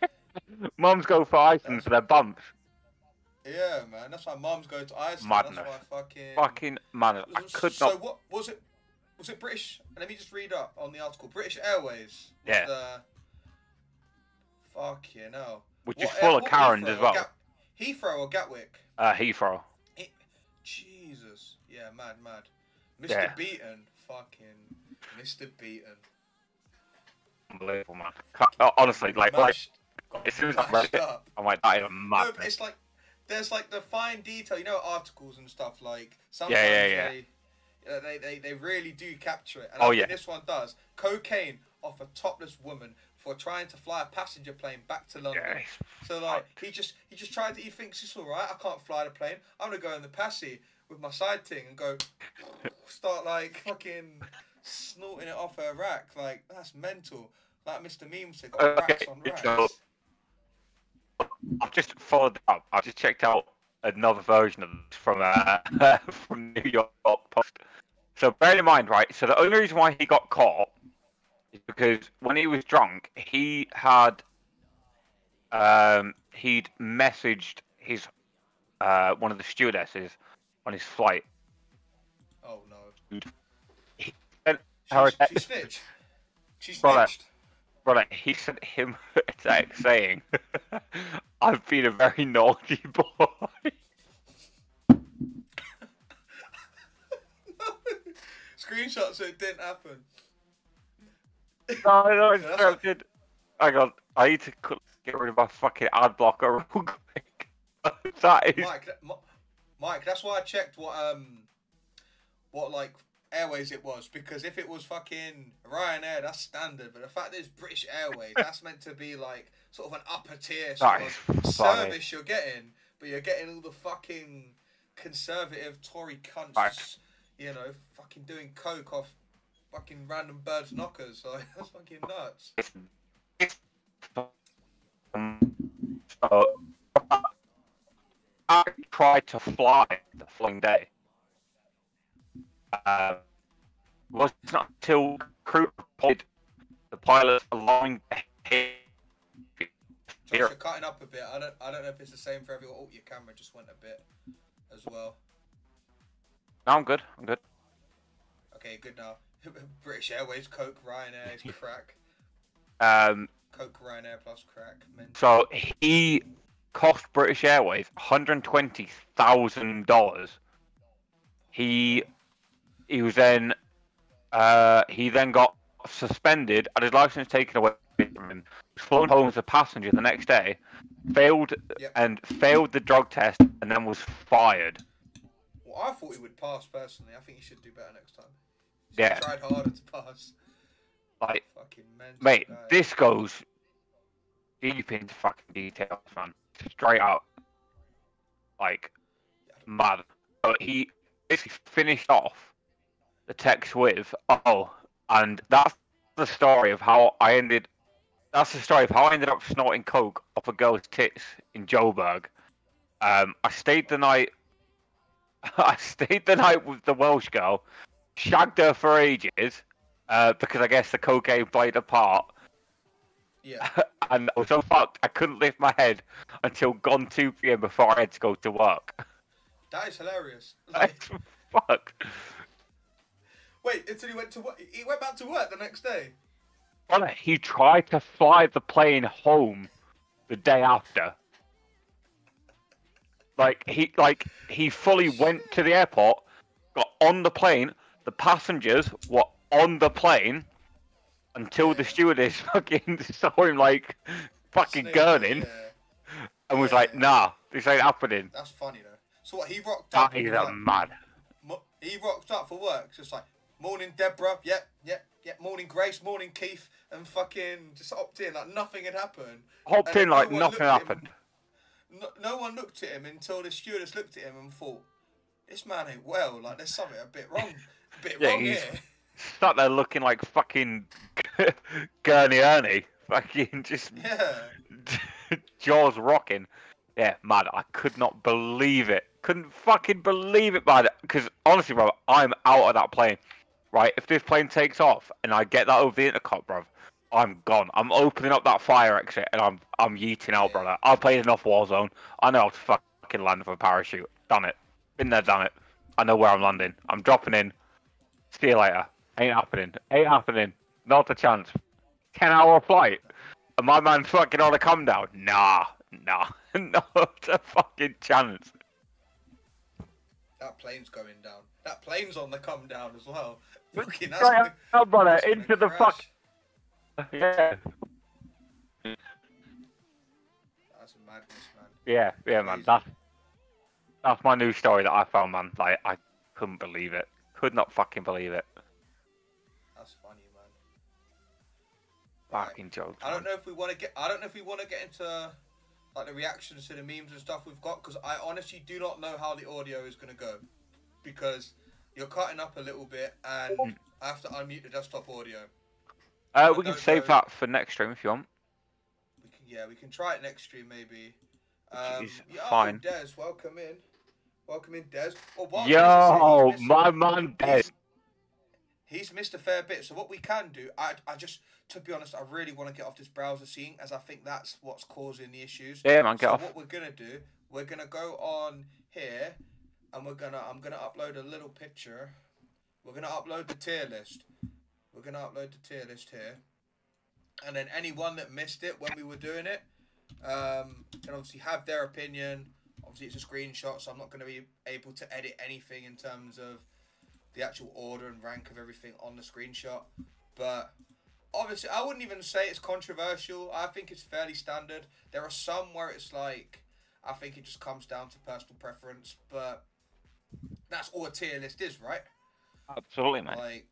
Mums go for Iceland for their bumps. Yeah, man. That's why mums go to Iceland. Madness. That's why fucking. Fucking man, I could so not. what was it? Was it British? Let me just read up on the article. British Airways. Yeah. The... Fuck you know. Which is full of Karens as well. Heathrow or Gatwick? Uh, Heathrow. Jesus. Yeah, mad, mad. Mr. Yeah. Beaton. Fucking Mr. Beaton. Unbelievable, man. Uh, Honestly, like, like Mashed- as soon as I read mashed it. I'm like, that is a No, mad. but it's like there's like the fine detail. You know, articles and stuff. Like sometimes yeah, yeah. they, uh, Uh, they they they really do capture it. And Oh, yeah. this one does. Cocaine off a topless woman for trying to fly a passenger plane back to London. Yeah, So like he just he just tried to he thinks it's all right. I can't fly the plane. I'm gonna go in the passy with my side thing and go start like fucking snorting it off her rack. Like that's mental. Like Mr. Meme said, got Okay, racks on racks. so- I've just followed up. I've just checked out another version of this from uh, from New York Post. So bear in mind, right? So the only reason why he got caught is because when he was drunk, he had um, he'd messaged his uh, one of the stewardesses on his flight. Oh no. He sent her She, she snitched. She snitched. brother, he sent him a text saying, "I've been a very naughty boy." Screenshot so it didn't happen. No, no, it's Yeah, that's what- scripted. Hang on, I need to get rid of my fucking ad blocker real quick. that is. Mike, Mike, that's why I checked what um, what like airways it was because if it was fucking Ryanair, that's standard. But the fact that it's British Airways, that's meant to be like sort of an upper tier sort of service you're getting, but you're getting all the fucking conservative Tory cunts, you know, fucking doing coke off fucking random birds knockers. Like that's fucking nuts. It's, it's, so, I tried to fly the following day. Um, was not until crew reported the pilot allowing the Josh, Here. you're cutting up a bit. I don't, I don't know if it's the same for everyone. Oh, your camera just went a bit as well. No, I'm good. I'm good. Okay, good now. British Airways, Coke, Ryanair is crack. Um, Coke, Ryanair plus crack. Men- so he cost British Airways $120,000. He he was then uh, he then got suspended and his license taken away from him. Flown home as a passenger the next day, failed Yep. and failed the drug test, and then was fired. Well, I thought he would pass personally. I think he should do better next time. He Yeah. tried harder to pass. Like, Fucking mate, guy. this goes deep into fucking details, man. Straight out. Like, mad. But he basically finished off the text with, oh, and that's the story of how I ended. That's the story of how I ended up snorting coke off a girl's tits in Joburg. Um, I stayed the night. I stayed the night with the Welsh girl, shagged her for ages, uh, because I guess the cocaine played a part, Yeah. and I was so fucked I couldn't lift my head until gone 2 p.m. before I had to go to work. That is hilarious. Like, That's fucked. Wait, until he went to work. He went back to work the next day. Brother, he tried to fly the plane home the day after. Like he like he fully went to the airport, got on the plane, the passengers were on the plane until the stewardess fucking saw him like fucking Snake, gurning yeah. and was Yeah. like, nah, this ain't happening. That's funny though. So what? He rocked up. That is a mad. he rocked up for work. Just like morning, Deborah. Yep, yep, yep. Morning, Grace. Morning, Keith. And fucking just opted in like nothing had happened. Hopped And in like one nothing happened. No, no one looked at him until the stewardess looked at him and thought, "This man ain't well. Like there's something a bit wrong, a bit Yeah, wrong he's- here." Sat there looking like fucking Gurney Ernie. Fucking just Yeah. jaws rocking. Yeah, mad. I could not believe it. Couldn't fucking believe it, man. Because honestly, bro, I'm out of that plane. Right? If this plane takes off and I get that over the intercom, bro, I'm gone. I'm opening up that fire exit and I'm I'm yeeting out, brother. I've played enough Warzone. I know how to fucking land with a parachute. Done it. Been there, done it. I know where I'm landing. I'm dropping in. See you later. Ain't happening. Ain't happening. Not a chance. Ten hour flight. And my man fucking on a come down. Nah, nah, not a fucking chance. That plane's going down. That plane's on the come down as well. Fucking that's Straight gonna- up, brother, into the crash. fuck. Yeah, That's madness, man. yeah, yeah, man. Crazy. That's that's my new story that I found, man. Like I couldn't believe it. Could not fucking believe it. That's funny, man. Right. Fucking joke. I don't know if we want to get. I don't know if we want to get into like the reactions to the memes and stuff we've got because I honestly do not know how the audio is gonna go because you're cutting up a little bit and I have to unmute the desktop audio. Uh, we can save know. that for next stream if you want. We can, yeah, we can try it next stream maybe. Um, is yeah, fine. Des, welcome in. Welcome in, Des. Oh, Yo, he's my missed- man Des. he's- He's missed a fair bit. So what we can do, I, I just, to be honest, I really want to get off this browser scene as I think that's what's causing the issues. Yeah, man, get so off. what we're gonna do, we're gonna go on here, and we're gonna, I'm gonna upload a little picture. We're gonna upload the tier list. We're gonna upload the tier list here, and then anyone that missed it when we were doing it, um, can obviously have their opinion. Obviously, it's a screenshot, so I'm not gonna be able to edit anything in terms of the actual order and rank of everything on the screenshot. But obviously, I wouldn't even say it's controversial. I think it's fairly standard. There are some where it's like, I think it just comes down to personal preference, but that's all a tier list is, right? Absolutely, man. Like,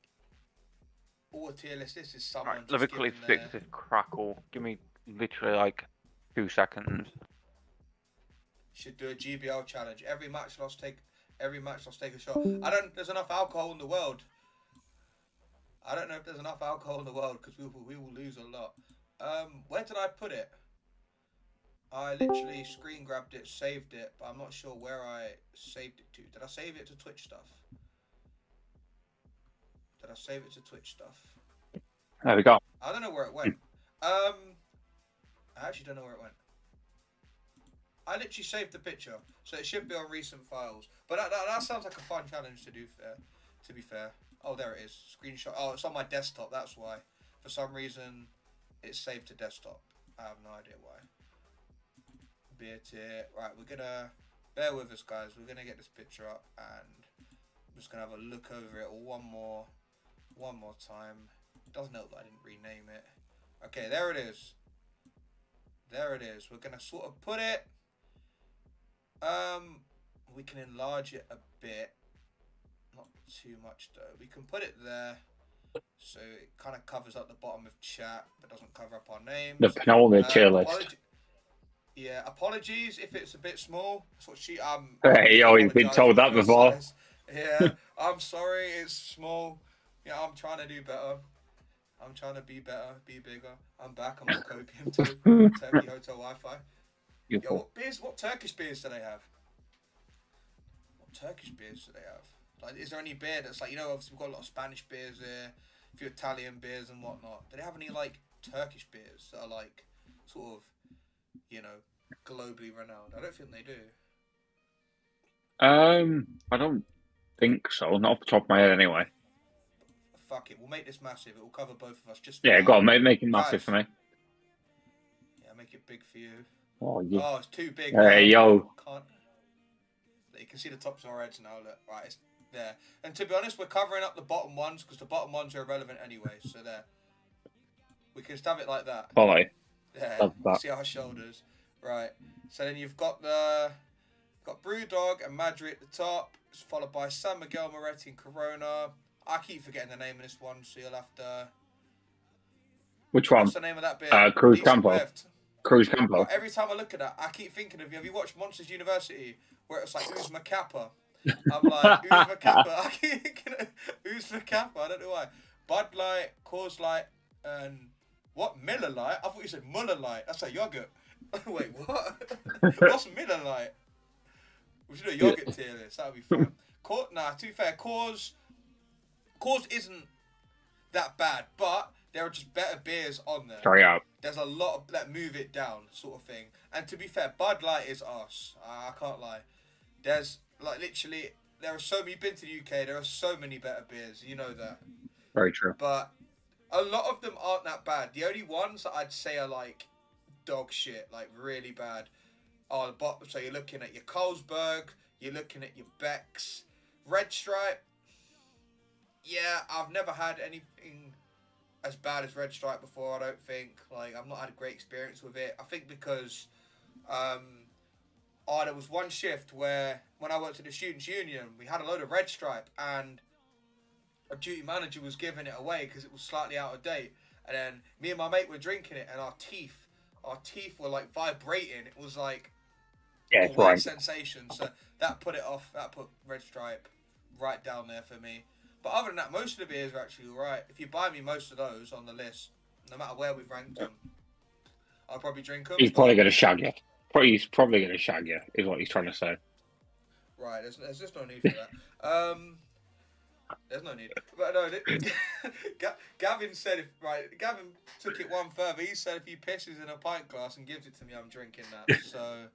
all a tier list is is someone Right, let me quickly fix this crackle. Give me literally like two seconds. should do a GBL challenge. Every match lost take every match lost take a shot. I don't there's enough alcohol in the world. I don't know if there's enough alcohol in the world because we will, we will lose a lot. Um, where did I put it? I literally screen grabbed it, saved it, but I'm not sure where I saved it to. Did I save it to Twitch stuff? Did I save it to Twitch stuff? There we go. I don't know where it went. Um, I actually don't know where it went. I literally saved the picture, so it should be on recent files. But that, that, that sounds like a fun challenge to do. Fair, to be fair. Oh, there it is. Screenshot. Oh, it's on my desktop. That's why. For some reason, it's saved to desktop. I have no idea why. Beer tier. Right, we're gonna bear with us, guys. We're gonna get this picture up, and I'm just gonna have a look over it one more, one more time. Doesn't help that I didn't rename it. Okay, there it is. There it is. We're gonna sort of put it. Um, we can enlarge it a bit. Not too much though. We can put it there. So it kind of covers up the bottom of chat, but doesn't cover up our names. The penultimate Uh, tier list. Yeah, apologies if it's a bit small. That's what she um. Hey, yo, he's been told that before. size. Yeah, I'm sorry. It's small. Yeah, I'm trying to do better. I'm trying to be better, be bigger. I'm back. I'm on copium too. Turkey Hotel Wi-Fi. Yo, what beers? What Turkish beers do they have? What Turkish beers do they have? Like, is there any beer that's like you know? Obviously, we've got a lot of Spanish beers there, a few Italian beers and whatnot. Do they have any like Turkish beers that are like sort of, you know, globally renowned? I don't think they do. Um, I don't think so. Not off the top of my head, anyway. Fuck it, we'll make this massive. It will cover both of us. Just Yeah, go on, make, make it massive for me. Yeah, make it big for you. Oh, yeah. Oh, it's too big. Hey, yo. Can't. You can see the tops of our heads now. Look, right, it's there. And to be honest, we're covering up the bottom ones because the bottom ones are irrelevant anyway. So there. We can just have it like that. Quality. There. Love that. See our shoulders. Right. So then you've got the got Brewdog and Madri at the top, followed by San Miguel Moretti and Corona. I keep forgetting the name of this one, so you'll have to. Which one? What's the name of that beer? Uh, Cruzcampo. Cruz Campo. But every time I look at that, I keep thinking of you. Have you watched Monsters University where it's like Oozma Kappa? I'm like Oozma Kappa. I keep thinking of Oozma Kappa. I don't know why. Bud Light, Coors Light, and what Miller Lite? I thought you said Muller Light. That's a yogurt. Wait, what? What's Miller Lite? We should do a yogurt tier list. That'd be fun. Coors, nah, to be fair, Coors, Coors isn't that bad, but there are just better beers on there Sorry out. there's a lot of that move it down sort of thing. And to be fair, Bud Light is us. I, I can't lie. There's like literally there are so many. You've been to the UK. There are so many better beers. You know that. Very true. But a lot of them aren't that bad. The only ones that I'd say are like dog shit, like really bad, are the bottom. So you're looking at your Carlsberg. You're looking at your Beck's. Red Stripe. Yeah, I've never had anything as bad as Red Stripe before. I don't think. Like I've not had a great experience with it. I think because, um, oh, there was one shift where when I worked at the Students' Union, we had a load of Red Stripe, and a duty manager was giving it away because it was slightly out of date. And then me and my mate were drinking it, and our teeth, our teeth were like vibrating. It was like Yeah, a right. sensation. So that put it off. That put Red Stripe right down there for me. But other than that, most of the beers are actually alright. If you buy me most of those on the list, no matter where we've ranked them, I'll probably drink them. He's probably going to shag you. Probably, he's probably going to shag you, is what he's trying to say. Right, there's, there's just no need for that. Um, there's no need. But no, Gavin said if right, Gavin took it one further. He said if he pisses in a pint glass and gives it to me, I'm drinking that. So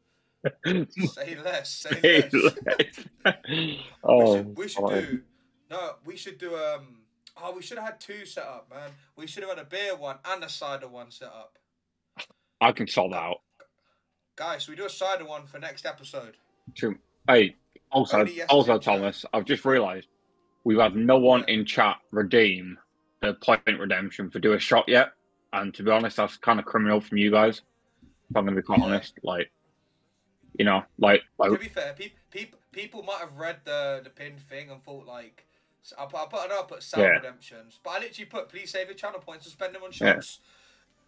say less, say less. oh, we should, we should do. No, we should do. Um, oh, we should have had two set up, man. We should have had a beer one and a cider one set up. I can sort that out. Guys, we do a cider one for next episode. True. Hey, also, also. Thomas, I've just realised we've had no one in chat redeem the point redemption for do a shot yet. And to be honest, that's kind of criminal from you guys. If I'm going to be quite honest, like, you know, like, To be fair, pe- pe- people might have read the the pinned thing and thought like, s- I put I put I know I put sound Yeah. redemptions, but I literally put please save your channel points and spend them on Yeah. shots.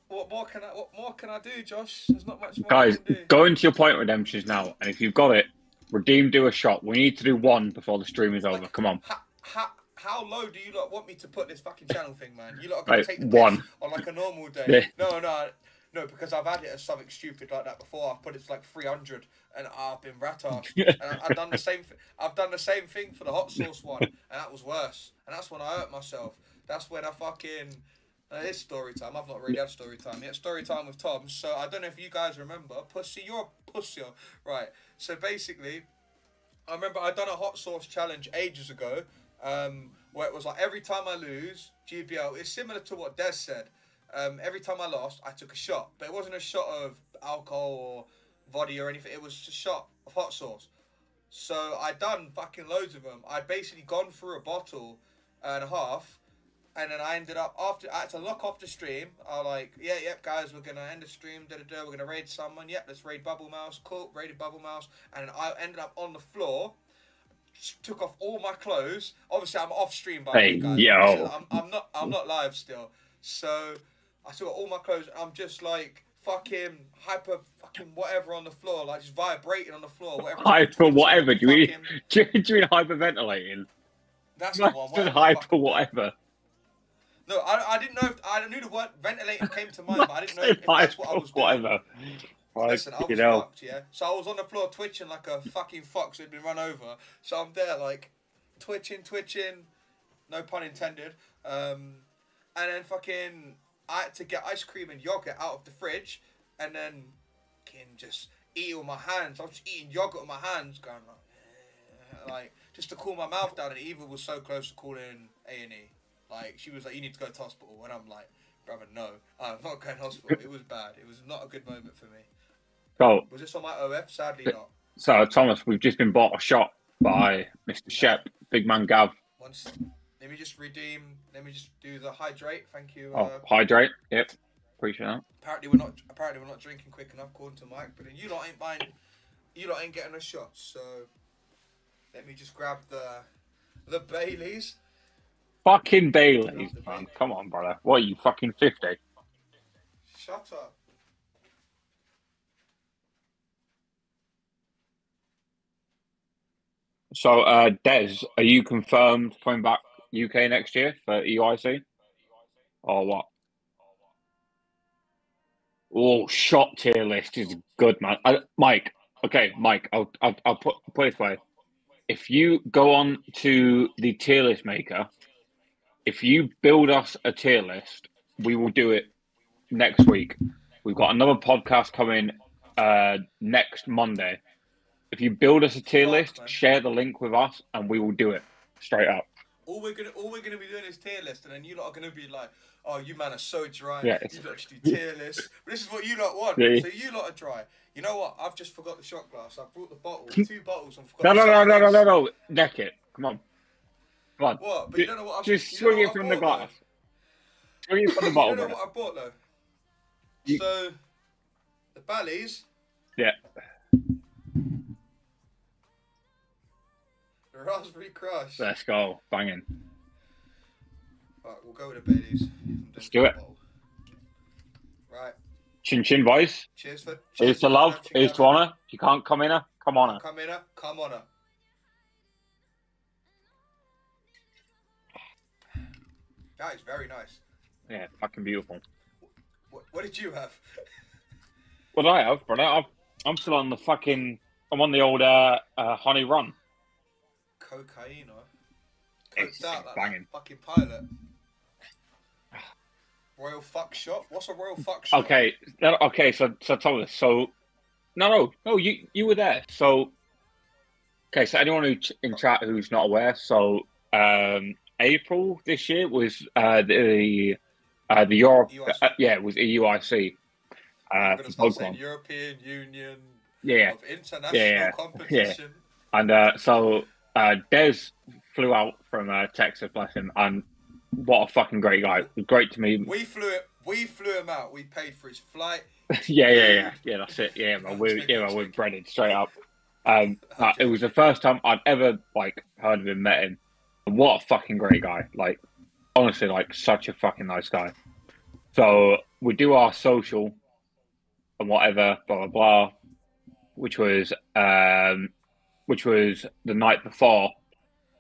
What more can I what more can I do, Josh? There's not much more guys, I can do. go into your point redemptions now, and if you've got it, redeem, do a shot. We need to do one before the stream is over. Like, Come on. How, how, how low do you lot want me to put this fucking channel thing, man? You lot are gonna Right, take the one. on like a normal day. Yeah. No, no, no, because I've had it as something stupid like that before. I've put it to like 300 and I've been rat and I, I've done the same. Th- I've done the same thing for the hot sauce one, and that was worse. And that's when I hurt myself. That's when I fucking. Uh, it's story time. I've not really had story time yet. Story time with Tom. So I don't know if you guys remember. Pussy, you're a pussy. Right. So basically, I remember I done a hot sauce challenge ages ago, um, where it was like every time I lose GBL, it's similar to what Des said. Um, every time I lost, I took a shot, but it wasn't a shot of alcohol or vodka or anything. It was just a shot of hot sauce. So I done fucking loads of them. I'd basically gone through a bottle and a half, and then I ended up after I had to lock off the stream. I like, yeah, yep, guys, we're gonna end the stream. Da da da. We're gonna raid someone. Yep, let's raid Bubble Mouse. Cool, raided Bubble Mouse, and I ended up on the floor. Took off all my clothes. Obviously, I'm off stream by the Hey, way, guys. yo. I'm, I'm not. I'm not live still. So I got all my clothes. I'm just like fucking hyper fucking whatever on the floor, like just vibrating on the floor. Whatever. Hyper whatever, do you mean- Do you, mean hyperventilating? That's the one. Just hyper whatever. No, I, I didn't know if I knew the word ventilator came to mind, but I didn't know if, Hyper that's what I was doing. whatever. Like, Listen, I you was know, fucked, yeah. So I was on the floor twitching like a fucking fox who'd been run over. So I'm there like twitching, twitching, no pun intended. Um, and then fucking I had to get ice cream and yogurt out of the fridge, and then can just eat it with my hands. I was just eating yogurt with my hands, going like, eh, like just to cool my mouth down. And Eva was so close to calling A and E. Like she was like, "You need to go to hospital," and I'm like, "Brother, no, I'm not going to hospital." It was bad. It was not a good moment for me. So, Was this on my OF? Sadly not. so Thomas, we've just been bought a shot by Mr. Shep, Big Man Gav. Once, let me just redeem. Let me just do the hydrate. Thank you. Oh, Uh, hydrate. Yep, appreciate that. apparently we're not. Apparently we're not drinking quick enough, according to Mike. But then you lot ain't buying. You lot ain't getting a shot. So let me just grab the the Baileys. Fucking Bailey's, man. Come on, brother. What are you, fucking 50? Shut up. So, uh, Des, are you confirmed coming back UK next year for EIC? Or what? Oh, shot tier list is good, man. I, Mike, okay, Mike, I'll, I'll, I'll put, put it this way. If you go on to the tier list maker, if you build us a tier list, we will do it next week. We've got another podcast coming uh, next Monday. If you build us a tier Fuck, list, man. share the link with us, and we will do it straight up. All we're gonna all we're gonna be doing is tier list, and then you lot are gonna be like, "Oh, you man are so dry. Yeah, it's- you lot just do tier list." But this is what you lot want. Yeah. So you lot are dry. You know what? I've just forgot the shot glass. I brought the bottle, two bottles, and forgot. No, no, no, no, no, no, no. Neck it. Come on. Come on. What? But you don't know what I've Just you swing it from the glass. Swing it from the you bottle, don't know what I bought though. You- So the Bally's, Raspberry Crush. Let's go. Banging. Right, we'll go with the Baileys. Let's do it. Right. Chin chin, boys. Cheers for. Here's to love. Here's to honour. If you can't come in her, come on her. Come in, her, come on. her. That is very nice. Yeah, fucking beautiful. What, what did you have? What I have, brother? I've, I'm still on the fucking. I'm on the old uh, uh, honey run. Cocaine, or It's- coked out it's like banging. fucking pilot. Royal fuck shot. What's a royal fuck shot? Okay, that- okay. So, so Thomas. So, no, no, no. You, you were there. So, okay. So, anyone who in chat who's not aware, so um, April this year was uh, the uh, the Europe. Uh, yeah, it was EUIC. Uh, I'm gonna start. European Union Yeah, of International Yeah, yeah, Competition. And uh, so uh, Des flew out from uh, Texas, bless him, and what a fucking great guy. Great to meet him. We flew it. We flew him out. We paid for his flight. yeah, yeah, yeah, yeah. That's it. Yeah, man, we yeah, man, we're breaded straight up. Um, uh, it was the first time I'd ever like heard of him, met him. And what a fucking great guy! Like, honestly, like such a fucking nice guy. So we do our social and whatever, blah blah blah, which was um, which was the night before,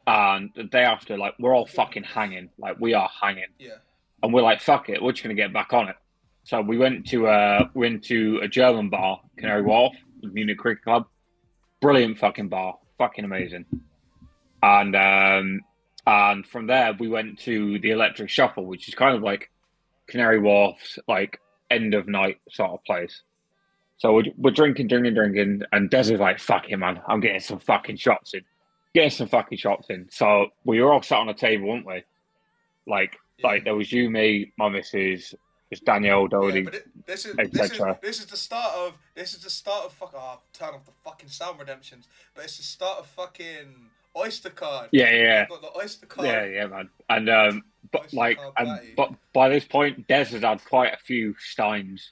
and the day after, like we're all fucking hanging, like we are hanging Yeah. and we're like, fuck it, we're just gonna get back on it. So we went to uh went to a German bar, Canary Wharf, Munich Cricket Club. Brilliant fucking bar, fucking amazing. And um and from there we went to the Electric Shuffle, which is kind of like Canary Wharf's like end of night sort of place. So we're, we're drinking, drinking, drinking, and Des is like, "Fuck it, man, I'm getting some fucking shots in, getting some fucking shots in." So we were all sat on a table, weren't we? Like, yeah. like there was you, me, my missus, Danielle, Yeah, Doherty. but this is this is etc. this is the start of this is the start of fuck. Oh, turn off the fucking sound redemptions. But it's the start of fucking Oyster Card. yeah, yeah, got the Oyster Card. yeah, yeah, man. And um, but Oyster like, and, but by this point, Des has had quite a few steins,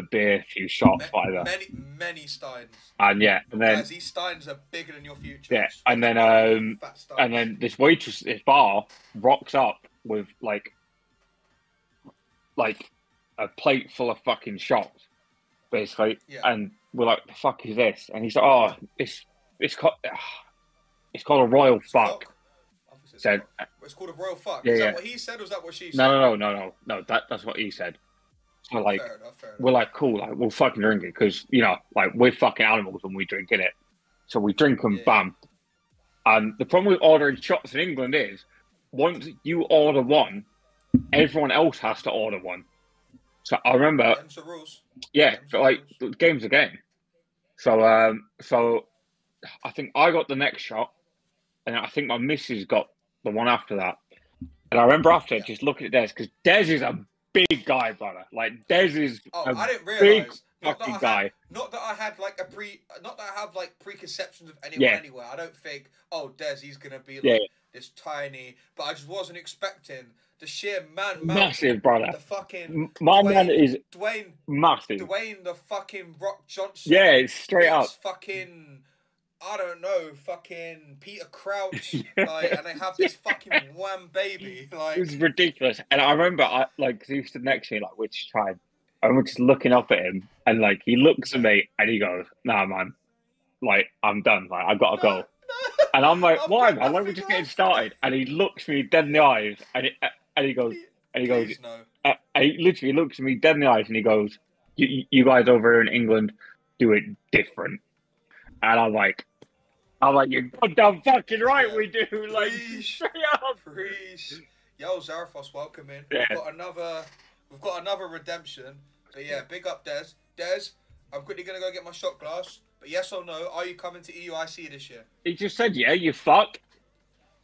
a beer, a few shots, Ma- whatever. Many, many steins. And yeah, and then Guys, these steins are bigger than your future. Yeah, and then, swear to God, um, and then this waitress, this bar rocks up with like, like a plate full of fucking shots, basically. Yeah. And we're like, "The fuck is this?" And he's like, "Oh, it's it's called it's called a royal It's fuck." cock. Obviously it's Said. It's called a royal fuck. Yeah, is yeah. that what he said or was that what she said? "No, no, no, no, no, no. That that's what he said." So like, fair enough, fair enough. we're like, "Cool, like we'll fucking drink it," because you know, like we're fucking animals when we drink in it. So we drink them, Yeah. bam. And the problem with ordering shots in England is once you order one, everyone else has to order one. So I remember, Them's the rules. yeah, but like rules. game's a game. So um, so I think I got the next shot, and I think my missus got the one after that. And I remember after Yeah. just looking at Des because Des is a big guy, brother. Like Des is Oh, a I didn't big realize. Not fucking had, guy. not that I had like a pre, not that I have like preconceptions of anyone Yeah. anywhere. I don't think, oh, Des, he's gonna be like Yeah. this tiny, but I just wasn't expecting the sheer man, mount, Massive, brother. the fucking My man is Dwayne, massive. Dwayne, the fucking Rock Johnson. Yeah, it's straight up. Fucking, I don't know, fucking Peter Crouch, like, and they have this fucking wham baby, like. It was ridiculous. And I remember, I like he stood next to me, like, we're just trying. And we're just looking up at him, and like, he looks at me and he goes, Nah, man, like, I'm done. Like, I've gotta go. And I'm like, I've Why, got man? Like, we're nothing just getting left." started. And he looks me dead in the eyes, and he, and he goes, and he goes, Please no. uh, and he literally looks at me dead in the eyes, and he goes, "You, you- you guys over here in England do it different." And I'm like, I'm like, you're goddamn fucking right, Yeah. we do. Like, Preach. straight up. Preach. Yo, Zarathos, welcome in. Yeah. We've got another we've got another redemption. But yeah, big up Des. Des, I'm quickly gonna go get my shot glass. But yes or no, are you coming to EUIC this year? He just said, "Yeah, you fuck."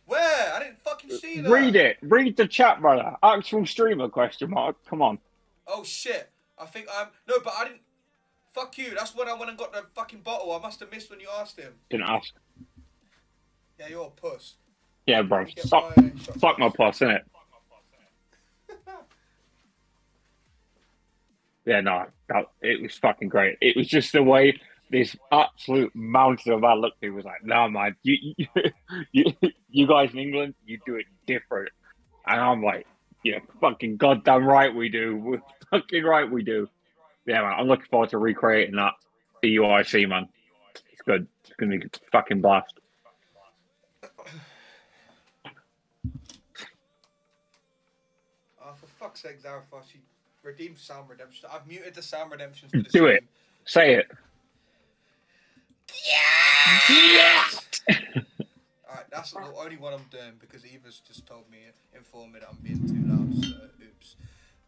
Where? I didn't fucking see that. Read it. Read the chat, brother. Actual streamer question mark. Come on. Oh shit. I think I'm no, but I didn't Fuck you, that's when I went and got the fucking bottle. I must have missed when you asked him. Didn't ask. Yeah, you're a puss. Yeah, bro. Fuck, my suck my puss, innit? Yeah, no, that, it was fucking great. It was just the way this absolute mountain of man looked at me was like, nah, man, you, you, you, you guys in England, you do it different. And I'm like, yeah, fucking goddamn right we do. We're fucking right we do. Yeah, man, I'm looking forward to recreating that EUIC, man. It's good. It's going to be a fucking blast. Oh, for fuck's sake, Zarathos, you redeemed Sound Redemption. I've muted the Sound Redemption the Do it. Say it. Alright, that's the only one I'm doing because Eva's just told me, informed me that I'm being too loud, so oops.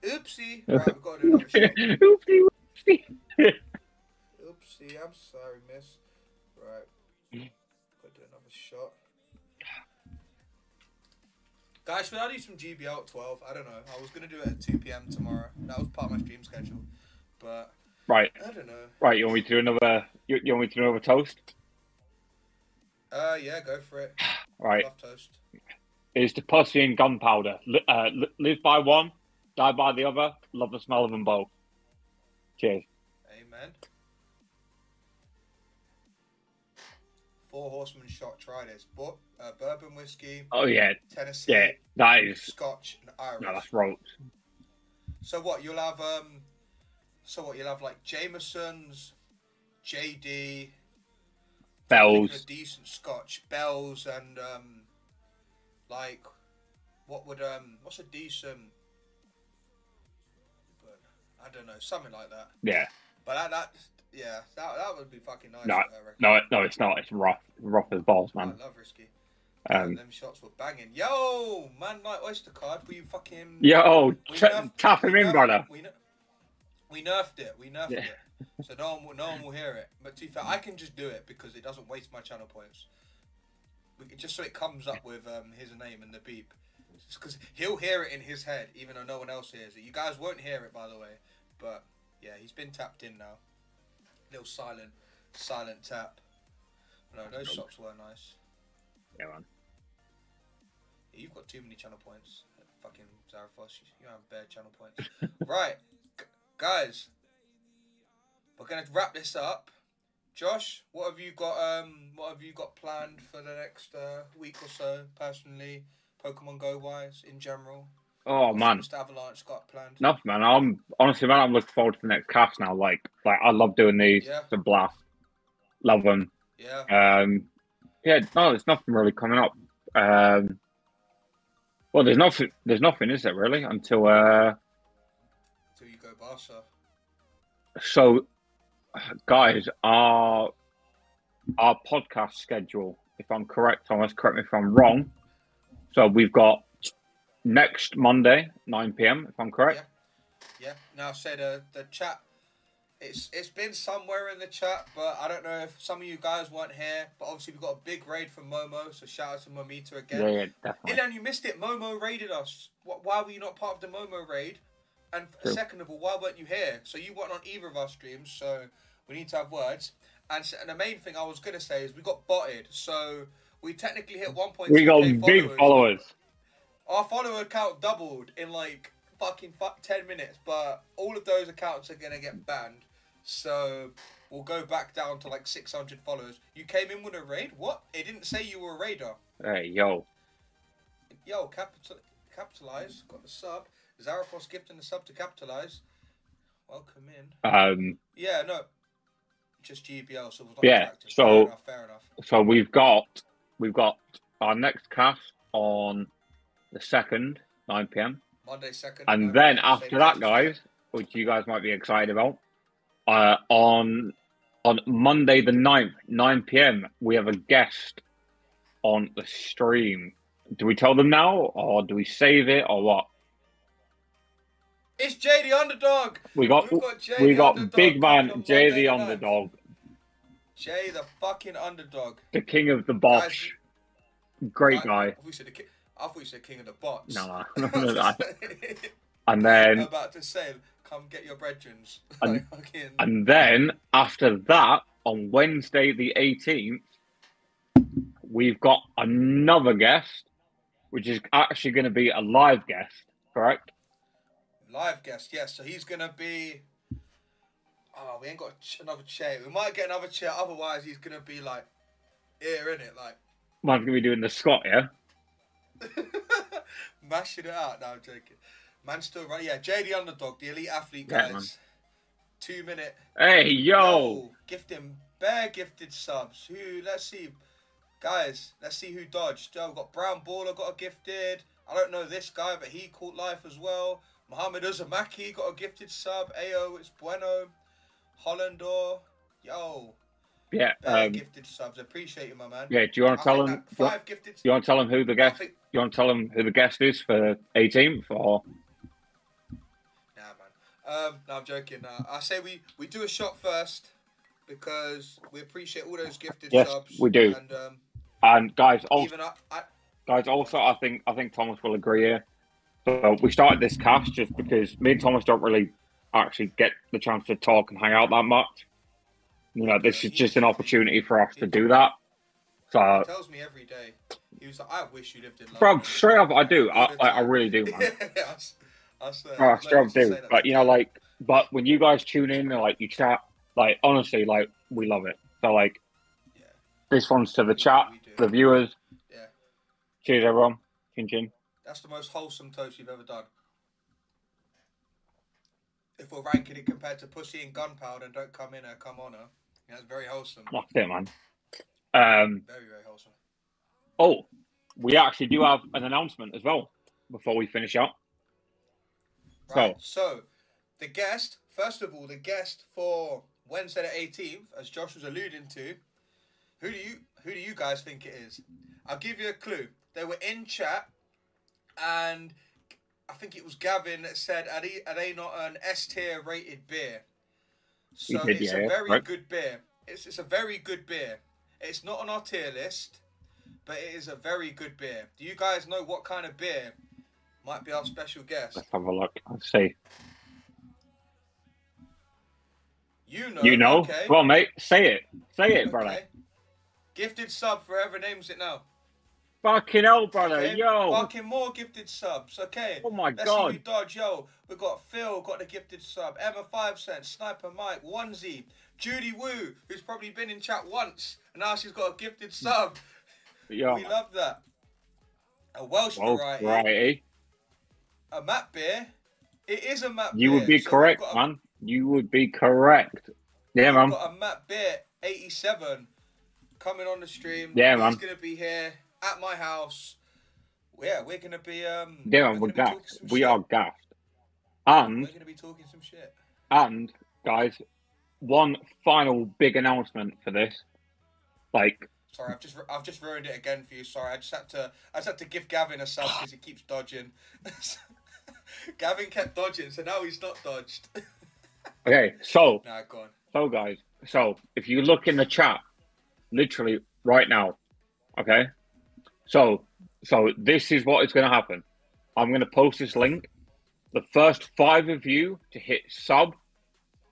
Oopsie! Right, we've got to do another shot. Oopsie, oopsie. Oopsie, I'm sorry, miss. Right. Gotta do another shot. Guys, should I do some GBL at 12? I don't know. I was gonna do it at 2 pm tomorrow. That was part of my stream schedule. But, Right, I don't know. right. You want me to do another? You, you want me to do another toast? Uh, yeah, go for it. Right. Love toast. Is to pussy and gunpowder. Uh, live by one, die by the other. Love the smell of them both. Cheers. Amen. Four Horsemen shot. Try this. But, uh, bourbon whiskey, Oh yeah, Tennessee, yeah. That is. Scotch, and Irish. No, that's ropes. So what you'll have? Um, so what you'll have like Jameson's, JD, Bells. of decent Scotch, Bells, and um, like what would um, what's a decent? I don't know, something like that. Yeah. But that, that yeah, that that would be fucking nice. No. No, no, it's not. It's rough. Rough as balls, man. I love risky. Um. them shots were banging. Yo, man, like oyster card. were you fucking Yo, Oh, We nerfed- tap him in, nerfed- brother. We, ner- we nerfed it. We nerfed Yeah. it. So no one will, no one will hear it. But to be fair, I can just do it because it doesn't waste my channel points. We just so it comes up with um, his name and the beep. Because he'll hear it in his head, even though no one else hears it. You guys won't hear it, by the way. But yeah, he's been tapped in now. Little silent, silent tap. No, those shots were nice. Yeah, man. Yeah, you've got too many channel points. fucking Zarathos. You you have bare channel points. right, g- guys, we're gonna wrap this up. Josh, what have you got? Um, what have you got planned for the next uh, week or so, personally, Pokemon Go wise, in general? Oh man. Avalanche got planned. nothing, man. I'm honestly, man. I'm looking forward to the next cast now. Like, like I love doing these. Yeah. It's a blast. Love them. Yeah. Um, yeah, no, there's nothing really coming up. Um, well, there's nothing. There's nothing, is there really? Until uh, Till you go Barca. so, guys, our our podcast schedule. If I'm correct, Thomas, correct me if I'm wrong. So we've got next Monday, 9 p.m. If I'm correct. Yeah. yeah. Now say the the chat. It's it's been somewhere in the chat, but I don't know if some of you guys weren't here. But obviously we got a big raid from Momo, so shout out to Momita again. yeah, definitely. Ilan, you missed it. Momo raided us. Wh- Why were you not part of the Momo raid? And True. second of all, why weren't you here? So you weren't on either of our streams. So we need to have words. And, and the main thing I was gonna say is we got botted. So we technically hit one point. We got followers. big followers. Our follower account doubled in like fucking fu- 10 minutes, but all of those accounts are gonna get banned. So we'll go back down to like 600 followers. You came in with a raid? What? It didn't say you were a raider. Hey, yo. Yo, capital, capitalize. Got the sub. Zarathos gifting the sub to capitalize. Welcome in. Um, Yeah, no. Just GBL, so it was not Yeah, so- fair enough, fair enough. so we've got we've got our next cast on the second, 9 p.m. Monday second. And no, then after that, guys, which you guys might be excited about, uh, on on Monday the 9th, 9 p.m., we have a guest on the stream. Do we tell them now, or do we save it, or what? It's Jay the underdog. We got got Jay we got underdog big man Jay the underdog, Jay the fucking underdog. the king of the bosh. Great guy. I thought you said I thought you said king of the bots. No, I no, was no, no. just- And I'm then about to say, come get your brethrens. And- And then after that, on Wednesday the 18th, we've got another guest, which is actually going to be a live guest, correct? live guest, yes. So he's gonna be. Oh, we ain't got another chair. We might get another chair. Otherwise, he's gonna be like here in it, like going to be doing the Scott, yeah? mashing it out. No, I'm joking. Man, still right. Yeah, JD underdog, the elite athlete, guys. man. Two minute. Hey, yo! gifting bare gifted subs. Who? Let's see, guys. Let's see who dodged. Joe got Brown Baller got a gifted. I don't know this guy, but he caught life as well. Mohammed Uzumaki got a gifted sub. Ao, it's bueno. Hollandor, yo, Yeah, um, gifted subs. Appreciate you, my man. yeah. Do you want I to tell think him? that Do you, five gifted. you want to tell him who the guest? think, You want to tell him who the guest is for 18th, or nah, man. Um, no, I'm joking. Uh, I say we we do a shot first because we appreciate all those gifted Yes, subs. we do. And um, and guys, also even I, I, guys also i think i think thomas will agree here so we started this cast just because me and thomas don't really actually get the chance to talk and hang out that much you know this is just an opportunity for us to do that. So He tells me every day. He was like, I wish you lived in London. bro straight up i do. I, I, I really do man. Yeah, I swear. oh, I straight up do. but you know like but when you guys tune in and like you chat like honestly like we love it. So like Yeah. this one's to the chat the viewers. Yeah. cheers everyone. Chin chin. That's the most wholesome toast you've ever done. If we're ranking it compared to pussy and gunpowder don't come in or come on her, yeah, that's very wholesome. that's it man um Very, very wholesome. Oh, we actually do have an announcement as well before we finish up. Right. So, the guest, first of all, the guest for Wednesday the 18th, as Josh was alluding to, who do you who do you guys think it is? I'll give you a clue. They were in chat, and I think it was Gavin that said, "Are they, are they not an S tier rated beer?" So did, it's yeah, a very right. good beer. It's it's a very good beer. It's not on our tier list, but it is a very good beer. Do you guys know what kind of beer might be our special guest? Let's have a look. Let's see. You know. You know? Okay. Well, mate, say it. Say it, brother. Okay. Gifted sub, forever names it now. Fucking hell, brother. Okay, Yo. Fucking more gifted subs. Okay. Oh my Let's god. see who dodge. Yo, we got Phil, got the gifted sub. Emma Five Cent, Sniper Mike, Onesie, Judy Woo, who's probably been in chat once, and now she's got a gifted hmm. sub. Yeah. We love that. A Welsh Well, variety, variety. a Matt beer. It is a Matt You beer. would be so correct, a- man. You would be correct. Yeah, man. Got a Matt Beer 87 coming on the stream. Yeah, He's man. gonna be here at my house. Yeah, we're gonna be um. Yeah, we're we're gonna be talking gassed. We shit. are gassed. And We're gonna be talking some shit. and guys, one final big announcement for this. Like, Sorry, I've just I've just ruined it again for you. Sorry, I just had to I just had to give Gavin a sub because he keeps dodging. Gavin kept dodging, so now he's not dodged. okay, so nah, go on. so guys, so if you look in the chat, literally right now, okay. So so this is what is going to happen. I'm going to post this link. The first five of you to hit sub,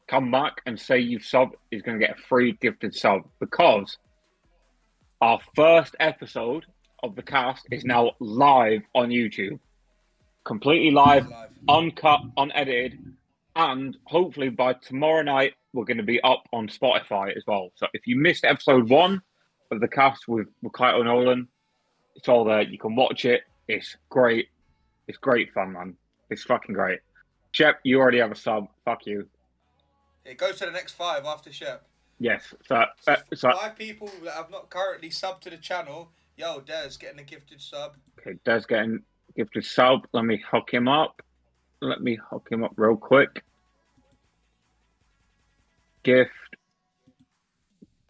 come back and say you've subbed is going to get a free gifted sub because our first episode of the cast is now live on YouTube, completely live Live. uncut, unedited, and hopefully by tomorrow night we're going to be up on Spotify as well. So if you missed episode one of the cast with with Kaito Nolan, it's all there. You can watch it. It's great. It's great fun, man. It's fucking great. Shep, you already have a sub. Fuck you. It goes to the next five after Shep. Yes. So, uh, so Five people that have not currently subbed to the channel. Yo, Des getting a gifted sub. okay, Des getting gifted sub. Let me hook him up. Let me hook him up real quick. Gift.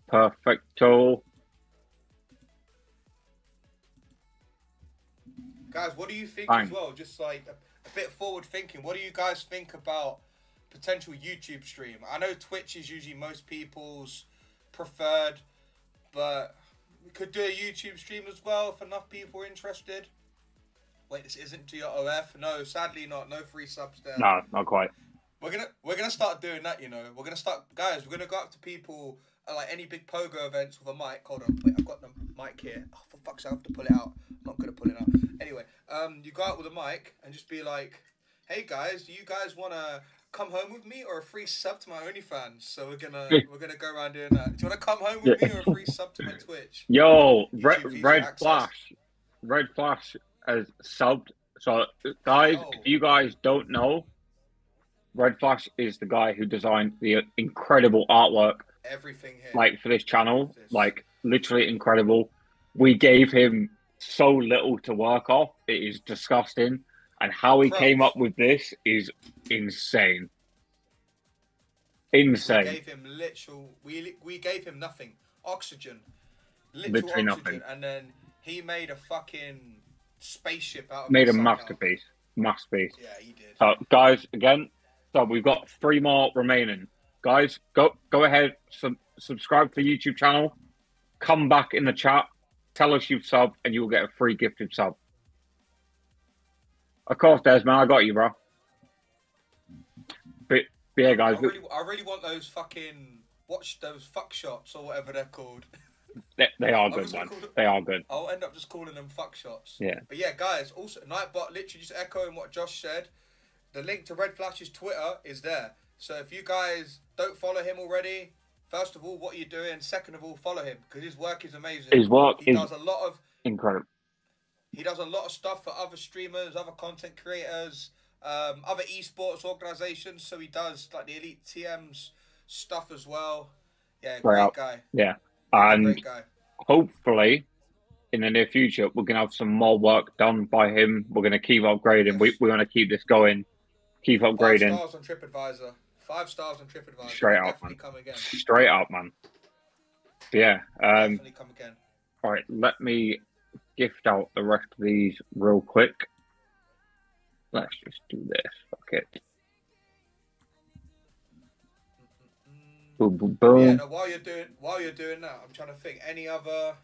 Perfecto. Guys, what do you think Fine. as well? Just like a, a bit forward thinking. What do you guys think about potential YouTube stream? I know Twitch is usually most people's preferred, but we could do a YouTube stream as well if enough people are interested. Wait, this isn't to your OF. No, sadly not. No free subs there. No, not quite. We're gonna we're gonna start doing that. You know, we're gonna start, guys. We're gonna go up to people like any big pogo events with a mic. Hold on, wait, I've got the mic here. Oh, for fuck's sake, I have to pull it out. I'm not gonna pull it out. Anyway, um, you go out with a mic and just be like, "Hey guys, do you guys wanna come home with me or a free sub to my OnlyFans?" So we're gonna we're gonna go around doing that. Do you wanna come home with me or a free sub to my Twitch? Yo, Red, Red access. Flash. Red Flash has subbed. So, guys, Oh. if you guys don't know, Red Flash is the guy who designed the incredible artwork, Everything here. like for this channel. This. Like, literally incredible. We gave him so little to work off. It is disgusting. And how he came up with this is insane. Insane. We gave him literal. We we gave him nothing. Oxygen. Literal Literally oxygen, nothing. and then he made a fucking spaceship out of Made a somehow. masterpiece. Masterpiece. Yeah, he did. So, guys, again, so we've got three more remaining. Guys, go go ahead, sub, subscribe to the YouTube channel, come back in the chat, tell us you've subbed, and you will get a free gifted sub. Of course, Desmond, I got you, bro. But, but yeah, I guys, really, I really want those fucking watch those fuck shots or whatever they're called. they, they are good, man. They are good. I'll end up just calling them fuck shots. Yeah. But yeah, guys, also Nightbot literally just echoing what Josh said. The link to Red Flash's Twitter is there. So if you guys don't follow him already, first of all, what are you doing? Second of all, follow him because his work is amazing. His work he is does a lot of incredible. he does a lot of stuff for other streamers, other content creators, um, other esports organizations. So he does like the Elite TM's stuff as well. Yeah, great Right. guy. Yeah. And great guy. hopefully in the near future we're gonna have some more work done by him. We're gonna keep upgrading. We we wanna keep this going, keep Five upgrading stars on TripAdvisor. Five stars on TripAdvisor. Straight up, man. come again. straight up, man. Yeah. Um Definitely come again. all right, let me gift out the rest of these real quick. Let's just do this. Fuck it. Boom boom Yeah, no, while you're doing while you're doing that, I'm trying to think any other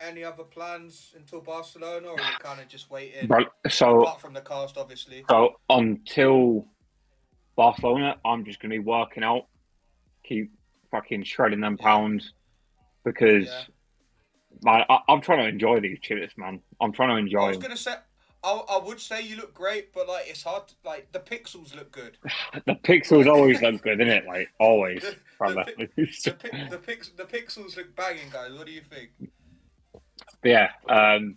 any other plans until Barcelona, or are you kind of just waiting? Right, so Apart from the cast, obviously. So until Barcelona, I'm just going to be working out, keep fucking shredding them pounds because Yeah. Man, I, I'm trying to enjoy these chips, man. I'm trying to enjoy. I was gonna say, I, I would say you look great, but like it's hard. To, like the pixels look good. The pixels always look good, isn't it? Like always, The, the, the, the, pix, the pixels look banging, guys. What do you think? yeah, um,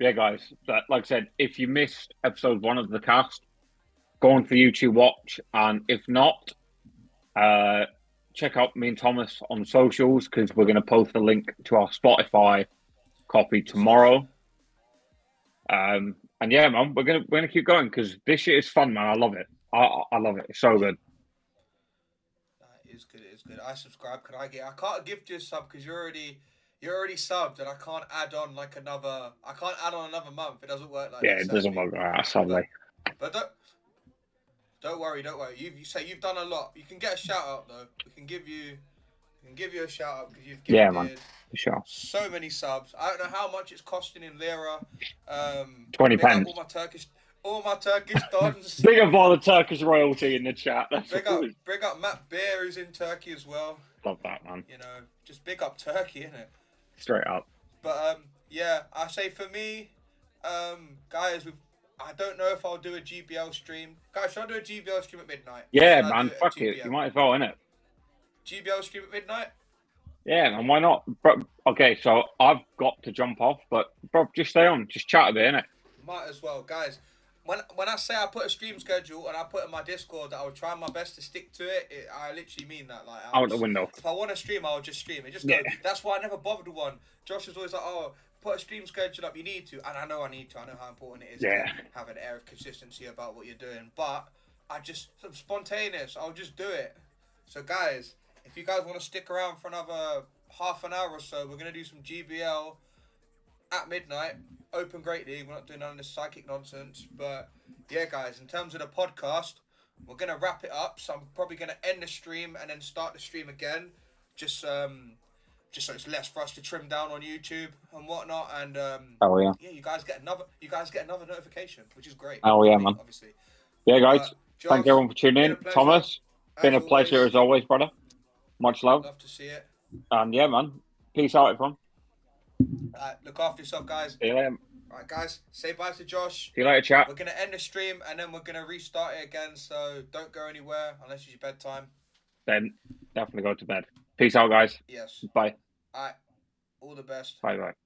yeah, guys. But like I said, if you missed episode one of the cast, go on for YouTube watch, and if not, uh, check out me and Thomas on socials because we're going to post a link to our Spotify copy tomorrow. Um, and yeah, man, we're gonna we're gonna keep going because this shit is fun, man. I love it. I I love it. It's so good. It is good. It is good. I subscribe. Can I get? I can't gift you a sub because you're already you're already subbed, and I can't add on like another. I can't add on another month. It doesn't work like Yeah, it doesn't work like that, sadly. But don't don't worry, don't worry. You you say you've done a lot. You can get a shout out though. We can give you we can give you a shout out because you've gifted Yeah, man. For sure. so many subs. I don't know how much it's costing in lira. Um, 20 big up pence. All my Turkish, all my Turkish dons. Big up all the Turkish royalty in the chat. That's Big up, big up Matt Beer who's in Turkey as well. Love that, man. You know, just big up Turkey, innit? Straight up. But um, yeah, I say for me, um, guys, we've, I don't know if I'll do a GBL stream. Guys, should I do a GBL stream at midnight? Yeah, man. Fuck it. You might as well, innit? GBL stream at midnight. Yeah, man. Why not? Bro, okay, so I've got to jump off, but bro, just stay on. Just chat a bit, innit? Might as well, guys. When when I say I put a stream schedule and I put in my Discord that I will try my best to stick to it, it I literally mean that. Like, I'll Out the just- window. If I want to stream, I'll just stream. It just Yeah. goes. That's why I never bothered one. Josh is always like, "Oh, put a stream schedule up. You need to," and I know I need to. I know how important it is Yeah. to have an air of consistency about what you're doing. But I just I'm spontaneous. I'll just do it. So, guys, if you guys want to stick around for another half an hour or so, we're gonna do some GBL at midnight. Open Great League. We're not doing none of this psychic nonsense. But yeah, guys, in terms of the podcast, we're gonna wrap it up. So I'm probably gonna end the stream and then start the stream again. Just um, just so it's less for us to trim down on YouTube and whatnot. And um, Oh yeah. yeah, you guys get another you guys get another notification, which is great. Oh, yeah, man. Obviously. Yeah, guys. Uh, Josh, Thank everyone for tuning in. Thomas, been a as pleasure as always, brother. Much love. Love to see it. And yeah, man. Peace out, everyone. Uh, look after yourself, guys. See you later. All right, guys. Say bye to Josh. See you later, chat. We're gonna end the stream and then we're gonna restart it again. So don't go anywhere unless it's your bedtime. Then definitely go to bed. Peace out, guys. Yes. Bye. All the best. Bye bye.